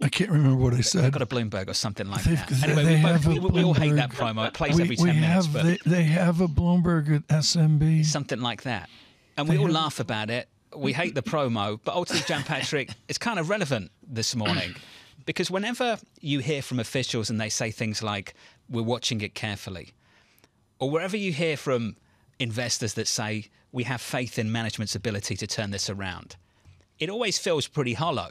I can't remember what I said.
They've got a Bloomberg or something like They've, that. Anyway, we, both, we, we, all hate that promo. It plays
we,
every 10
we
minutes.
Have,
but
they, they, have a Bloomberg at SMB.
Something like that. And we all laugh about it. We hate the promo, but ultimately, Jan Patrick, it's kind of relevant this morning because whenever you hear from officials and they say things like, we're watching it carefully, or wherever you hear from investors that say, we have faith in management's ability to turn this around, it always feels pretty hollow.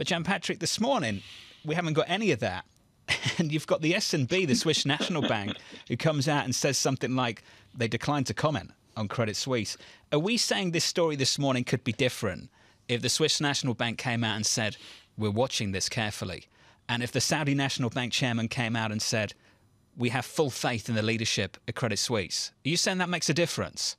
But Jan Patrick, this morning, we haven't got any of that. And you've got the SNB, the Swiss National Bank, who comes out and says something like they declined to comment on Credit Suisse. Are we saying this story this morning could be different if the Swiss National Bank came out and said, we're watching this carefully? And if the Saudi National Bank chairman came out and said, we have full faith in the leadership at Credit Suisse? Are you saying that makes a difference?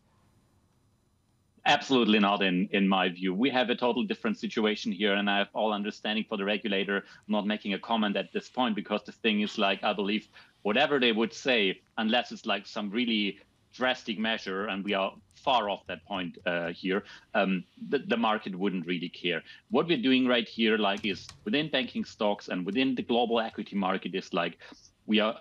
Absolutely not, in, in my view. We have a total different situation here, and I have all understanding for the regulator not making a comment at this point because the thing is like, I believe whatever they would say, unless it's like some really drastic measure, and we are far off that point uh, here, um, the, the, market wouldn't really care. What we're doing right here, like, is within banking stocks and within the global equity market, is like we are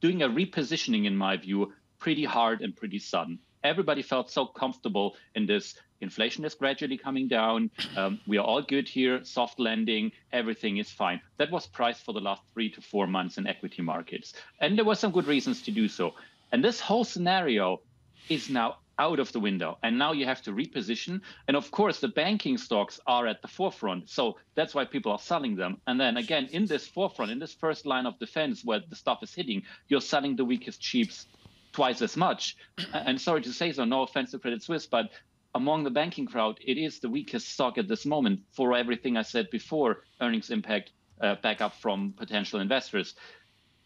doing a repositioning, in my view, pretty hard and pretty sudden everybody felt so comfortable in this inflation is gradually coming down. Um, we are all good here, soft landing, everything is fine. That was priced for the last three to four months in equity markets. And there were some good reasons to do so. And this whole scenario is now out of the window. And now you have to reposition. And of course, the banking stocks are at the forefront. So that's why people are selling them. And then again, in this forefront, in this first line of defense where the stuff is hitting, you're selling the weakest cheaps twice as much. And sorry to say so, no offense to Credit Suisse, but among the banking crowd, it is the weakest stock at this moment for everything I said before earnings impact uh, back up from potential investors.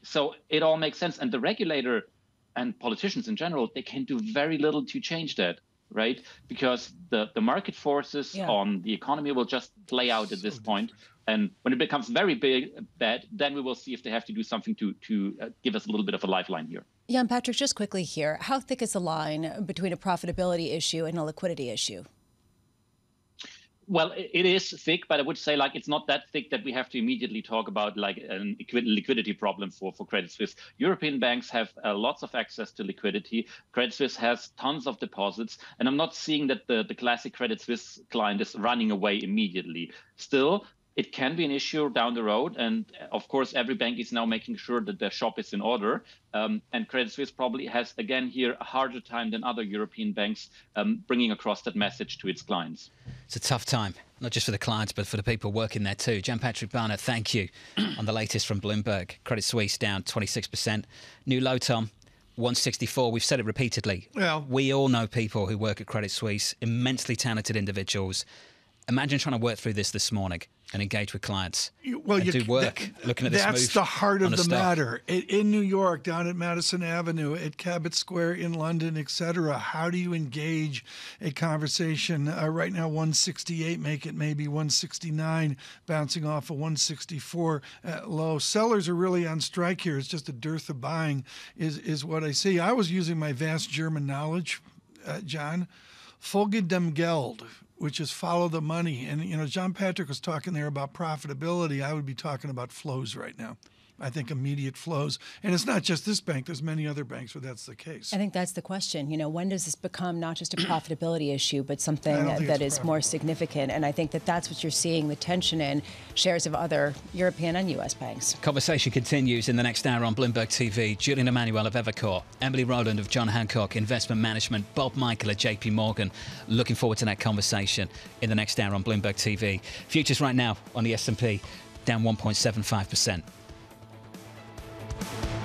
So it all makes sense. And the regulator and politicians in general, they can do very little to change that, right? Because the, the market forces yeah. on the economy will just play out at so this point. And when it becomes very big, bad, then we will see if they have to do something to to uh, give us a little bit of a lifeline here.
Jan Patrick, just quickly here, how thick is the line between a profitability issue and a liquidity issue?
Well, it is thick, but I would say like it's not that thick that we have to immediately talk about like a liquidity problem for, for Credit Suisse. European banks have uh, lots of access to liquidity. Credit Suisse has tons of deposits, and I'm not seeing that the, the classic Credit Suisse client is running away immediately. Still, it can be an issue down the road. And of course, every bank is now making sure that their shop is in order. Um, and Credit Suisse probably has, again, here a harder time than other European banks um, bringing across that message to its clients.
It's a tough time, not just for the clients, but for the people working there too. Jan Patrick Barnert, thank you. on the latest from Bloomberg, Credit Suisse down 26%. New low, Tom. 164. We've said it repeatedly.
Well,
we all know people who work at Credit Suisse, immensely talented individuals. Imagine trying to work through this this morning and engage with clients.
Well,
you do work
that,
looking at this.
That's the heart of the
stock.
matter. In New York, down at Madison Avenue, at Cabot Square in London, etc. How do you engage a conversation? Uh, right now, 168, make it maybe 169, bouncing off a 164 uh, low. Sellers are really on strike here. It's just a dearth of buying, is is what I see. I was using my vast German knowledge, uh, John. Folge dem Geld which is follow the money. And, you know, John Patrick was talking there about profitability. I would be talking about flows right now. I think, immediate flows. And it's not just this bank, there's many other banks where that's the case.
I think that's the question. You know, when does this become not just a profitability issue, but something
I
that
it's
is more significant? And I think that that's what you're seeing the tension in shares of other European and US banks.
Conversation continues in the next hour on Bloomberg TV. Julian Emanuel of Evercore, Emily Roland of John Hancock Investment Management, Bob Michele at JP Morgan. Looking forward to that conversation in the next hour on Bloomberg TV. Futures right now on the S&P down 1.75%.
We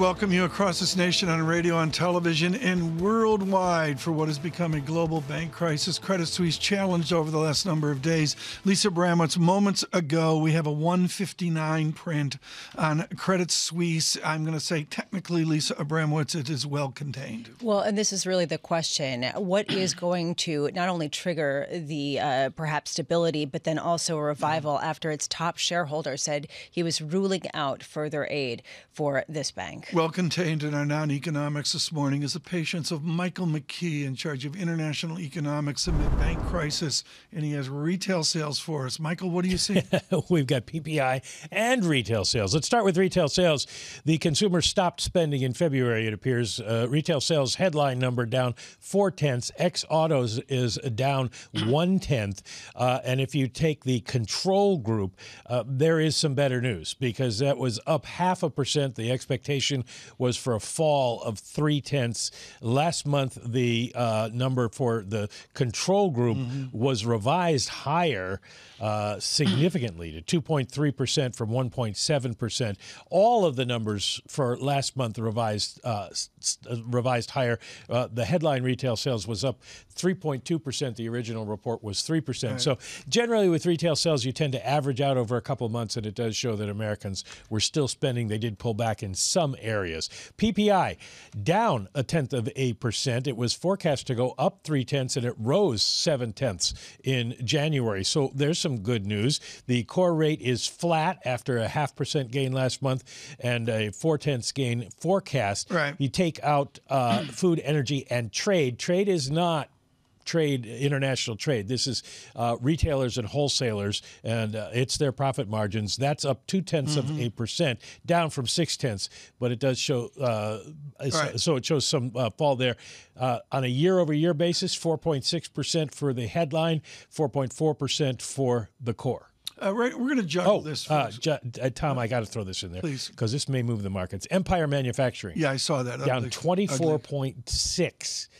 welcome you across this nation on radio, on television, and worldwide for what has become a global bank crisis. Credit Suisse challenged over the last number of days. Lisa Abramowicz, moments ago, we have a 159 print on Credit Suisse. I'm going to say technically, Lisa Abramowicz, it is well contained.
Well, and this is really the question. What is going to not only trigger the uh, perhaps stability, but then also a revival after its top shareholder said he was ruling out further aid for this bank?
Well contained in our non economics this morning is the patience of Michael McKee in charge of international economics amid bank crisis, and he has retail sales for us. Michael, what do you see?
We've got PPI and retail sales. Let's start with retail sales. The consumer stopped spending in February, it appears. Uh, retail sales headline number down four tenths. X autos is down one tenth. Uh, and if you take the control group, uh, there is some better news because that was up half a percent. The expectation was for a fall of three tenths. Last month, the uh, number for the control group mm-hmm. was revised higher uh, significantly to 2.3% from 1.7%. All of the numbers for last month revised uh, uh revised higher. Uh, the headline retail sales was up 3.2%. The original report was 3%. Right. So generally with retail sales, you tend to average out over a couple of months, and it does show that Americans were still spending. They did pull back in some areas. PPI down a tenth of a percent. It was forecast to go up three tenths, and it rose seven tenths in January. So there's some good news. The core rate is flat after a half percent gain last month and a four tenths gain forecast.
Right.
You take out uh, food, energy, and trade. Trade is not trade, international trade. This is uh, retailers and wholesalers, and uh, it's their profit margins. That's up two tenths mm-hmm. of a percent, down from six tenths, but it does show. Uh, right. So it shows some uh, fall there uh, on a year-over-year basis. Four point six percent for the headline, four point four percent for the core.
Uh, right, we're going to juggle oh, this.
Uh, ju- uh, Tom, I got to throw this in there,
please,
because this may move the markets. Empire Manufacturing.
Yeah, I saw that.
Down twenty four point six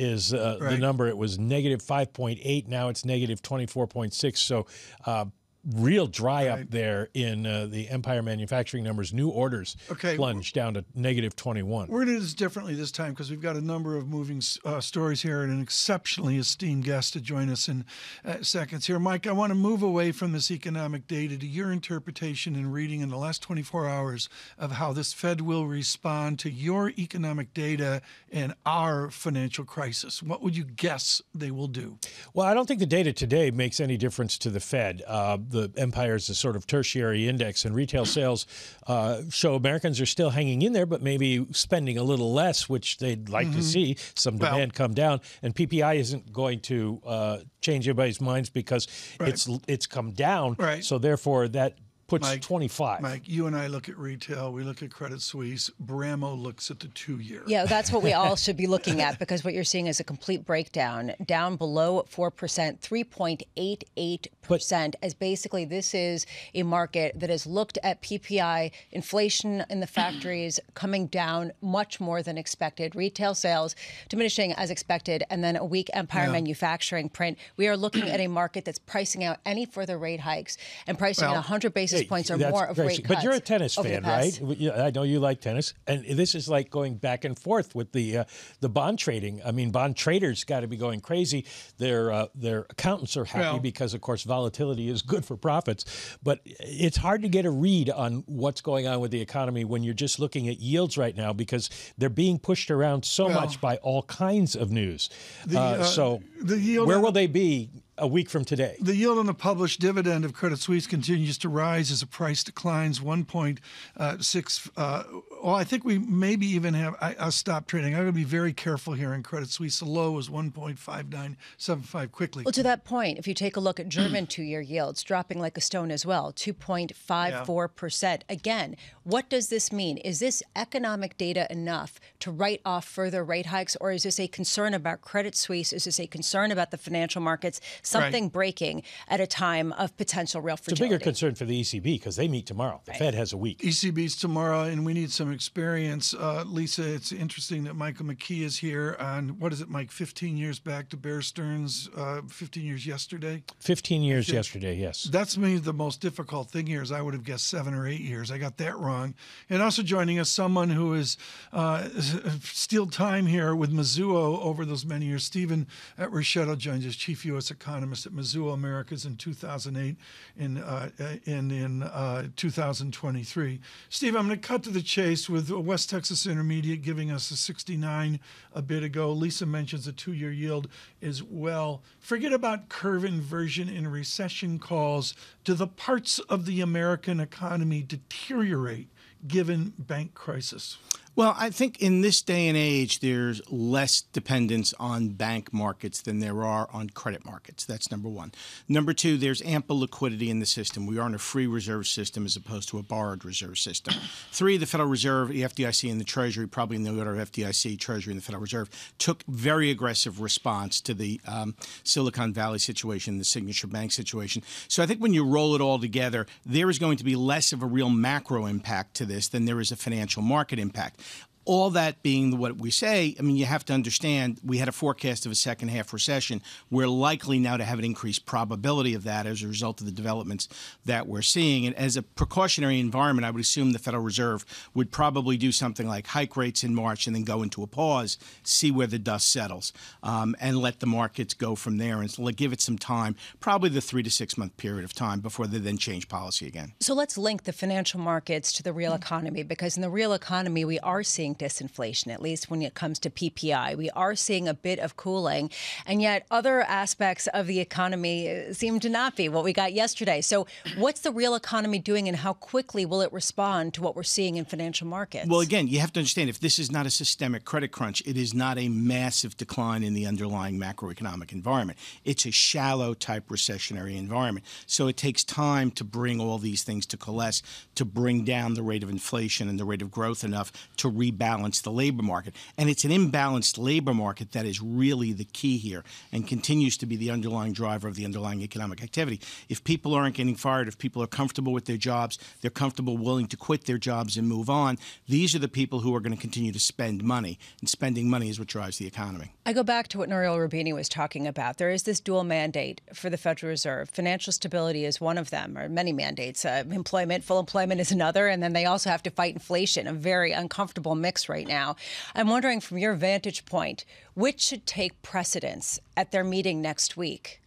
is uh, right. the number. It was negative 5.8. Now it's negative 24.6. So uh, real dry right. up there in uh, the Empire manufacturing numbers. New orders okay. plunged down to negative 21.
We're going to do this differently this time because we've got a number of moving uh, stories here and an exceptionally esteemed guest to join us in uh, seconds here. Mike, I want to move away from this economic data to your interpretation and reading in the last 24 hours of how this Fed will respond to your economic data and our financial crisis. What would you guess they will do?
Well, I don't think the data today makes any difference to the Fed. The empire is a sort of tertiary index, and retail sales uh, show Americans are still hanging in there, but maybe spending a little less, which they'd like mm-hmm. to see some demand well, come down. And PPI isn't going to uh, change anybody's minds because right. it's it's come down.
Right.
So therefore, that puts
Mike,
25.
Mike, you and I look at retail, we look at Credit Suisse, Bramo looks at the two year.
Yeah, that's what we all should be looking at because what you're seeing is a complete breakdown down below 4%, 3.88%, as basically this is a market that has looked at PPI, inflation in the factories coming down much more than expected, retail sales diminishing as expected, and then a weak empire yeah. manufacturing print. We are looking at a market that's pricing out any further rate hikes and pricing well, 100 basis basis points or more of rate cuts.
But you're a tennis fan, right? I know you like tennis, and this is like going back and forth with the uh, the bond trading. I mean, bond traders got to be going crazy. Their uh, their accountants are happy well, because, of course, volatility is good for profits. But it's hard to get a read on what's going on with the economy when you're just looking at yields right now because they're being pushed around so well, much by all kinds of news. The, uh, so,
the
where will they be a week from today.
The yield on the published dividend of Credit Suisse continues to rise as the price declines uh, 1.6. Uh, Well, I think we maybe even have. I, will stop trading. I'm going to be very careful here in Credit Suisse. The low is 1.5975 quickly.
Well, to that point, if you take a look at German two-year yields, dropping like a stone as well, 2.54 percent. Again, what does this mean? Is this economic data enough to write off further rate hikes, or is this a concern about Credit Suisse? Is this a concern about the financial markets? Something right. breaking at a time of potential real fragility.
It's a bigger concern for the ECB because they meet tomorrow. The right. Fed has a week.
ECB's tomorrow, and we need some experience. Uh, Lisa, it's interesting that Michael McKee is here on what is it, Mike? 15 years back to Bear Stearns, uh, 15 years yesterday.
15 years yesterday, yes.
That's me. The most difficult thing here is I would have guessed seven or eight years. I got that wrong. And also joining us, someone who is uh, steal time here with Mizuho over those many years. Stephen at Ricchiuto joins us, chief U.S. economist at Mizuho Americas in 2008 and uh, in in uh, 2023. Steve, I'm going to cut to the chase with West Texas Intermediate giving us a 69 a bit ago. Lisa mentions a two-year yield as well. Forget about curve inversion in recession calls. Do the parts of the American economy deteriorate given bank crisis?
Well, I think in this day and age, there's less dependence on bank markets than there are on credit markets. That's number one. Number two, there's ample liquidity in the system. We are in a free reserve system as opposed to a borrowed reserve system. Three, the Federal Reserve, the FDIC, and the Treasury, probably in the order of FDIC, Treasury, and the Federal Reserve, took very aggressive response to the um, Silicon Valley situation, the Signature Bank situation. So I think when you roll it all together, there is going to be less of a real macro impact to this than there is a financial market impact all that being what we say, I mean, you have to understand we had a forecast of a second half recession. We're likely now to have an increased probability of that as a result of the developments that we're seeing. And as a precautionary environment, I would assume the Federal Reserve would probably do something like hike rates in March and then go into a pause, see where the dust settles, um, and let the markets go from there and give it some time, probably the three to six month period of time before they then change policy again.
So let's link the financial markets to the real economy because in the real economy, we are seeing seeing disinflation, at least when it comes to PPI. We are seeing a bit of cooling, and yet other aspects of the economy uh, seem to not be what we got yesterday. So, what's the real economy doing, and how quickly will it respond to what we're seeing in financial markets?
Well, again, you have to understand if this is not a systemic credit crunch, it is not a massive decline in the underlying macroeconomic environment. It's a shallow type recessionary environment. So, it takes time to bring all these things to coalesce, to bring down the rate of inflation and the rate of growth enough to rebound balance the labor market. And it's an imbalanced labor market that is really the key here and continues to be the underlying driver of the underlying economic activity. If people aren't getting fired, if people are comfortable with their jobs, they're comfortable, willing to quit their jobs and move on, these are the people who are going to continue to spend money. And spending money is what drives the economy.
I go back to what Nouriel Roubini was talking about. There is this dual mandate for the Federal Reserve. Financial stability is one of them, or many mandates. Uh, employment, full employment is another. And then they also have to fight inflation, a very uncomfortable mix mix right now. I'm wondering, from your vantage point, which should take precedence at their meeting next week?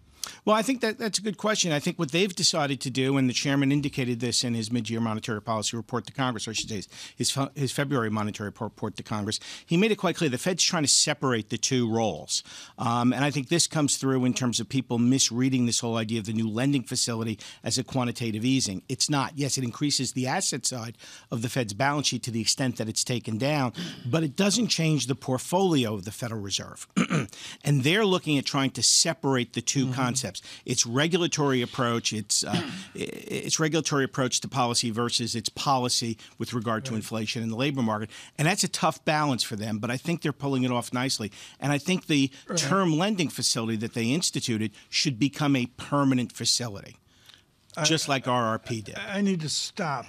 Well, I think that that's a good question. I think what they've decided to do, and the chairman indicated this in his mid-year monetary policy report to Congress, or I should say his, his February monetary report to Congress, he made it quite clear the Fed's trying to separate the two roles. Um, and I think this comes through in terms of people misreading this whole idea of the new lending facility as a quantitative easing. It's not. Yes, it increases the asset side of the Fed's balance sheet to the extent that it's taken down, but it doesn't change the portfolio of the Federal Reserve. and they're looking at trying to separate the 2 mm-hmm. concepts concepts. Its regulatory approach, its uh, its regulatory approach to policy versus its policy with regard to inflation in the labor market, and that's a tough balance for them. But I think they're pulling it off nicely, and I think the right. term lending facility that they instituted should become a permanent facility, just like RRP did.
I need to stop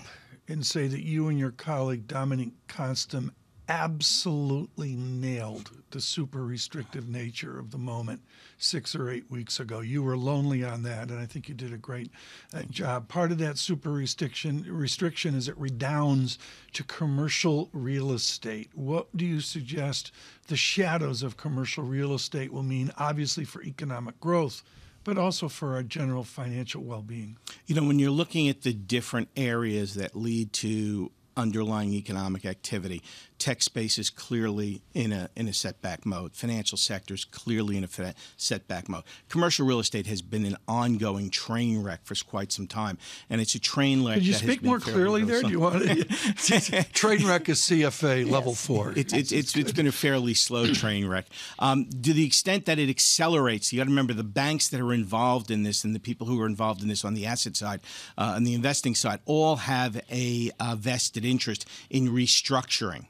and say that you and your colleague Dominic Konstam absolutely nailed the super restrictive nature of the moment six or eight weeks ago. You were lonely on that, and I think you did a great uh, job. Part of that super restriction restriction is it redounds to commercial real estate. What do you suggest the shadows of commercial real estate will mean? Obviously, for economic growth but also for our general financial well being.
You know, when you're looking at the different areas that lead to underlying economic activity. Tech space is clearly in a in a setback mode. Financial sector is clearly in a setback mode. Commercial real estate has been an ongoing train wreck for quite some time, and it's a train wreck.
Could you speak more clearly there? Do you want to? train wreck is CFA yes. level four.
It's it's it's, it's been a fairly slow train wreck. Um, to the extent that it accelerates, you got to remember the banks that are involved in this and the people who are involved in this on the asset side uh, and the investing side all have a, a vested interest in restructuring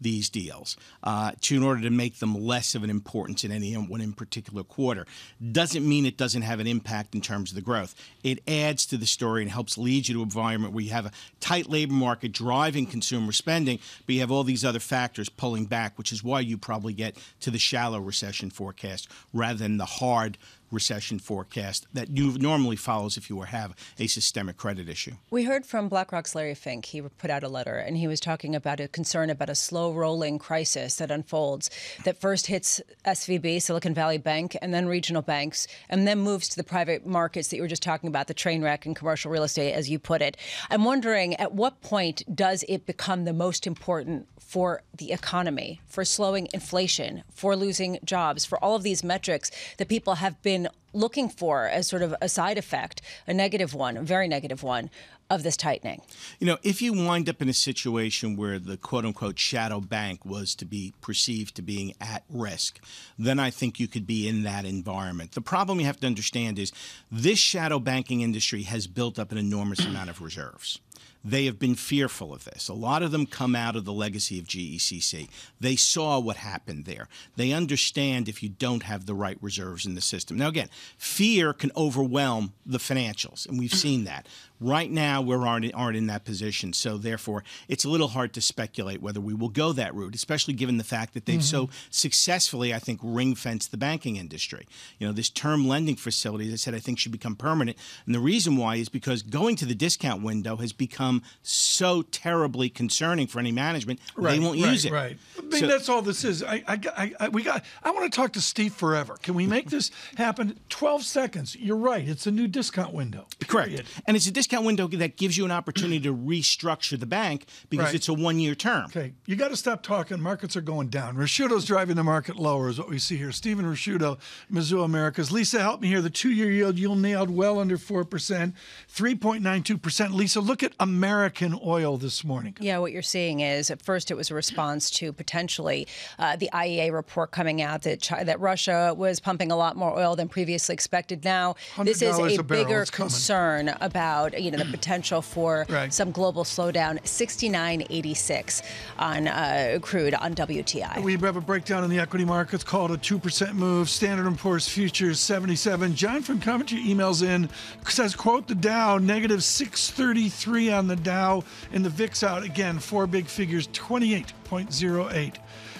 these deals uh, to in order to make them less of an importance in any one in particular quarter. Doesn't mean it doesn't have an impact in terms of the growth. It adds to the story and helps lead you to an environment where you have a tight labor market driving consumer spending, but you have all these other factors pulling back, which is why you probably get to the shallow recession forecast rather than the hard recession forecast that you normally follows if you were have a systemic credit issue.
We heard from BlackRock's Larry Fink. He put out a letter and he was talking about a concern about a slow rolling crisis that unfolds that first hits SVB, Silicon Valley Bank, and then regional banks, and then moves to the private markets that you were just talking about, the train wreck and commercial real estate, as you put it. I'm wondering at what point does it become the most important for the economy, for slowing inflation, for losing jobs, for all of these metrics that people have been looking for as sort of a side effect, a negative one, a very negative one of this tightening?
You know, if you wind up in a situation where the quote unquote shadow bank was to be perceived to being at risk, then I think you could be in that environment. The problem you have to understand is this shadow banking industry has built up an enormous amount of reserves they have been fearful of this. A lot of them come out of the legacy of GECC. They saw what happened there. They understand if you don't have the right reserves in the system. Now, again, fear can overwhelm the financials, and we've seen that. Right now, we aren't, aren't in that position. So, therefore, it's a little hard to speculate whether we will go that route, especially given the fact that they've mm-hmm. so successfully, I think, ring fenced the banking industry. You know, this term lending facility, as I said, I think should become permanent. And the reason why is because going to the discount window has become so terribly concerning for any management,
right,
they won't
right,
use it.
Right. I mean, so, that's all this is. I, I, I, we got. I want to talk to Steve forever. Can we make this happen? Twelve seconds. You're right. It's a new discount window.
Period. Correct. And it's a discount discount window that gives you an opportunity to restructure the bank because right. it's a one year term.
Okay, you got to stop talking. Markets are going down. Ricchiuto's driving the market lower, is what we see here. Stephen Ricchiuto, Mizuho Americas. Lisa, help me here. The two year yield yield nailed well under 4%, 3.92%. Lisa, look at American oil this morning.
Yeah, what you're seeing is at first it was a response to potentially uh, the IEA report coming out that, China, that Russia was pumping a lot more oil than previously expected. Now, this is a, a bigger concern about you know the potential for right. some global slowdown. 69.86 on uh, crude on WTI.
We have a breakdown in the equity markets called a two percent move. Standard & Poor's futures 77. John from Coventry emails in says quote the Dow negative 633 on the Dow and the VIX out again four big figures 28.08.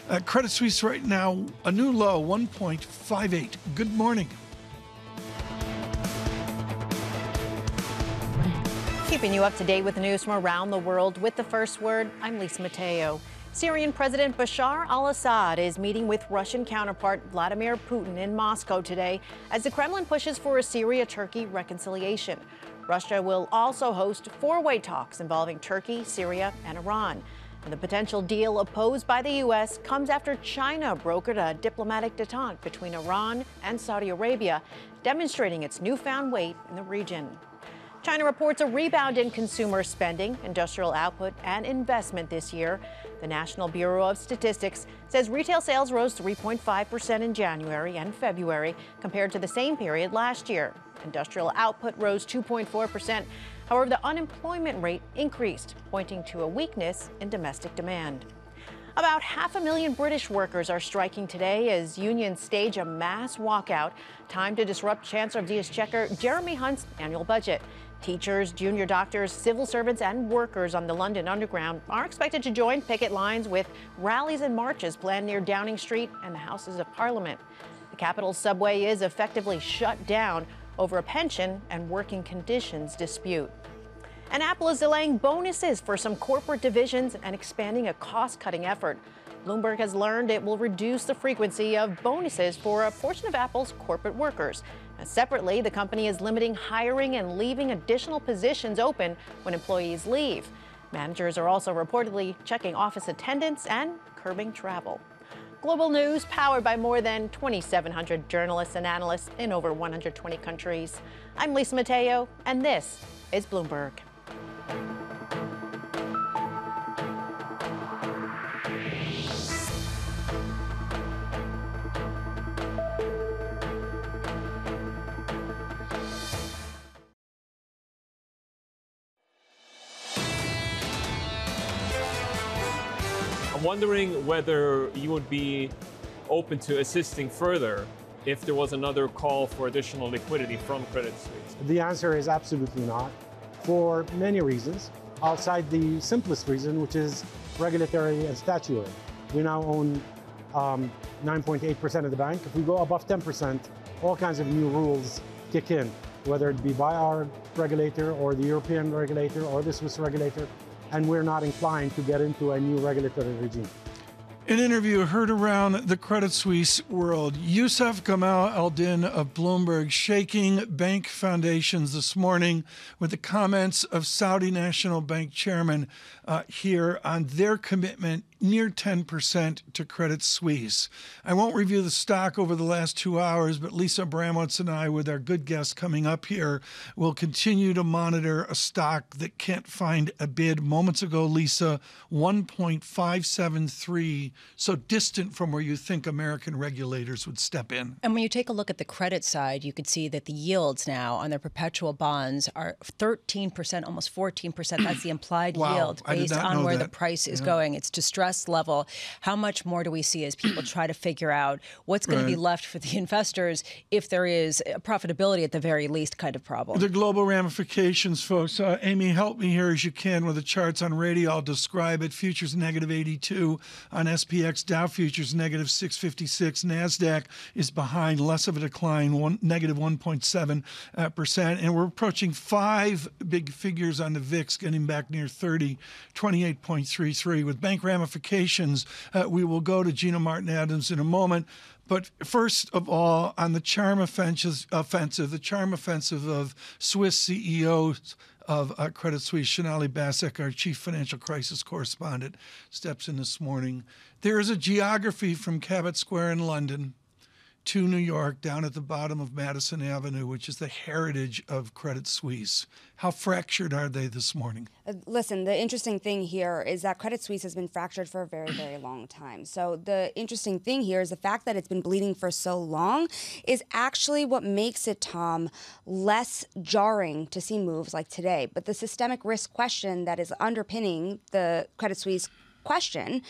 Uh, Credit Suisse right now a new low 1.58. Good morning.
Keeping you up to date with news from around the world with the first word, I'm Lisa Mateo. Syrian President Bashar al Assad is meeting with Russian counterpart Vladimir Putin in Moscow today as the Kremlin pushes for a Syria Turkey reconciliation. Russia will also host four way talks involving Turkey, Syria, and Iran. And the potential deal opposed by the U.S. comes after China brokered a diplomatic detente between Iran and Saudi Arabia, demonstrating its newfound weight in the region. China reports a rebound in consumer spending, industrial output, and investment this year. The National Bureau of Statistics says retail sales rose 3.5% in January and February compared to the same period last year. Industrial output rose 2.4%. However, the unemployment rate increased, pointing to a weakness in domestic demand. About half a million British workers are striking today as unions stage a mass walkout, time to disrupt Chancellor of the Exchequer Jeremy Hunt's annual budget. Teachers, junior doctors, civil servants, and workers on the London Underground are expected to join picket lines with rallies and marches planned near Downing Street and the Houses of Parliament. The capital's subway is effectively shut down over a pension and working conditions dispute. And Apple is delaying bonuses for some corporate divisions and expanding a cost cutting effort. Bloomberg has learned it will reduce the frequency of bonuses for a portion of Apple's corporate workers. Separately, the company is limiting hiring and leaving additional positions open when employees leave. Managers are also reportedly checking office attendance and curbing travel. Global news powered by more than 2,700 journalists and analysts in over 120 countries. I'm Lisa Mateo, and this is Bloomberg.
Wondering whether you would be open to assisting further if there was another call for additional liquidity from Credit Suisse.
The answer is absolutely not, for many reasons, outside the simplest reason, which is regulatory and statutory. We now own 9.8% um, of the bank. If we go above 10%, all kinds of new rules kick in, whether it be by our regulator or the European regulator or the Swiss regulator and we're not inclined to get into a new regulatory regime.
An interview heard around the Credit Suisse world. Yousef Gamal El-Din of Bloomberg shaking bank foundations this morning with the comments of Saudi National Bank Chairman uh, here on their commitment near 10% to Credit Suisse. I won't review the stock over the last two hours, but Lisa Abramowicz and I, with our good guest coming up here, will continue to monitor a stock that can't find a bid. Moments ago, Lisa, 1.573, so distant from where you think American regulators would step in.
And when you take a look at the credit side, you could see that the yields now on their perpetual bonds are 13%, almost 14%. That's the implied
wow,
yield based on where
that.
the price is
yeah.
going. It's distressed stress level, how much more do we see as people try to figure out what's going right. to be left for the investors if there is a profitability at the very least kind of problem?
The global ramifications, folks. Uh, Amy, help me here as you can with the charts on radio. I'll describe it. Futures negative 82 on SPX, Dow futures negative 656. NASDAQ is behind, less of a decline, one, negative 1.7 uh, percent. And we're approaching five big figures on the VIX, getting back near 30, 28.33 with bank ramifications. Uh, we will go to Gina Martin Adams in a moment. But first of all, on the charm offensive, the charm offensive of Swiss CEOs of uh, Credit Suisse, Sonali Basak, our chief financial crisis correspondent, steps in this morning. There is a geography from Cabot Square in London to New York down at the bottom of Madison Avenue, which is the heritage of Credit Suisse. How fractured are they this morning?
Uh, listen, the interesting thing here is that Credit Suisse has been fractured for a very, very long time. So the interesting thing here is the fact that it's been bleeding for so long is actually what makes it, Tom, less jarring to see moves like today. But the systemic risk question that is underpinning the Credit Suisse question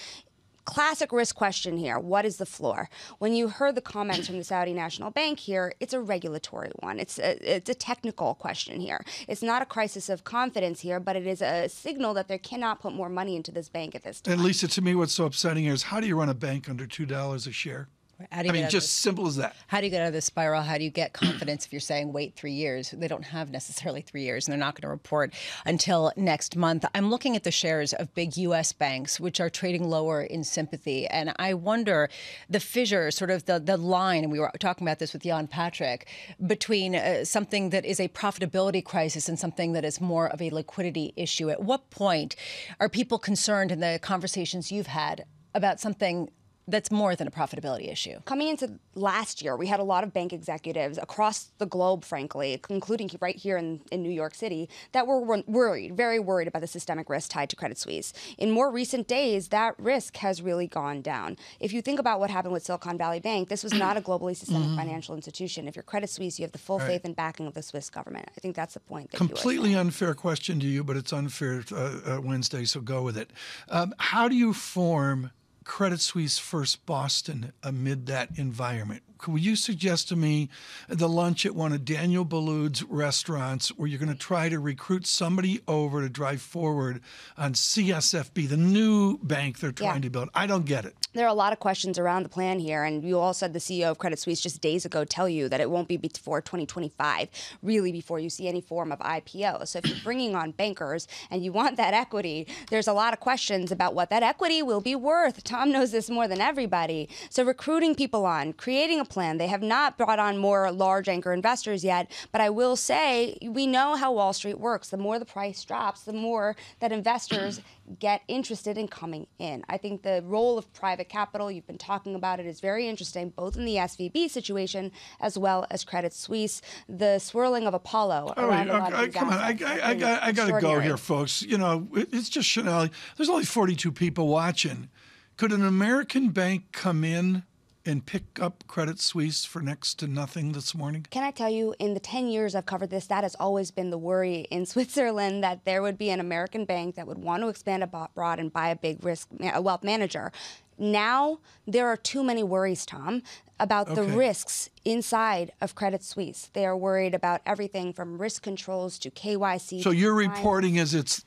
classic risk question here. What is the floor? When you heard the comments from the Saudi National Bank here, it's a regulatory one. It's a, it's a technical question here. It's not a crisis of confidence here, but it is a signal that they cannot put more money into this bank at this time.
And Lisa, to me, what's so upsetting here is how do you run a bank under $2 a share?
How do you
I mean, just
this,
simple as that.
How do you get out of this spiral? How do you get confidence if you're saying wait three years? They don't have necessarily three years, and they're not going to report until next month. I'm looking at the shares of big U.S. banks, which are trading lower in sympathy, and I wonder the fissure, sort of the the line, and we were talking about this with Jan Patrick, between uh, something that is a profitability crisis and something that is more of a liquidity issue. At what point are people concerned in the conversations you've had about something that's more than a profitability issue.
Coming into last year, we had a lot of bank executives across the globe, frankly, including right here in, in New York City, that were worried, very worried about the systemic risk tied to Credit Suisse. In more recent days, that risk has really gone down. If you think about what happened with Silicon Valley Bank, this was not a globally systemic mm-hmm. financial institution. If you're Credit Suisse, you have the full right. faith and backing of the Swiss government. I think that's the point. That
Completely unfair question to you, but it's unfair uh, uh, Wednesday, so go with it. Um, how do you form Credit Suisse First Boston amid that environment? Could you suggest to me the lunch at one of Daniel Boulud's restaurants where you're going to try to recruit somebody over to drive forward on CSFB, the new bank they're trying yeah. to build? I don't get it.
There are a lot of questions around the plan here, and you all said the CEO of Credit Suisse just days ago tell you that it won't be before 2025, really before you see any form of IPO. So if you're bringing on bankers and you want that equity, there's a lot of questions about what that equity will be worth. Tom knows this more than everybody. So recruiting people on, creating a plan. They have not brought on more large anchor investors yet. But I will say, we know how Wall Street works. The more the price drops, the more that investors get interested in coming in. I think the role of private capital, you've been talking about it, is very interesting, both in the SVB situation as well as Credit Suisse. The swirling of Apollo
All
lot
okay, come on. I, I, I, got, I got to go here, folks. You know, it's just Chanel. There's only 42 people watching. Could an American bank come in and pick up Credit Suisse for next to nothing this morning?
Can I tell you, in the 10 years I've covered this, that has always been the worry in Switzerland that there would be an American bank that would want to expand abroad and buy a big risk, a wealth manager. Now, there are too many worries, Tom, about the risks inside of Credit Suisse. They are worried about everything from risk controls to KYC.
So
to
you're reporting as it's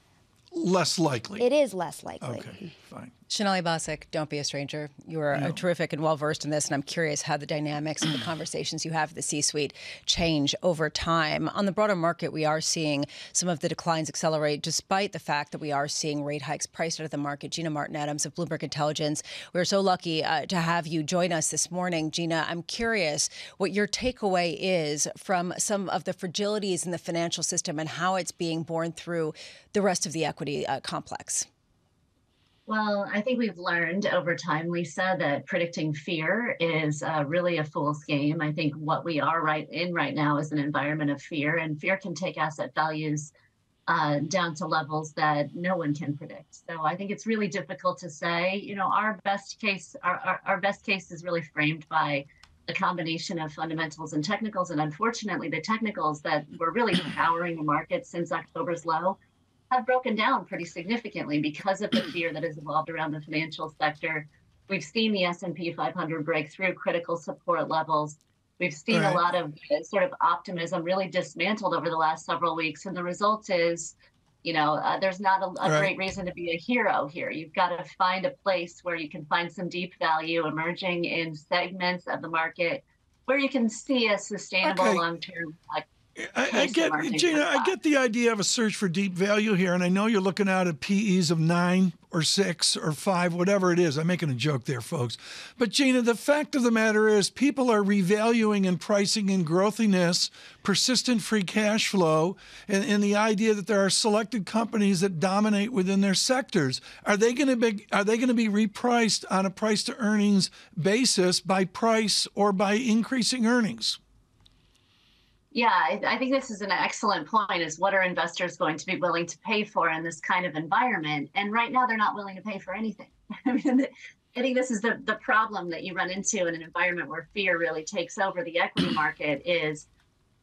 less likely.
It is less likely.
Okay, fine.
Sonali Basak, don't be a stranger. You are uh, terrific and well versed in this, and I'm curious how the dynamics of the conversations you have with the C-suite change over time. On the broader market, we are seeing some of the declines accelerate, despite the fact that we are seeing rate hikes priced out of the market. Gina Martin Adams of Bloomberg Intelligence, we're so lucky uh, to have you join us this morning. Gina, I'm curious what your takeaway is from some of the fragilities in the financial system and how it's being borne through the rest of the equity uh, complex.
Well, I think we've learned over time, Lisa, that predicting fear is uh, really a fool's game. I think what we are right in right now is an environment of fear, and fear can take asset values uh, down to levels that no one can predict. So I think it's really difficult to say. You know, our best case, our, our, our best case is really framed by a combination of fundamentals and technicals, and unfortunately, the technicals that were really powering the market since October's low have broken down pretty significantly because of the fear that has evolved around the financial sector. We've seen the S&P 500 break through critical support levels. We've seen
Right.
a lot of uh, sort of optimism really dismantled over the last several weeks, and the result is, you know, uh, there's not a, a
Right.
great reason to be a hero here. You've got to find a place where you can find some deep value emerging in segments of the market where you can see a sustainable
Okay.
long-term. Uh,
I, I get, Gina, I get the idea of a search for deep value here, and I know you're looking out at PEs of nine or six or five, whatever it is. I'm making a joke there, folks. But Gina, the fact of the matter is, people are revaluing and pricing in growthiness, persistent free cash flow, and, and the idea that there are selected companies that dominate within their sectors. Are they going to be are they going to be repriced on a price to earnings basis by price or by increasing earnings?
Yeah, I, I think this is an excellent point is what are investors going to be willing to pay for in this kind of environment? And right now they're not willing to pay for anything. I mean, I think this is the, the problem that you run into in an environment where fear really takes over the equity market is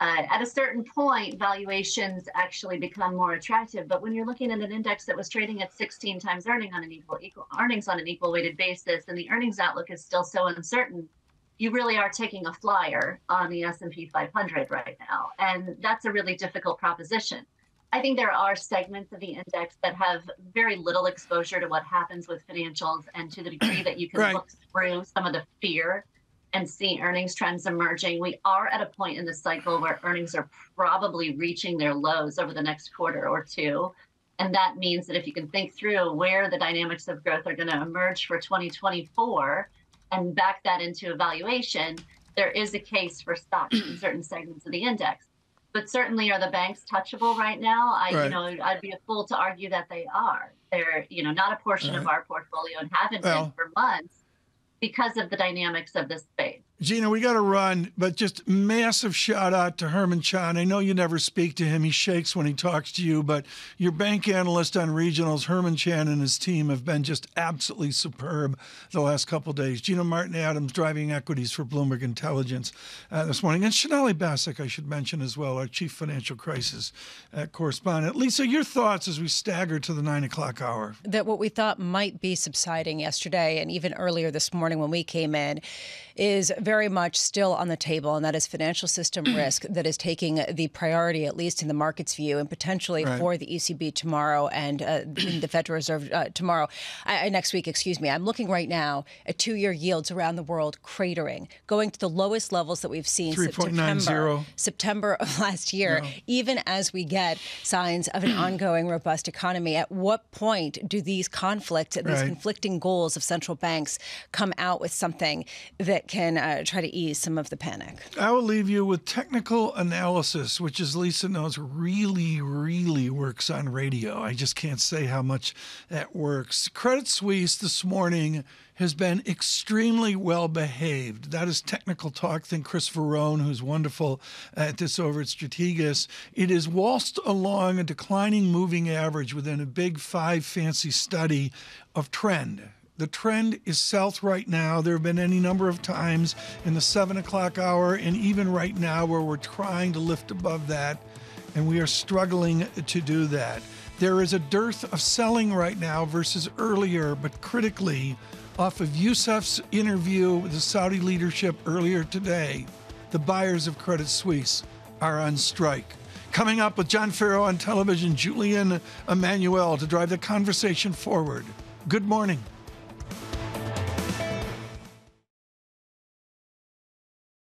uh, at a certain point, valuations actually become more attractive. But when you're looking at an index that was trading at 16 times earning on an equal, equal earnings on an equal weighted basis, and the earnings outlook is still so uncertain, you really are taking a flyer on the S&P 500 right now, and that's a really difficult proposition. I think there are segments of the index that have very little exposure to what happens with financials, and to the degree that you can
Right.
look through some of the fear and see earnings trends emerging. We are at a point in the cycle where earnings are probably reaching their lows over the next quarter or two. And that means that if you can think through where the dynamics of growth are going to emerge for 2024 and back that into evaluation, there is a case for stocks in certain segments of the index. But certainly, are the banks touchable right now? I, you know, I'd be a fool to argue that they are. They're, you know, not a portion of our portfolio and haven't
Well-
been for months because of the dynamics of this space.
Gina, we got to run, but just massive shout out to Herman Chan. I know you never speak to him. He shakes when he talks to you, but your bank analyst on regionals, Herman Chan and his team have been just absolutely superb the last couple days. Gina Martin Adams driving equities for Bloomberg Intelligence uh, this morning. And Sonali Basak, I should mention as well, our chief financial crisis uh, correspondent. Lisa, your thoughts as we stagger to the nine o'clock hour.
that what we thought might be subsiding yesterday and even earlier this morning when we came in is very much still on the table, and that is financial system risk that is taking the priority, at least in the market's view, and potentially
Right.
for the ECB tomorrow and uh, the Federal Reserve uh, tomorrow, uh, next week, excuse me. I'm looking right now at two year yields around the world cratering, going to the lowest levels that we've seen since September, September of last year, even as we get signs of an ongoing robust economy. At what point do these conflicts, these conflicting goals of central banks come out with something that can uh, try to ease some of the panic.
I will leave you with technical analysis, which, as Lisa knows, really, really works on radio. I just can't say how much that works. Credit Suisse this morning has been extremely well behaved. That is technical talk. Think Chris Verrone, who's wonderful at this over at Strategas. It is waltzed along a declining moving average within a big five fancy study of trend. The trend is south right now. There have been any number of times in the seven o'clock hour, and even right now, where we're trying to lift above that, and we are struggling to do that. There is a dearth of selling right now versus earlier, but critically, off of Yousef's interview with the Saudi leadership earlier today, the buyers of Credit Suisse are on strike. Coming up with John Ferro on television, Julian Emanuel to drive the conversation forward. Good morning.